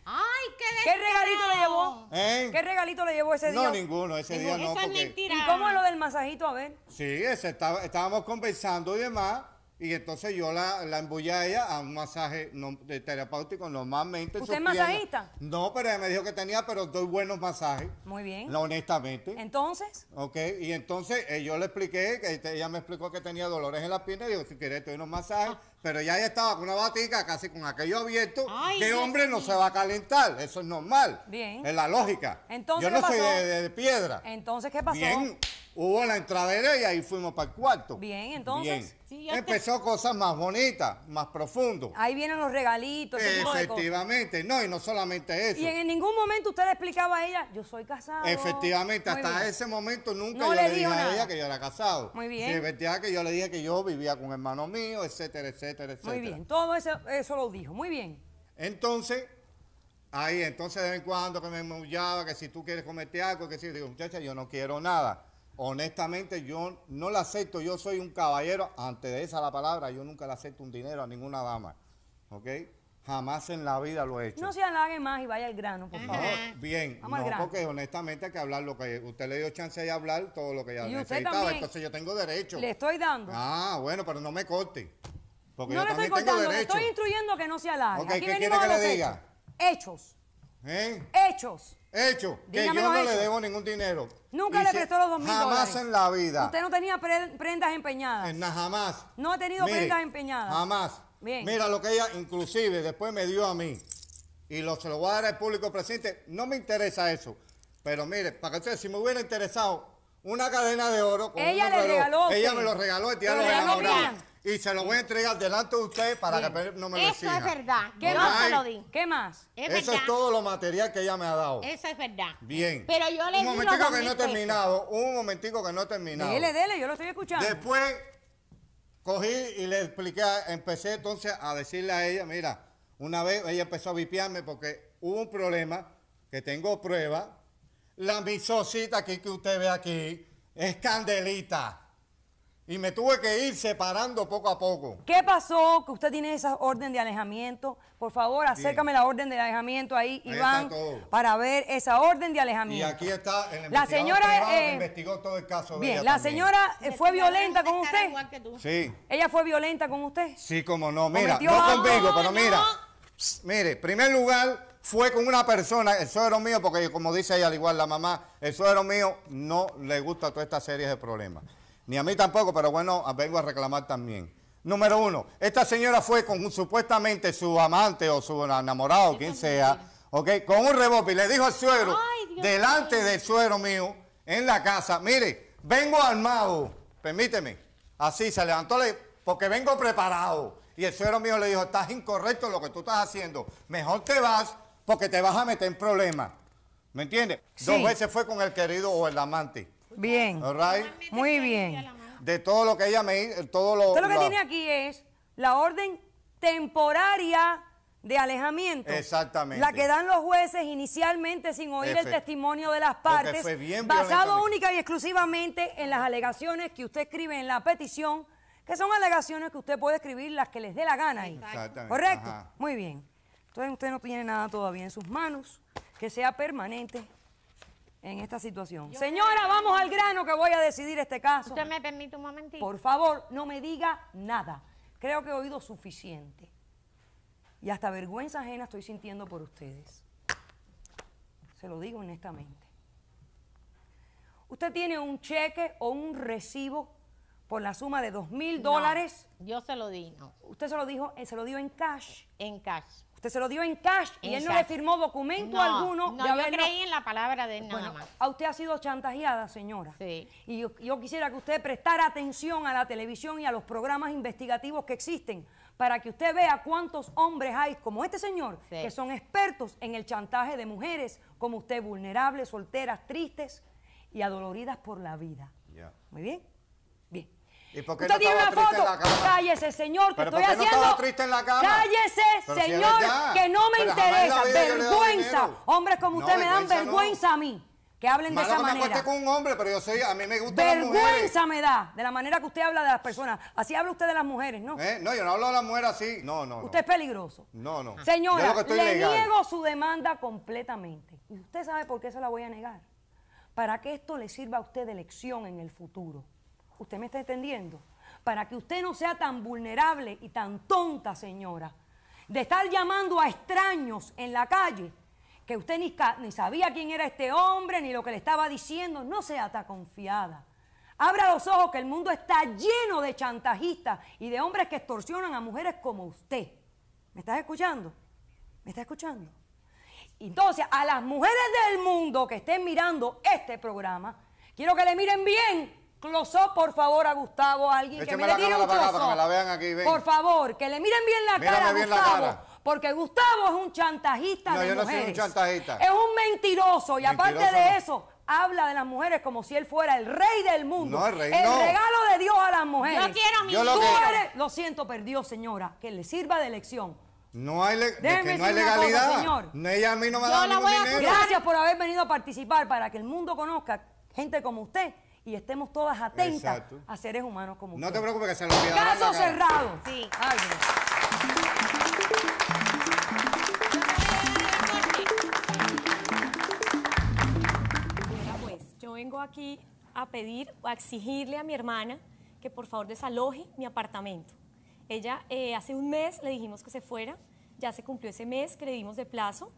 Speaker 12: Ay, qué
Speaker 1: ¿qué regalito le llevó?
Speaker 13: ¿Eh?
Speaker 1: ¿Qué regalito le llevó ese día?
Speaker 13: No, ninguno, ese día no,
Speaker 12: Eso es
Speaker 13: porque...
Speaker 12: mentira.
Speaker 1: ¿Y cómo es lo del masajito? A ver.
Speaker 13: Sí, ese estaba- estábamos conversando y demás, Y entonces yo la, la embullé a ella a un masaje no- de terapéutico normalmente. en
Speaker 1: ¿Usted es
Speaker 13: piernas.
Speaker 1: masajista?
Speaker 13: No, pero ella me dijo que tenía, pero doy buenos masajes.
Speaker 1: Muy bien.
Speaker 13: No, honestamente.
Speaker 1: Entonces,
Speaker 13: Ok, y entonces eh, yo le expliqué, que ella me explicó que tenía dolores en la pierna, y digo, si quieres te doy unos masajes, pero ya ella estaba con una batica, casi con aquello abierto,
Speaker 12: Ay, Dios
Speaker 13: hombre no se va a calentar, eso es normal.
Speaker 1: Bien.
Speaker 13: Es la lógica.
Speaker 1: Entonces,
Speaker 13: yo
Speaker 1: ¿qué
Speaker 13: no soy de- de piedra.
Speaker 1: entonces ¿qué pasó?
Speaker 13: Bien, hubo la entradera y ahí fuimos para el cuarto.
Speaker 1: Bien, entonces.
Speaker 13: Bien.
Speaker 12: Sí, yo te-
Speaker 13: Empezó cosas más bonitas, más profundas.
Speaker 1: Ahí vienen los regalitos.
Speaker 13: Efectivamente, no, y no solamente eso.
Speaker 1: Y en ningún momento usted le explicaba a ella, yo soy casado.
Speaker 13: Efectivamente,
Speaker 1: Muy
Speaker 13: hasta
Speaker 1: bien.
Speaker 13: ese momento nunca
Speaker 1: No
Speaker 13: yo
Speaker 1: le
Speaker 13: dije a
Speaker 1: nada.
Speaker 13: ella que yo era casado.
Speaker 1: Muy bien.
Speaker 13: Sí, verdad que yo le dije que yo vivía con hermanos míos, etcétera, etcétera, etcétera.
Speaker 1: Muy bien, todo eso, eso lo dijo. Muy bien.
Speaker 13: Entonces, ahí, entonces de vez en cuando que me maullaba, que si tú quieres comerte algo, que si, digo, muchacha, yo no quiero nada. Honestamente, yo no le acepto, yo soy un caballero, antes de esa la palabra, yo nunca le acepto un dinero a ninguna dama, ¿ok? Jamás en la vida lo he hecho.
Speaker 1: No se halague más y vaya al grano, por favor.
Speaker 13: No, bien,
Speaker 1: Vamos
Speaker 13: no, porque honestamente hay que hablar lo que usted le dio chance de hablar todo lo que ella
Speaker 1: Y
Speaker 13: necesitaba, entonces yo tengo derecho.
Speaker 1: Le estoy dando.
Speaker 13: Ah, bueno, pero no me corte. Porque
Speaker 1: no
Speaker 13: yo
Speaker 1: le estoy cortando, le estoy instruyendo que no se halague.
Speaker 13: Ok,
Speaker 1: Aquí
Speaker 13: ¿qué
Speaker 1: venimos
Speaker 13: quiere
Speaker 1: a
Speaker 13: que le diga?
Speaker 1: Hechos.
Speaker 13: ¿Eh?
Speaker 1: Hechos.
Speaker 13: Hecho, que yo no le
Speaker 1: hechos.
Speaker 13: debo ningún dinero.
Speaker 1: Nunca
Speaker 13: Y
Speaker 1: le prestó los dos mil
Speaker 13: Jamás
Speaker 1: dólares.
Speaker 13: en la vida.
Speaker 1: Usted no tenía pre- prendas empeñadas.
Speaker 13: En nada, jamás.
Speaker 1: No ha tenido
Speaker 13: Mire,
Speaker 1: prendas empeñadas.
Speaker 13: Jamás.
Speaker 1: Bien.
Speaker 13: Mira lo que ella inclusive después me dio a mí. Y lo, se lo voy a dar al público presente. No me interesa eso. Pero mire, para que ustedes, si me hubiera interesado una cadena de oro con
Speaker 1: Ella
Speaker 13: un
Speaker 1: le
Speaker 13: reloj,
Speaker 1: regaló
Speaker 13: Ella
Speaker 1: usted.
Speaker 13: me lo regaló el día de
Speaker 1: lo
Speaker 13: los
Speaker 1: regaló
Speaker 13: enamorados. Y se lo voy a entregar delante de usted para
Speaker 1: Bien.
Speaker 13: que no me lo
Speaker 12: Eso
Speaker 13: exija.
Speaker 12: es verdad.
Speaker 1: ¿Qué
Speaker 12: yo
Speaker 1: más?
Speaker 12: se lo di.
Speaker 1: ¿Qué más?
Speaker 12: Es
Speaker 13: Eso
Speaker 12: verdad.
Speaker 13: es todo lo material que ella me ha dado.
Speaker 12: Eso es verdad.
Speaker 13: Bien.
Speaker 12: Pero yo le
Speaker 13: Un momentico que no he
Speaker 12: pesos.
Speaker 13: terminado. Un momentico que no he terminado.
Speaker 1: Dele, dele, yo lo estoy escuchando.
Speaker 13: Después cogí y le expliqué, empecé entonces a decirle a ella, mira, una vez ella empezó a vipiarme porque hubo un problema, que tengo prueba. La misocita aquí que usted ve aquí es candelita. Y me tuve que ir separando poco a poco.
Speaker 1: ¿Qué pasó que usted tiene esa orden de alejamiento? Por favor, acércame la orden de alejamiento ahí,
Speaker 13: Ahí
Speaker 1: Iván,
Speaker 13: está todo.
Speaker 1: para ver esa orden de
Speaker 13: Y
Speaker 1: alejamiento.
Speaker 13: aquí está el
Speaker 1: La señora,
Speaker 13: privado que
Speaker 1: eh,
Speaker 13: investigó todo el caso de
Speaker 1: Bien,
Speaker 13: ella
Speaker 1: la
Speaker 13: también.
Speaker 1: señora eh, fue violenta con usted.
Speaker 12: igual que tú.
Speaker 13: Sí.
Speaker 1: Ella fue violenta con usted.
Speaker 13: Sí, como no, mira, no
Speaker 1: algo.
Speaker 13: conmigo, pero
Speaker 12: No,
Speaker 13: mira. Pss, Mire, primer lugar fue con una persona, el suegro mío, porque como dice ella, al igual la mamá, el suegro mío no le gusta toda esta serie de problemas. Ni a mí tampoco, pero bueno, vengo a reclamar también. Número uno, esta señora fue con supuestamente su amante o su enamorado, quien sea, ¿ok? Con un revólver y le dijo al suegro,
Speaker 12: Ay,
Speaker 13: delante del suegro mío, en la casa, mire, vengo armado, permíteme. Así se levantó, le- porque vengo preparado. Y el suegro mío le dijo, estás incorrecto lo que tú estás haciendo. Mejor te vas porque te vas a meter en problemas. ¿Me entiendes?
Speaker 1: Sí.
Speaker 13: Dos veces fue con el querido o el amante.
Speaker 1: Bien,
Speaker 13: All right?
Speaker 1: muy bien.
Speaker 13: De todo lo que ella me hizo, todo lo...
Speaker 1: Usted lo que
Speaker 13: la-
Speaker 1: tiene aquí es la orden temporaria de alejamiento.
Speaker 13: Exactamente.
Speaker 1: La que dan los jueces inicialmente sin oír el
Speaker 13: Efe-
Speaker 1: testimonio de las partes,
Speaker 13: fue bien
Speaker 1: basado
Speaker 13: violentamente.
Speaker 1: única y exclusivamente en las alegaciones que usted escribe en la petición, que son alegaciones que usted puede escribir las que les dé la gana ahí.
Speaker 13: Exactamente,
Speaker 1: ¿Correcto?
Speaker 13: ajá.
Speaker 1: Muy bien. Entonces usted no tiene nada todavía en sus manos que sea permanente en esta situación. Señora, vamos al grano que voy a decidir este caso.
Speaker 12: ¿Usted me permite un momentito?
Speaker 1: Por favor, no me diga nada. Creo que he oído suficiente. Y hasta vergüenza ajena estoy sintiendo por ustedes. Se lo digo honestamente. Usted tiene un cheque o un recibo por la suma de dos mil dólares.
Speaker 12: Yo se lo di, no.
Speaker 1: Usted se lo dijo, eh, se lo dio en cash.
Speaker 12: En cash.
Speaker 1: Usted se lo dio en cash y él no le firmó documento
Speaker 12: No,
Speaker 1: alguno
Speaker 12: No,
Speaker 1: de
Speaker 12: yo
Speaker 1: haberlo-
Speaker 12: creí en la palabra de él nada
Speaker 1: Bueno,
Speaker 12: más.
Speaker 1: a usted ha sido chantajeada, señora.
Speaker 12: Sí.
Speaker 1: Y yo, yo quisiera que usted prestara atención a la televisión y a los programas investigativos que existen para que usted vea cuántos hombres hay, como este señor,
Speaker 12: Sí.
Speaker 1: que son expertos en el chantaje de mujeres como usted, vulnerables, solteras, tristes y adoloridas por la vida.
Speaker 13: Ya.
Speaker 1: Muy bien.
Speaker 13: ¿Y por qué
Speaker 1: Usted
Speaker 13: no
Speaker 1: tiene una foto.
Speaker 13: en la cama?
Speaker 1: Cállese, señor, que
Speaker 13: ¿Pero
Speaker 1: estoy
Speaker 13: no
Speaker 1: haciendo.
Speaker 13: estaba triste en la cama?
Speaker 1: Cállese,
Speaker 13: Pero
Speaker 1: señor, que no me
Speaker 13: Pero
Speaker 1: interesa. Vergüenza. Hombres como
Speaker 13: No,
Speaker 1: usted me dan
Speaker 13: vergüenza no.
Speaker 1: a mí. Que hablen de esa
Speaker 13: me
Speaker 1: manera.
Speaker 13: con un hombre, pero yo soy, a mí me las mujeres.
Speaker 1: Vergüenza me da de la manera que usted habla de las personas. Así habla usted de las mujeres, ¿no?
Speaker 13: ¿Eh? No, yo no hablo de la mujer así. No, no, no.
Speaker 1: Usted es peligroso.
Speaker 13: No, no.
Speaker 1: Señora, le
Speaker 13: legal.
Speaker 1: niego su demanda completamente. Y usted sabe por qué se la voy a negar. Para que esto le sirva a usted de lección en el futuro. ¿Usted me está entendiendo? para que usted no sea tan vulnerable y tan tonta, señora, de estar llamando a extraños en la calle, que usted ni, ni sabía quién era este hombre, ni lo que le estaba diciendo. No sea tan confiada. Abra los ojos que el mundo está lleno de chantajistas y de hombres que extorsionan a mujeres como usted. ¿Me estás escuchando? ¿Me estás escuchando? Entonces, a las mujeres del mundo que estén mirando este programa, quiero que le miren bien. Close up, por favor, a Gustavo, alguien que me le tire
Speaker 13: cámara
Speaker 1: un
Speaker 13: para acá,
Speaker 1: close
Speaker 13: para que me
Speaker 1: up.
Speaker 13: la vean aquí, ven.
Speaker 1: Por favor, que le miren bien la
Speaker 13: Mírame
Speaker 1: cara a
Speaker 13: bien la
Speaker 1: Gustavo.
Speaker 13: cara.
Speaker 1: Porque Gustavo es un chantajista
Speaker 13: No,
Speaker 1: de
Speaker 13: yo no soy un
Speaker 1: mujeres.
Speaker 13: chantajista.
Speaker 1: Es un mentiroso y aparte de
Speaker 13: no.
Speaker 1: eso, habla de las mujeres como si él fuera el rey del mundo.
Speaker 13: No, el rey
Speaker 1: el
Speaker 13: no.
Speaker 1: regalo de Dios a las mujeres.
Speaker 12: Yo quiero mi
Speaker 13: Yo lo
Speaker 1: eres- lo siento, perdió, señora, que le sirva de lección.
Speaker 13: No hay, le- que no hay
Speaker 1: una cosa,
Speaker 13: legalidad.
Speaker 1: señor.
Speaker 13: No, Ella a mí no me
Speaker 12: la
Speaker 13: ningún
Speaker 12: voy a
Speaker 13: dinero.
Speaker 1: Gracias por haber venido a participar para que el mundo conozca gente como usted y estemos todas atentas
Speaker 13: Exacto.
Speaker 1: a seres humanos como usted.
Speaker 13: No te preocupes que se lo olvidará
Speaker 1: Caso cerrado.
Speaker 12: Sí.
Speaker 1: Ay, Dios.
Speaker 14: Mira, pues, yo vengo aquí a pedir, a exigirle a mi hermana que por favor desaloje mi apartamento. Ella, eh, hace un mes le dijimos que se fuera, ya se cumplió ese mes que le dimos de plazo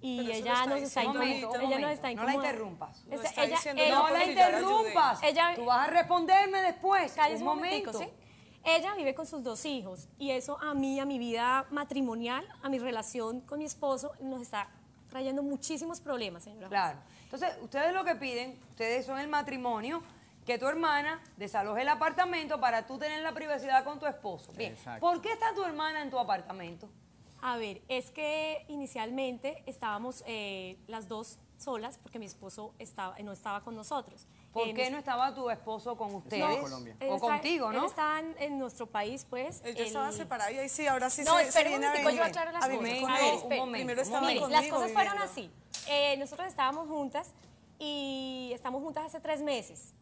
Speaker 14: y
Speaker 10: Pero
Speaker 14: ella nos está
Speaker 10: diciendo
Speaker 1: Un momento,
Speaker 14: incomodando. Ella nos
Speaker 1: momento.
Speaker 14: está
Speaker 1: No la
Speaker 14: incomodando.
Speaker 1: interrumpas.
Speaker 14: Es-
Speaker 10: está
Speaker 14: ella-
Speaker 10: diciendo
Speaker 14: ella-
Speaker 10: no,
Speaker 1: la interrumpas.
Speaker 14: Ella-
Speaker 1: Tú vas a responderme después.
Speaker 14: Cállese
Speaker 1: un momento.
Speaker 14: ¿sí? Ella vive con sus dos hijos y eso a mí, a mi vida matrimonial, a mi relación con mi esposo, nos está trayendo muchísimos problemas, señora.
Speaker 1: Claro. Entonces, ustedes lo que piden, ustedes son el matrimonio, que tu hermana desaloje el apartamento para tú tener la privacidad con tu esposo. Bien.
Speaker 9: Exacto.
Speaker 1: ¿Por qué está tu hermana en tu apartamento?
Speaker 14: A ver, es que inicialmente estábamos eh, las dos solas porque mi esposo estaba, no estaba con nosotros.
Speaker 1: ¿Por
Speaker 14: Eh,
Speaker 1: qué no estaba tu esposo con ustedes?
Speaker 9: en Colombia.
Speaker 14: él
Speaker 1: O
Speaker 14: está-
Speaker 1: contigo, ¿no?
Speaker 14: Él está en, en nuestro país, pues.
Speaker 10: Ella
Speaker 14: él-
Speaker 10: estaba separada y ahí sí, ahora sí
Speaker 14: No,
Speaker 10: se, se
Speaker 14: espera un
Speaker 10: viene a
Speaker 14: momentico, yo
Speaker 10: vivir.
Speaker 14: aclaro las
Speaker 10: a vivir
Speaker 14: cosas.
Speaker 10: con
Speaker 14: A ver, espera.
Speaker 1: momento,
Speaker 10: Primero
Speaker 1: un
Speaker 10: estaba
Speaker 1: momento.
Speaker 10: conmigo
Speaker 14: Las cosas fueron
Speaker 10: viviendo.
Speaker 14: así. Eh, nosotros estábamos juntas y estamos juntas hace tres meses.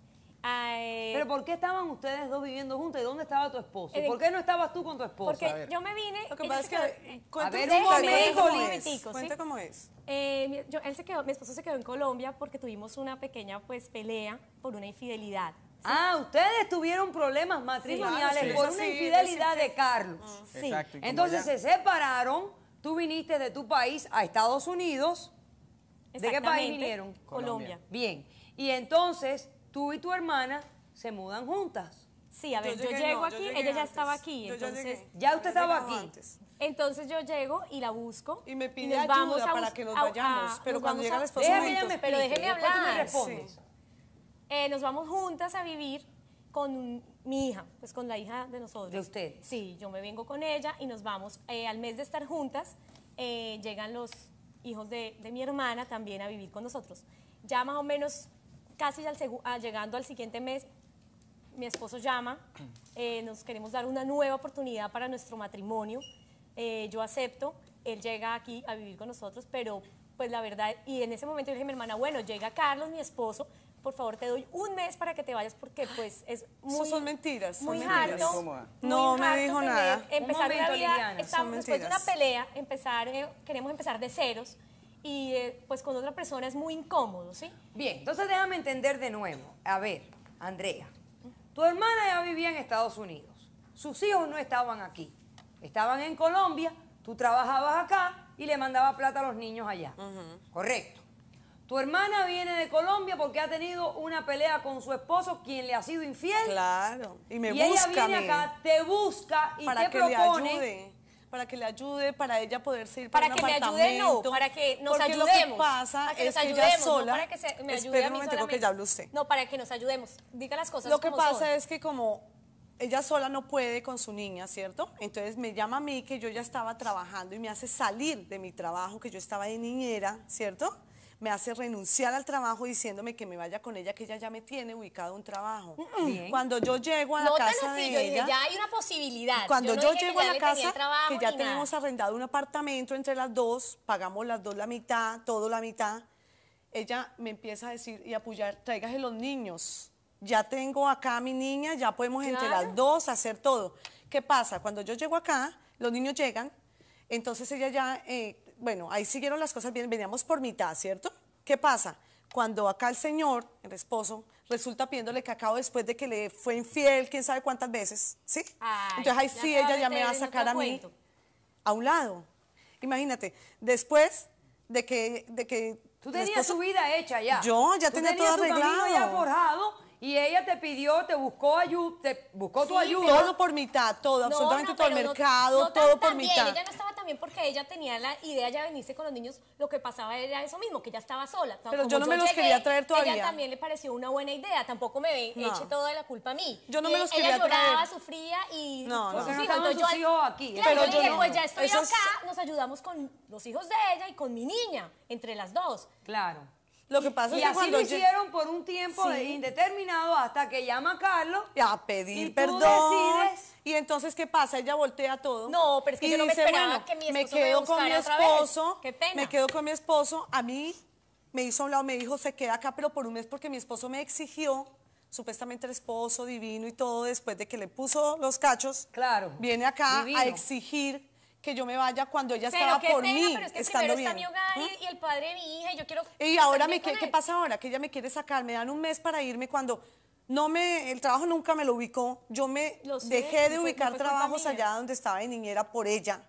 Speaker 14: Ah,
Speaker 1: Pero ¿por qué estaban ustedes dos viviendo juntos? ¿Y dónde estaba tu esposo?
Speaker 14: Eh,
Speaker 1: ¿Por qué no estabas tú con tu esposo?
Speaker 14: porque yo me vine.
Speaker 10: Lo que pasa es que, cuenta
Speaker 1: ver,
Speaker 10: cómo es. Cuenta
Speaker 14: ¿sí?
Speaker 10: cómo es.
Speaker 14: Eh, yo- él se quedó, mi esposo se quedó en Colombia porque tuvimos una pequeña pues pelea por una infidelidad.
Speaker 1: Ah, ustedes tuvieron problemas matrimoniales
Speaker 10: Sí,
Speaker 1: por una infidelidad de Carlos.
Speaker 14: Sí.
Speaker 9: Exacto.
Speaker 1: Entonces se separaron, tú viniste de tu país a Estados Unidos. ¿De qué país vinieron?
Speaker 14: Colombia.
Speaker 1: Bien. Y entonces tú y tu hermana se mudan juntas.
Speaker 14: Sí, a ver,
Speaker 10: Yo
Speaker 14: llego
Speaker 10: no,
Speaker 14: aquí, ella ya
Speaker 10: antes.
Speaker 14: estaba aquí,
Speaker 10: Yo
Speaker 14: entonces.
Speaker 1: Ya usted
Speaker 10: Yo
Speaker 1: estaba aquí.
Speaker 10: antes.
Speaker 14: entonces yo llego y la busco
Speaker 10: Y me pide
Speaker 14: nos vamos
Speaker 10: ayuda
Speaker 14: a
Speaker 10: para que nos vayamos,
Speaker 14: a-
Speaker 10: pero
Speaker 14: nos
Speaker 10: cuando
Speaker 14: vamos
Speaker 10: llega
Speaker 14: a-
Speaker 10: el esposo
Speaker 1: Déjame
Speaker 14: Pero déjeme
Speaker 1: tú me
Speaker 14: hablar.
Speaker 1: respondes.
Speaker 14: Eh, nos vamos juntas a vivir con mi hija, pues con la hija de nosotros.
Speaker 1: De ustedes.
Speaker 14: Sí, yo me vengo con ella y nos vamos. Eh, al mes de estar juntas, eh, llegan los hijos de, de mi hermana también a vivir con nosotros. Ya más o menos, casi al ah, llegando al siguiente mes, mi esposo llama, eh, nos queremos dar una nueva oportunidad para nuestro matrimonio. Eh, yo acepto, él llega aquí a vivir con nosotros, pero pues la verdad, y en ese momento yo dije a mi hermana, bueno, llega Carlos, mi esposo, por favor te doy un mes para que te vayas porque pues es muy...
Speaker 10: Eso son mentiras, son
Speaker 14: Muy
Speaker 10: mentiras.
Speaker 14: harto.
Speaker 9: Incómoda.
Speaker 14: muy
Speaker 10: No me dijo nada.
Speaker 14: Empezar
Speaker 1: Un
Speaker 14: una vida, estamos-
Speaker 10: son
Speaker 14: después de una
Speaker 10: mentiras.
Speaker 14: pelea, empezar, eh, queremos empezar de ceros y eh, pues con otra persona es muy incómodo, ¿sí?
Speaker 1: Bien, entonces déjame entender de nuevo. A ver, Andrea, tu hermana ya vivía en Estados Unidos. Sus hijos no estaban aquí. Estaban en Colombia, tú trabajabas acá y le mandabas plata a los niños allá. Correcto. Tu hermana viene de Colombia porque ha tenido una pelea con su esposo, quien le ha sido infiel.
Speaker 10: Claro. Y me
Speaker 1: y ella
Speaker 10: busca
Speaker 1: viene
Speaker 10: a mí
Speaker 1: acá, te busca y
Speaker 10: para
Speaker 1: te
Speaker 10: que
Speaker 1: propone.
Speaker 10: Para que le ayude, para ella poder seguir
Speaker 14: Para
Speaker 10: un
Speaker 14: que me ayude, no, para que nos
Speaker 10: Porque
Speaker 14: ayudemos.
Speaker 10: lo que pasa
Speaker 14: para que
Speaker 10: es
Speaker 14: nos
Speaker 10: que ella
Speaker 14: ayudemos,
Speaker 10: sola...
Speaker 14: no para que se, me ayude
Speaker 10: Espera
Speaker 14: a
Speaker 10: un
Speaker 14: mí
Speaker 10: momentico que ya habló usted.
Speaker 14: No, para que nos ayudemos. Diga las cosas
Speaker 10: Lo que
Speaker 14: como
Speaker 10: pasa
Speaker 14: son.
Speaker 10: es que como ella sola no puede con su niña, ¿cierto? Entonces me llama a mí que yo ya estaba trabajando y me hace salir de mi trabajo, que yo estaba de niñera, ¿cierto? Me hace renunciar al trabajo diciéndome que me vaya con ella, que ella ya me tiene ubicado un trabajo.
Speaker 1: Bien.
Speaker 10: Cuando yo llego a la
Speaker 14: no tan
Speaker 10: casa
Speaker 14: así,
Speaker 10: de
Speaker 14: yo dije,
Speaker 10: ella,
Speaker 14: ya hay una posibilidad.
Speaker 10: cuando
Speaker 14: no
Speaker 10: yo, llego a la casa,
Speaker 14: trabajo
Speaker 10: que ya
Speaker 14: nada.
Speaker 10: tenemos arrendado un apartamento entre las dos, pagamos las dos la mitad, todo la mitad, ella me empieza a decir y a apoyar, tráigase los niños. Ya tengo acá a mi niña, ya podemos entre las dos hacer todo. ¿Qué pasa? Cuando yo llego acá, los niños llegan, entonces ella ya, eh, bueno, ahí siguieron las cosas bien, veníamos por mitad, ¿cierto? ¿Qué pasa? Cuando acá el señor, el esposo, resulta pidiéndole cacao después de que le fue infiel, quién sabe cuántas veces, ¿sí?
Speaker 14: Ay,
Speaker 10: Entonces ahí sí ella ya me va a sacar a mí a un lado. Imagínate, después de que, de que
Speaker 1: Tú tenías
Speaker 10: esposo,
Speaker 1: tu vida hecha ya.
Speaker 10: Yo ya
Speaker 1: Tú
Speaker 10: tenía todo arreglado.
Speaker 1: Tu ya forjado y ella te pidió, te buscó ayuda, te buscó tu ayuda.
Speaker 10: Todo por mitad, todo, absolutamente todo el mercado, todo por mitad.
Speaker 14: Ella no estaba también porque ella tenía la idea ya venirse con los niños, lo que pasaba era eso mismo, que ella estaba sola.
Speaker 10: Pero yo no me los quería traer todavía.
Speaker 14: Ella también le pareció una buena idea, tampoco me eche toda la culpa a mí.
Speaker 10: Yo no me eh,
Speaker 14: los
Speaker 10: quería traer.
Speaker 14: Ella lloraba, sufría y
Speaker 10: no, no.
Speaker 14: sus hijos. Yo,
Speaker 1: aquí.
Speaker 14: Claro,
Speaker 10: Pero
Speaker 14: yo,
Speaker 10: yo
Speaker 14: dije, pues ya estoy acá, nos ayudamos con los hijos de ella y con mi niña, entre las dos.
Speaker 1: Claro.
Speaker 10: Lo que pasa es que
Speaker 1: así lo hicieron por un tiempo
Speaker 10: sí.
Speaker 1: indeterminado hasta que llama Carlos.
Speaker 10: A pedir
Speaker 1: y
Speaker 10: perdón. Y entonces, ¿qué pasa? Ella voltea todo.
Speaker 14: No, pero es que yo no me esperaba
Speaker 10: bueno,
Speaker 14: que mi esposo me
Speaker 10: quedo me con mi esposo. Me quedo con mi esposo. A mí me hizo a un lado, me dijo, se queda acá, pero por un mes porque mi esposo me exigió supuestamente el esposo divino y todo, después de que le puso los cachos,
Speaker 1: claro,
Speaker 10: viene acá a exigir que yo me vaya cuando ella
Speaker 14: pero
Speaker 10: estaba por
Speaker 14: pena,
Speaker 10: mí,
Speaker 14: pero es que
Speaker 10: estando
Speaker 14: primero
Speaker 10: bien.
Speaker 14: Está mi hogar y, ¿Ah? y, el padre de mi hija y yo quiero.
Speaker 10: Y ahora me qué, ¿qué pasa ahora? Que ella me quiere sacar, me dan un mes para irme cuando no me, el trabajo nunca me lo ubicó. Yo me
Speaker 14: sé,
Speaker 10: dejé de ubicar
Speaker 14: fue,
Speaker 10: trabajos allá donde estaba de niñera por ella.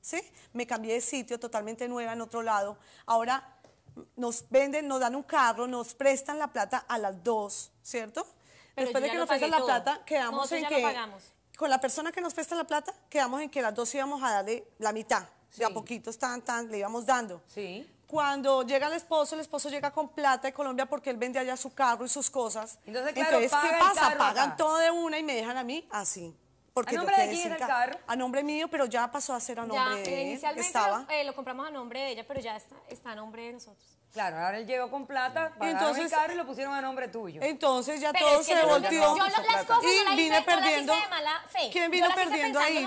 Speaker 10: ¿Sí? Me cambié de sitio totalmente nueva en otro lado. Ahora nos venden, nos dan un carro, nos prestan la plata a las dos, ¿cierto?
Speaker 14: Pero
Speaker 10: Después de que nos prestan la
Speaker 14: todo.
Speaker 10: plata, quedamos en que con la persona que nos presta la plata, quedamos en que las dos íbamos a darle la mitad. Sí. De a poquitos tan, tan, le íbamos dando.
Speaker 1: Sí.
Speaker 10: Cuando llega el esposo, el esposo llega con plata de Colombia porque él vende allá su carro y sus cosas.
Speaker 1: Entonces, claro, Entonces ¿qué
Speaker 10: pasa? Pagan todo de una y me dejan a mí así. Porque
Speaker 1: ¿A nombre de quién el carro?
Speaker 10: A nombre mío, pero ya pasó a ser a nombre de él.
Speaker 14: Inicialmente
Speaker 10: Estaba.
Speaker 14: Lo, eh, lo, compramos a nombre de ella, pero ya está a nombre de nosotros.
Speaker 1: Claro, ahora él llegó con plata, pagaron
Speaker 10: entonces,
Speaker 1: el y lo pusieron a nombre tuyo.
Speaker 10: Entonces ya todo
Speaker 14: es que
Speaker 10: se
Speaker 14: yo
Speaker 10: volteó. Y
Speaker 14: no vine hice,
Speaker 10: perdiendo.
Speaker 14: De mala fe.
Speaker 10: ¿Quién vino
Speaker 14: yo
Speaker 10: perdiendo ahí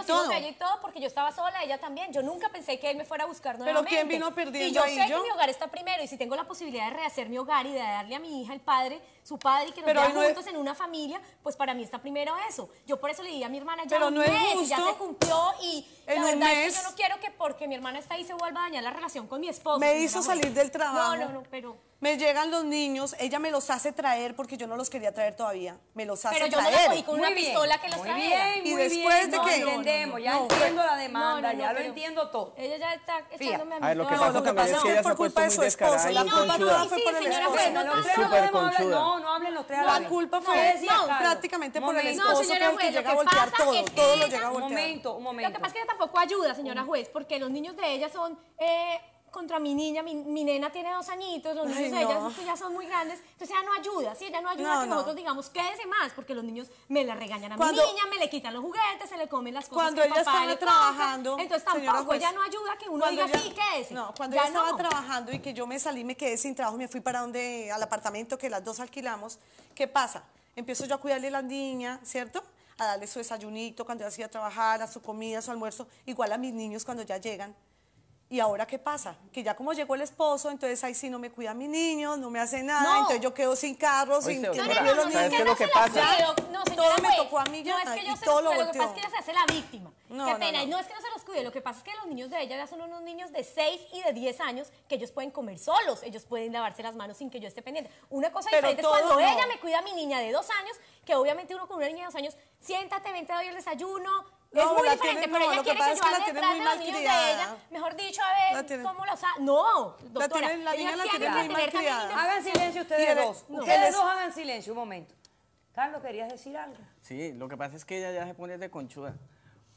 Speaker 10: todo?
Speaker 14: Porque yo estaba sola, ella también. Yo nunca pensé que él me fuera a buscar nuevamente.
Speaker 10: Pero ¿quién vino perdiendo ahí?
Speaker 14: Y yo sé que mi hogar está primero y si tengo la posibilidad de rehacer mi hogar y de darle a mi hija el padre, su padre y que nos
Speaker 10: Pero
Speaker 14: juntos en una familia, pues para mí está primero eso. Yo por eso le dije a mi hermana ya
Speaker 10: Pero
Speaker 14: un
Speaker 10: no
Speaker 14: mes, es
Speaker 10: justo.
Speaker 14: ya se cumplió y la verdad es que yo no quiero que porque mi hermana está ahí se vuelva a dañar la relación con mi esposo.
Speaker 10: Me hizo salir del trabajo.
Speaker 14: No, no, no, pero...
Speaker 10: Me llegan los niños, ella me los hace traer porque yo no los quería traer todavía. Me los hace traer.
Speaker 14: Pero yo
Speaker 10: traer.
Speaker 14: no los cogí con
Speaker 1: muy una bien,
Speaker 14: pistola que los
Speaker 1: muy. Bien, muy y
Speaker 10: después
Speaker 1: bien,
Speaker 10: de
Speaker 1: no,
Speaker 10: que...
Speaker 1: Entendemos, ya entiendo la demanda, ya lo entiendo todo.
Speaker 14: Ella ya está echándome a mí.
Speaker 15: Lo que pasa,
Speaker 10: lo que pasa
Speaker 15: es que ella
Speaker 10: por culpa de su. La culpa no fue por.
Speaker 14: No,
Speaker 1: no hablen los tres a La
Speaker 10: culpa fue prácticamente por el esposo que es que llega a voltear todo. Todo lo llega a voltear.
Speaker 1: Un momento, un momento.
Speaker 14: Lo que pasa es que ella tampoco ayuda, señora mm. juez, porque los niños de ella son... Eh, contra mi niña, mi, mi nena tiene dos añitos, los niños Ay, de
Speaker 10: no.
Speaker 14: Pues, ellas son muy grandes, entonces ella no ayuda, ¿sí? Ella no ayuda
Speaker 10: no,
Speaker 14: que nosotros digamos, quédese más, porque los niños me la regañan a
Speaker 10: cuando,
Speaker 14: mi niña, me le quitan los juguetes, se le comen las cosas
Speaker 10: Cuando
Speaker 14: que
Speaker 10: ella estaba
Speaker 14: trabajando... Compra, entonces tampoco,
Speaker 10: juez,
Speaker 14: ella no ayuda que uno diga,
Speaker 10: ella,
Speaker 14: sí, quédese.
Speaker 10: No, cuando
Speaker 14: ya
Speaker 10: ella estaba trabajando y que yo me salí, me quedé sin trabajo, me fui para donde, al apartamento que las dos alquilamos, ¿qué pasa? Empiezo yo a cuidarle a la niña, ¿cierto? a darle su desayunito cuando ya se iba a trabajar, a su comida, a su almuerzo, igual a mis niños cuando ya llegan. ¿Y ahora qué pasa? Que ya como llegó el esposo, entonces ahí sí no me cuida a mi niño, no me hace nada,
Speaker 14: no.
Speaker 10: entonces yo quedo sin carro, sin que
Speaker 15: no,
Speaker 10: no, no, los niños.
Speaker 15: Es lo que pasa?
Speaker 14: No,
Speaker 10: todo me tocó a mí
Speaker 14: no, es que yo
Speaker 10: y
Speaker 14: se
Speaker 10: todo
Speaker 14: los,
Speaker 10: lo.
Speaker 14: Lo que pasa es que ella se hace la víctima.
Speaker 10: No,
Speaker 14: qué pena.
Speaker 10: No,
Speaker 14: no. es que no se los cuide, lo que pasa es que los niños de ella ya son unos niños de 6 y de 10 años que ellos pueden comer solos, ellos pueden lavarse las manos sin que yo esté pendiente. Una cosa
Speaker 10: Pero
Speaker 14: diferente es cuando ella me cuida a mi niña de 2 años, que obviamente uno con una niña de 2 años, siéntate, vente, doy el desayuno,
Speaker 10: no,
Speaker 14: es muy diferente,
Speaker 10: tiene,
Speaker 14: pero
Speaker 10: no,
Speaker 14: ella quiere que,
Speaker 10: que, yo
Speaker 14: ande detrás de los niños criada.
Speaker 10: de
Speaker 14: ella. Mejor dicho, a ver cómo la sabe. No, doctora.
Speaker 10: La tienen, la niña la
Speaker 14: tienen
Speaker 10: muy
Speaker 14: mal
Speaker 10: criada.
Speaker 1: Hagan silencio ustedes dos.
Speaker 10: No.
Speaker 1: Ustedes dos hagan silencio un momento. Carlos, ¿querías decir algo?
Speaker 15: Sí, lo que pasa es que ella ya se pone de conchuda.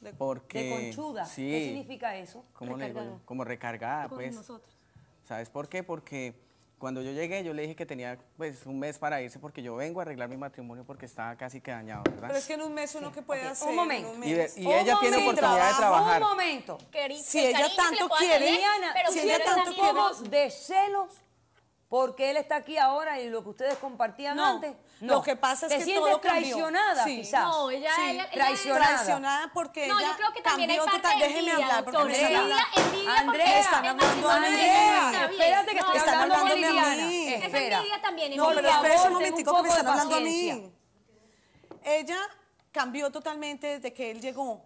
Speaker 15: De, porque,
Speaker 1: de conchuda.
Speaker 15: Sí,
Speaker 1: ¿Qué significa eso?
Speaker 15: ¿Cómo le digo? Como recargada, pues.
Speaker 14: nosotros.
Speaker 15: ¿Sabes por qué? Porque cuando yo llegué, yo le dije que tenía pues un mes para irse porque yo vengo a arreglar mi matrimonio porque estaba casi que dañado, ¿verdad?
Speaker 10: Pero es que en un mes uno que puede hacer.
Speaker 1: Un momento.
Speaker 15: Y, ella tiene oportunidad de trabajar.
Speaker 1: Un momento.
Speaker 14: Querí,
Speaker 10: si ella tanto quiere,
Speaker 14: pero
Speaker 10: si ella tanto
Speaker 1: quiere. de celos porque él está aquí ahora y lo que ustedes compartían antes.
Speaker 10: No, lo que pasa es que todo
Speaker 1: traicionada,
Speaker 10: sí.
Speaker 1: quizás.
Speaker 14: No, ella,
Speaker 10: sí.
Speaker 14: ella, ella
Speaker 1: traicionada.
Speaker 10: traicionada porque
Speaker 14: no,
Speaker 10: ella
Speaker 14: yo creo que también
Speaker 10: cambió hay
Speaker 14: parte
Speaker 10: Déjeme hablar porque me están hablando.
Speaker 1: Andrea,
Speaker 10: están hablando a mí.
Speaker 1: Espérate que
Speaker 14: no,
Speaker 1: estoy
Speaker 10: están
Speaker 1: hablando
Speaker 10: a mí.
Speaker 1: Espera.
Speaker 14: también
Speaker 10: No, pero espera un momentico que me están hablando a mí. Ella cambió totalmente desde que él llegó.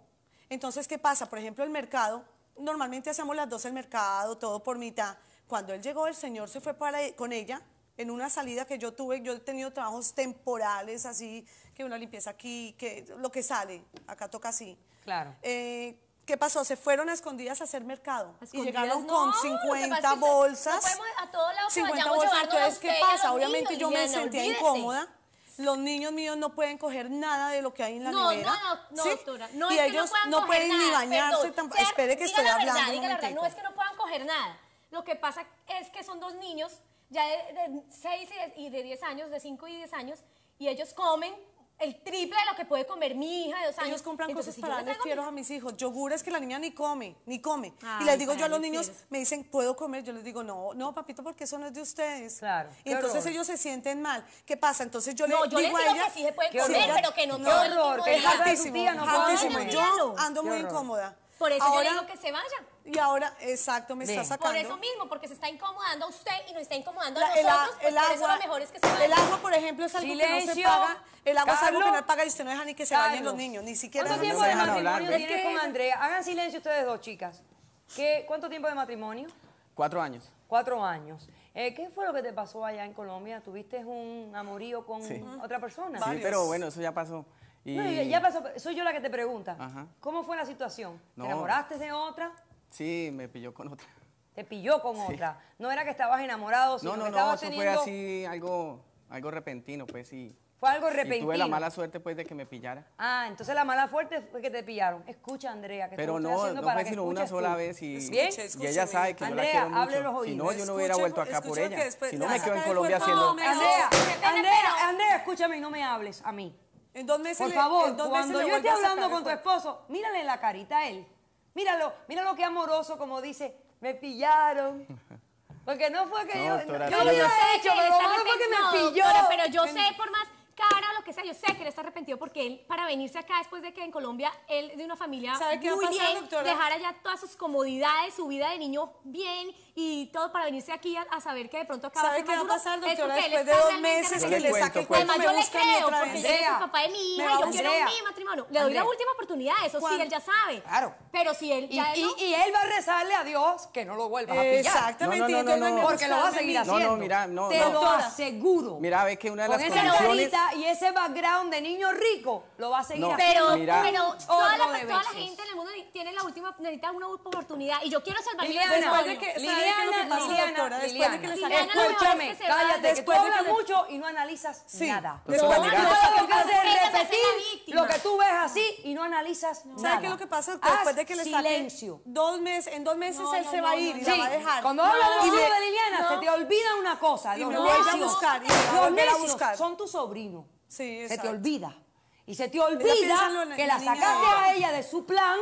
Speaker 10: Entonces, ¿qué pasa? Por ejemplo, el mercado, normalmente hacemos las dos el mercado, todo por mitad. Cuando él llegó, el Señor se fue para, con ella en una salida que yo tuve. Yo he tenido trabajos temporales así, que una limpieza aquí, que lo que sale, acá toca así.
Speaker 1: Claro.
Speaker 10: Eh, ¿Qué pasó? Se fueron a escondidas a hacer mercado y llegaron
Speaker 14: no,
Speaker 10: con 50 bolsas.
Speaker 14: No podemos a todos lados
Speaker 10: 50 bolsas. Entonces, ¿qué pasa? Obviamente yo me sentía
Speaker 14: olvídese.
Speaker 10: incómoda. Los niños míos no pueden coger nada de lo que hay en la
Speaker 14: no,
Speaker 10: nevera.
Speaker 14: No, no,
Speaker 10: ¿sí?
Speaker 14: doctora. No
Speaker 10: y
Speaker 14: es
Speaker 10: ellos que
Speaker 14: no, pueden,
Speaker 10: no pueden
Speaker 14: nada, ni
Speaker 10: bañarse.
Speaker 14: Perdón, sea,
Speaker 10: espere que estoy hablando.
Speaker 14: Verdad, la verdad, no es que no puedan coger nada. Lo que pasa es que son dos niños ya de, 6 y de 10 años, de 5 y 10 años, y ellos comen el triple de lo que puede comer mi hija de dos años.
Speaker 10: Ellos compran
Speaker 14: Entonces,
Speaker 10: cosas para
Speaker 14: si
Speaker 10: darles fieros a mis hijos, yogures que la niña ni come, ni come.
Speaker 14: Ay,
Speaker 10: y les digo yo a los niños,
Speaker 14: fieros.
Speaker 10: me dicen, ¿puedo comer? Yo les digo, no, no, papito, porque eso no es de ustedes.
Speaker 1: Claro.
Speaker 10: Y entonces
Speaker 1: horror.
Speaker 10: ellos se sienten mal. ¿Qué pasa? Entonces yo
Speaker 14: no,
Speaker 10: le
Speaker 14: yo digo les
Speaker 10: digo a ella...
Speaker 14: que sí se
Speaker 10: pueden
Speaker 14: comer,
Speaker 10: horror.
Speaker 14: pero que no,
Speaker 10: no horror. Es hartísimo,
Speaker 1: no.
Speaker 10: Yo ando muy incómoda.
Speaker 14: Por eso
Speaker 10: Ahora,
Speaker 14: yo digo que se vayan.
Speaker 10: Y ahora, exacto, me está sacando.
Speaker 14: Por eso mismo, porque se está incomodando a usted y nos está incomodando a nosotros. Pues
Speaker 10: el,
Speaker 14: el
Speaker 10: agua, El agua, por ejemplo, es algo que no se paga. El agua Carlos, es algo que no se paga y usted no deja ni que se Carlos. vayan
Speaker 1: los
Speaker 10: niños, ni siquiera.
Speaker 1: ¿Cuánto tiempo
Speaker 15: no
Speaker 1: de matrimonio
Speaker 10: tiene
Speaker 1: con Andrea? Hagan silencio ustedes dos, chicas. ¿Qué, ¿Cuánto tiempo de matrimonio?
Speaker 15: Cuatro años.
Speaker 1: Cuatro años. Eh, ¿Qué fue lo que te pasó allá en Colombia? ¿Tuviste un amorío con otra persona?
Speaker 15: Sí, Varios. pero bueno, eso ya pasó.
Speaker 1: Ya pasó. Soy yo la que te pregunta.
Speaker 15: Ajá.
Speaker 1: ¿Cómo fue la situación? ¿Te enamoraste de otra?
Speaker 15: Sí, me pilló con otra.
Speaker 1: Te pilló con otra. No era que estabas enamorado, sino
Speaker 15: no, no,
Speaker 1: que estabas
Speaker 15: no, eso
Speaker 1: teniendo...
Speaker 15: fue así algo, algo repentino, pues sí.
Speaker 1: Fue algo repentino.
Speaker 15: Y tuve la mala suerte, pues, de que me pillara.
Speaker 1: Ah, entonces la mala suerte fue que te pillaron. Escucha, Andrea, que
Speaker 15: Pero no, no
Speaker 1: para
Speaker 15: fue
Speaker 1: que
Speaker 15: sino una sola vez y,
Speaker 1: ¿Bien?
Speaker 15: y ella sabe que Andrea, yo la quiero mucho. Si no, yo no hubiera vuelto acá por ella.
Speaker 10: Después,
Speaker 15: si no, me quedo en Colombia haciendo...
Speaker 1: Andrea, Andrea, Andrea, escúchame y no me hables a mí.
Speaker 10: En dos meses
Speaker 1: Por favor, cuando yo esté hablando con tu esposo, mírale la carita a él Míralo, míralo qué amoroso, como dice, me pillaron. Porque no fue que yo.
Speaker 15: Doctora,
Speaker 1: yo lo hubiera hecho, pero
Speaker 14: no
Speaker 1: me pilló.
Speaker 14: Pero yo sé por más cara lo que sea, yo sé que él está arrepentido porque él, para venirse acá después de que en Colombia él de una familia
Speaker 10: ¿Sabe qué
Speaker 14: muy
Speaker 10: va
Speaker 14: bien,
Speaker 10: doctora?
Speaker 14: dejar allá todas sus comodidades, su vida de niño bien y todo para venirse aquí a, a saber que de pronto acaba
Speaker 10: ¿Sabe qué va a pasar, doctora, después de dos meses que
Speaker 15: le
Speaker 10: saque el
Speaker 14: cuento,
Speaker 10: me
Speaker 14: yo le creo, porque él
Speaker 1: es
Speaker 14: el papá de mi hija, yo quiero mi matrimonio. Le doy la última oportunidad, eso sí, él ya sabe.
Speaker 1: Claro.
Speaker 14: Pero si él ya...
Speaker 1: Y él va a rezarle a Dios que no lo vuelvas a pillar.
Speaker 10: Exactamente.
Speaker 1: Porque lo va a seguir
Speaker 10: haciendo.
Speaker 15: No, no, mira, no.
Speaker 1: Te lo aseguro.
Speaker 15: Mira, ves que una de las condiciones...
Speaker 1: Y ese background de niño rico lo va a seguir haciendo.
Speaker 14: Pero toda la gente en el mundo tiene la última, necesita una oportunidad y yo quiero salvar mi matrimonio.
Speaker 1: Liliana.
Speaker 10: Después de que le
Speaker 1: cállate,
Speaker 10: después
Speaker 1: mucho y no analizas nada.
Speaker 10: Después
Speaker 15: de que
Speaker 1: lo que tú ves así y no analizas nada.
Speaker 10: ¿Sabes qué es lo que pasa? Después de que le
Speaker 1: saqué
Speaker 10: dos meses, en dos meses él se va a ir va a dejar.
Speaker 1: Cuando hablas de Liliana, se te olvida una cosa.
Speaker 10: Y me voy a buscar.
Speaker 1: Los son tu sobrino.
Speaker 10: Sí,
Speaker 1: Se te olvida. Y se te olvida que
Speaker 10: la
Speaker 1: sacaste a ella de su plan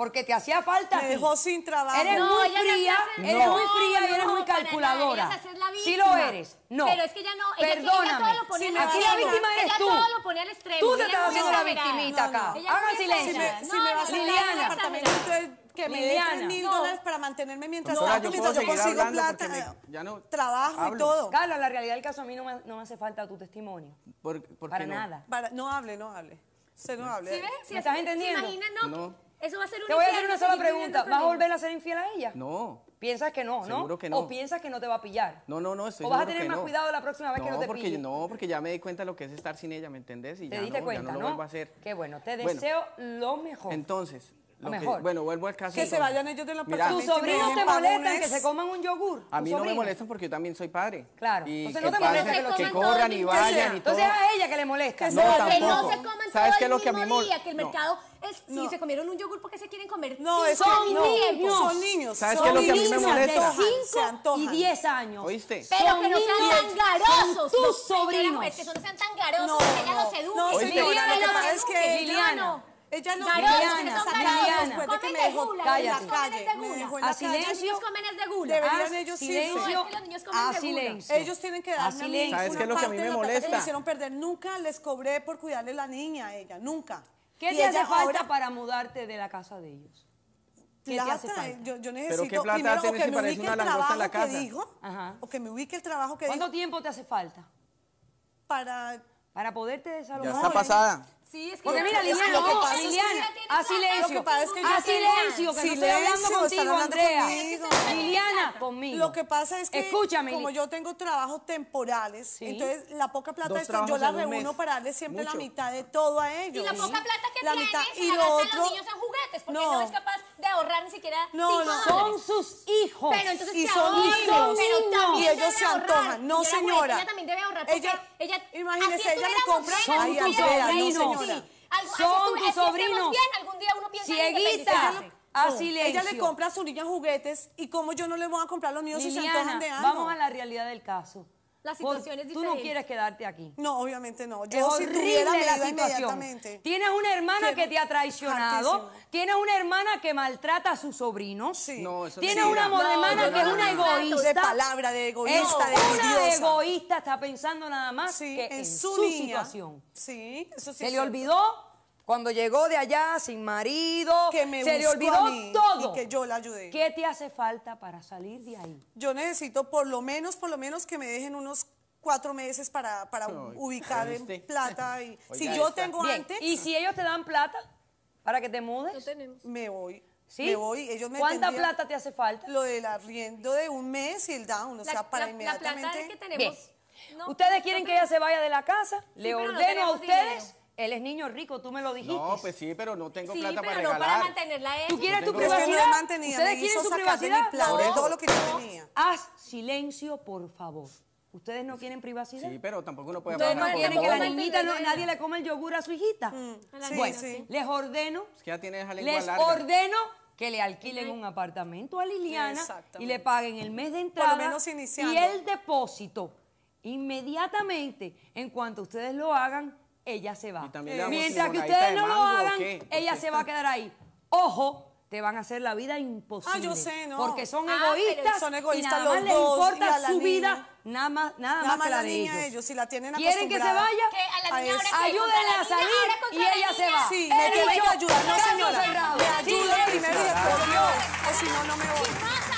Speaker 1: porque te hacía falta.
Speaker 10: Me dejó sin trabajo.
Speaker 1: Eres
Speaker 14: no,
Speaker 1: muy fría, eres
Speaker 15: no,
Speaker 1: muy fría y eres muy calculadora.
Speaker 14: Nada,
Speaker 1: sí lo eres. No.
Speaker 14: Pero es que ya no. Ella,
Speaker 1: Perdóname.
Speaker 14: Ella todo lo
Speaker 10: si
Speaker 1: aquí la víctima eres
Speaker 14: ella
Speaker 1: tú.
Speaker 14: Todo lo pone al extremo.
Speaker 1: Tú te estás haciendo la victimita acá. Hagan silencio.
Speaker 10: Si me,
Speaker 14: vas
Speaker 10: a
Speaker 1: Liliana.
Speaker 10: El eh, que me den mil dólares para mantenerme mientras tanto, mientras yo consigo plata,
Speaker 15: eh, me, ya no
Speaker 10: trabajo
Speaker 15: hablo.
Speaker 10: y todo.
Speaker 1: Carla, la realidad del caso a mí no me, no me hace falta tu testimonio.
Speaker 15: ¿Por, por
Speaker 1: para nada.
Speaker 10: Para, no hable, no hable. Se no hable.
Speaker 14: ¿Sí ves?
Speaker 1: ¿Me estás entendiendo?
Speaker 14: Imagina, no. Eso va a ser una
Speaker 1: Te voy a hacer una sola pregunta. ¿Vas a volver a ser infiel a ella?
Speaker 15: No.
Speaker 1: ¿Piensas que no, no?
Speaker 15: Seguro que no.
Speaker 1: ¿O piensas que no te va a pillar?
Speaker 15: No, no, no, estoy
Speaker 1: ¿O vas a tener más cuidado la próxima vez que no te
Speaker 15: porque,
Speaker 1: pille?
Speaker 15: No, porque ya me di cuenta de lo que es estar sin ella, ¿me entendés? Y
Speaker 1: te
Speaker 15: ya
Speaker 1: cuenta,
Speaker 15: ya no, lo vuelvo a hacer.
Speaker 1: Qué bueno, te deseo lo mejor.
Speaker 15: Entonces,
Speaker 1: lo
Speaker 15: mejor. Que, bueno, vuelvo al caso.
Speaker 10: Que se vayan ellos de la
Speaker 15: Mira,
Speaker 1: ¿Tus sobrinos te molestan que se coman un yogur?
Speaker 15: A mí no me molestan porque yo también soy padre.
Speaker 1: Claro.
Speaker 15: Y
Speaker 1: entonces no te molesta que,
Speaker 15: que, corran y vayan y todo.
Speaker 1: Entonces a ella que le molesta.
Speaker 10: Que
Speaker 15: no,
Speaker 14: que no se coman
Speaker 15: ¿Sabes
Speaker 14: todo el
Speaker 15: lo que a mí
Speaker 14: día, que el mercado... Es,
Speaker 10: no.
Speaker 14: si se comieron un yogur, ¿por qué se quieren comer?
Speaker 10: No, es son
Speaker 14: que,
Speaker 10: no,
Speaker 14: niños.
Speaker 10: Son niños.
Speaker 15: ¿Sabes
Speaker 10: son
Speaker 15: qué es lo que a mí me molesta?
Speaker 10: De
Speaker 1: 5 y 10 años.
Speaker 15: ¿Oíste?
Speaker 14: Pero
Speaker 1: son
Speaker 14: que no sean
Speaker 1: niños.
Speaker 14: tan garosos. Son
Speaker 1: tus
Speaker 14: pues,
Speaker 1: sobrinos.
Speaker 14: Que no sean tan garosos,
Speaker 10: no,
Speaker 14: que ella los eduque.
Speaker 10: No,
Speaker 14: Liliana,
Speaker 10: lo que pasa es que
Speaker 1: Liliana
Speaker 10: me
Speaker 14: son
Speaker 10: sacaron
Speaker 14: garosos,
Speaker 10: después de que
Speaker 14: comen
Speaker 10: me
Speaker 14: de
Speaker 10: dejó
Speaker 14: gula,
Speaker 10: en la
Speaker 1: cállate.
Speaker 14: Comen
Speaker 10: calle.
Speaker 14: de
Speaker 10: Me
Speaker 14: gula.
Speaker 10: dejó en
Speaker 1: A
Speaker 10: la calle.
Speaker 1: silencio.
Speaker 14: Los comen es de gula.
Speaker 10: Deberían
Speaker 1: Haz
Speaker 10: ellos sí.
Speaker 1: silencio,
Speaker 14: No, es que los niños comen
Speaker 1: haz
Speaker 14: de gula.
Speaker 10: Ellos tienen que darme a mí
Speaker 1: silencio.
Speaker 15: ¿Sabes qué es
Speaker 10: una
Speaker 15: lo que a
Speaker 10: parte
Speaker 15: mí me
Speaker 10: de la plata que
Speaker 15: molesta?
Speaker 10: me hicieron perder. Nunca les cobré por cuidarle la niña a ella, nunca.
Speaker 1: ¿Qué
Speaker 10: Y
Speaker 1: te hace
Speaker 10: ella
Speaker 1: falta
Speaker 10: ahora-
Speaker 1: para mudarte de la casa de ellos? ¿Qué te hace
Speaker 10: Plata,
Speaker 1: falta?
Speaker 10: yo, yo
Speaker 15: ¿Pero
Speaker 10: necesito
Speaker 15: qué plata
Speaker 10: primero o
Speaker 15: tienes
Speaker 10: que
Speaker 15: si
Speaker 10: me
Speaker 15: parece
Speaker 10: ubique
Speaker 15: una
Speaker 10: el
Speaker 15: langosta en la
Speaker 10: trabajo que
Speaker 15: casa?
Speaker 10: dijo,
Speaker 1: Ajá.
Speaker 10: o que me ubique el trabajo que
Speaker 1: ¿Cuánto
Speaker 10: dijo
Speaker 1: tiempo te hace falta
Speaker 10: para...
Speaker 1: para poderte desalojar?
Speaker 15: Ya está pasada.
Speaker 14: Sí, es que
Speaker 1: Porque mira, Liliana,
Speaker 14: lo que
Speaker 1: no,
Speaker 14: pasa es que
Speaker 1: Liliana,
Speaker 14: ella tiene
Speaker 1: A silencio.
Speaker 10: Lo que pasa es que
Speaker 1: a
Speaker 10: yo
Speaker 1: silencio, que no estoy hablando
Speaker 10: Silencio,
Speaker 1: contigo, Andrea.
Speaker 10: conmigo.
Speaker 1: Conmigo.
Speaker 10: Lo que pasa es que
Speaker 1: Escúchame,
Speaker 10: como yo tengo trabajos temporales,
Speaker 1: Sí.
Speaker 10: entonces la poca plata
Speaker 15: Dos
Speaker 10: esta yo la reúno para darle siempre la mitad de todo a
Speaker 14: Y
Speaker 10: ellos.
Speaker 14: la poca plata que
Speaker 10: La
Speaker 14: tiene
Speaker 10: mitad.
Speaker 14: se
Speaker 10: Y
Speaker 14: la
Speaker 10: lo
Speaker 14: gastan
Speaker 10: otro,
Speaker 14: los niños en juguetes porque
Speaker 10: No.
Speaker 14: no, es capaz de ahorrar ni siquiera
Speaker 10: No, no.
Speaker 1: Son sus hijos.
Speaker 14: Pero entonces
Speaker 10: y son
Speaker 14: ahorren,
Speaker 10: niños
Speaker 14: pero también
Speaker 10: y ellos se
Speaker 14: ahorrar.
Speaker 10: antojan. No,
Speaker 14: Y ella,
Speaker 10: señora.
Speaker 14: Ella también debe ahorrar porque
Speaker 10: Ella-
Speaker 14: ella,
Speaker 10: imagínese, ella
Speaker 14: estuviéramos
Speaker 10: compra-
Speaker 1: tus
Speaker 10: Andrea, no, señora.
Speaker 14: Algo-
Speaker 1: Son tus sobrinos.
Speaker 14: bien, algún día uno piensa en
Speaker 1: Cieguita,
Speaker 14: independizarse.
Speaker 1: a
Speaker 10: No,
Speaker 1: silencio.
Speaker 10: Ella le compra a su niña juguetes y como yo no le voy a comprar los niños si se antojan de algo.
Speaker 1: vamos a la realidad del caso.
Speaker 14: La situación es
Speaker 1: Tú no
Speaker 14: diferente.
Speaker 1: quieres quedarte aquí.
Speaker 10: No, obviamente no.
Speaker 1: Es
Speaker 10: Yo si tuviera
Speaker 1: horrible
Speaker 10: me
Speaker 1: la situación.
Speaker 10: inmediatamente.
Speaker 1: Tienes una hermana
Speaker 10: Quiero-
Speaker 1: que te ha traicionado.
Speaker 10: Hartísimo.
Speaker 1: Tienes una hermana que maltrata a sus sobrinos.
Speaker 10: Sí.
Speaker 15: No, eso es
Speaker 1: Tienes una
Speaker 10: No,
Speaker 1: hermana que es
Speaker 10: no
Speaker 1: una egoísta.
Speaker 10: de palabra, de egoísta,
Speaker 1: Es
Speaker 10: de
Speaker 1: una egoísta, está pensando nada más
Speaker 10: Sí,
Speaker 1: que
Speaker 10: en
Speaker 1: en
Speaker 10: su
Speaker 1: su, situación.
Speaker 10: Sí, eso sí.
Speaker 1: Se
Speaker 10: es
Speaker 1: le
Speaker 10: cierto.
Speaker 1: olvidó cuando llegó de allá sin marido.
Speaker 10: que me
Speaker 1: se le olvidó
Speaker 10: a mí
Speaker 1: todo.
Speaker 10: y que yo la ayudé.
Speaker 1: ¿Qué te hace falta para salir de ahí?
Speaker 10: Yo necesito por lo menos, por lo menos que me dejen unos cuatro meses para, para
Speaker 15: Ay,
Speaker 10: ubicar plata. Y, si yo
Speaker 15: esta.
Speaker 10: tengo
Speaker 1: Bien,
Speaker 10: antes,
Speaker 1: ¿Y si ellos te dan plata para que te mudes?
Speaker 14: No tenemos.
Speaker 10: me voy.
Speaker 1: ¿Sí?
Speaker 10: Me voy. Ellos me
Speaker 1: ¿Cuánta plata te hace falta?
Speaker 10: Lo del arriendo de un mes y el down, o
Speaker 14: La-
Speaker 10: sea, para
Speaker 14: la- la
Speaker 10: inmediatamente.
Speaker 14: plata que tenemos. no,
Speaker 1: ¿Ustedes quieren que ella se vaya de la casa? Le ordeno a ustedes.
Speaker 14: dinero.
Speaker 1: Él es niño rico, tú me lo dijiste.
Speaker 15: No, pues sí, pero no tengo
Speaker 14: Sí,
Speaker 15: plata
Speaker 14: pero
Speaker 15: para
Speaker 14: no para mantenerla a
Speaker 1: ¿Tú quieres tu
Speaker 15: tengo-
Speaker 10: Es que no
Speaker 1: privacidad?
Speaker 10: es mantenida,
Speaker 1: ¿Ustedes
Speaker 10: me
Speaker 1: quieren
Speaker 10: hizo
Speaker 1: su
Speaker 10: de mi
Speaker 1: privacidad?
Speaker 10: plata,
Speaker 15: Por
Speaker 10: de
Speaker 15: eso.
Speaker 10: todo lo que yo tenía.
Speaker 1: Haz silencio, por favor. ¿Ustedes no quieren privacidad?
Speaker 15: Sí, pero tampoco uno puede
Speaker 1: ¿Ustedes no quieren
Speaker 15: por
Speaker 1: que la niñita, no- nadie le come el yogur a su hijita?
Speaker 14: A la
Speaker 10: Sí,
Speaker 1: bueno,
Speaker 10: sí.
Speaker 1: les ordeno,
Speaker 15: Es que ya tiene esa lengua
Speaker 1: les
Speaker 15: larga.
Speaker 1: ordeno que le alquilen un apartamento a Liliana y le paguen el mes de entrada
Speaker 10: menos iniciando.
Speaker 1: y el depósito. Inmediatamente, en cuanto ustedes lo hagan, ella se va. Mientras que ustedes
Speaker 15: de
Speaker 1: no lo
Speaker 15: mango, ¿o
Speaker 1: hagan, ella se va a quedar ahí. Ojo, te van a hacer la vida imposible.
Speaker 10: Ah, yo sé, no.
Speaker 1: Porque son
Speaker 10: Ah,
Speaker 1: egoístas.
Speaker 10: son
Speaker 1: y
Speaker 10: egoístas
Speaker 1: nada
Speaker 10: los
Speaker 1: más les
Speaker 10: dos, y
Speaker 1: importa
Speaker 10: a la
Speaker 1: su
Speaker 10: niña.
Speaker 1: vida, nada más, nada
Speaker 10: Nada
Speaker 1: más
Speaker 10: más
Speaker 1: que la
Speaker 10: la
Speaker 1: de
Speaker 10: niña
Speaker 1: ellos.
Speaker 10: ellos, si la tienen
Speaker 1: ¿Quieren que se vaya?
Speaker 14: Que a la
Speaker 10: a
Speaker 14: niña ahora
Speaker 1: salir y ella se va.
Speaker 10: Sí, me tienen que ayudar, no señora. Me ayuda
Speaker 1: Silencio.
Speaker 10: primero y después yo. O si no, no me voy.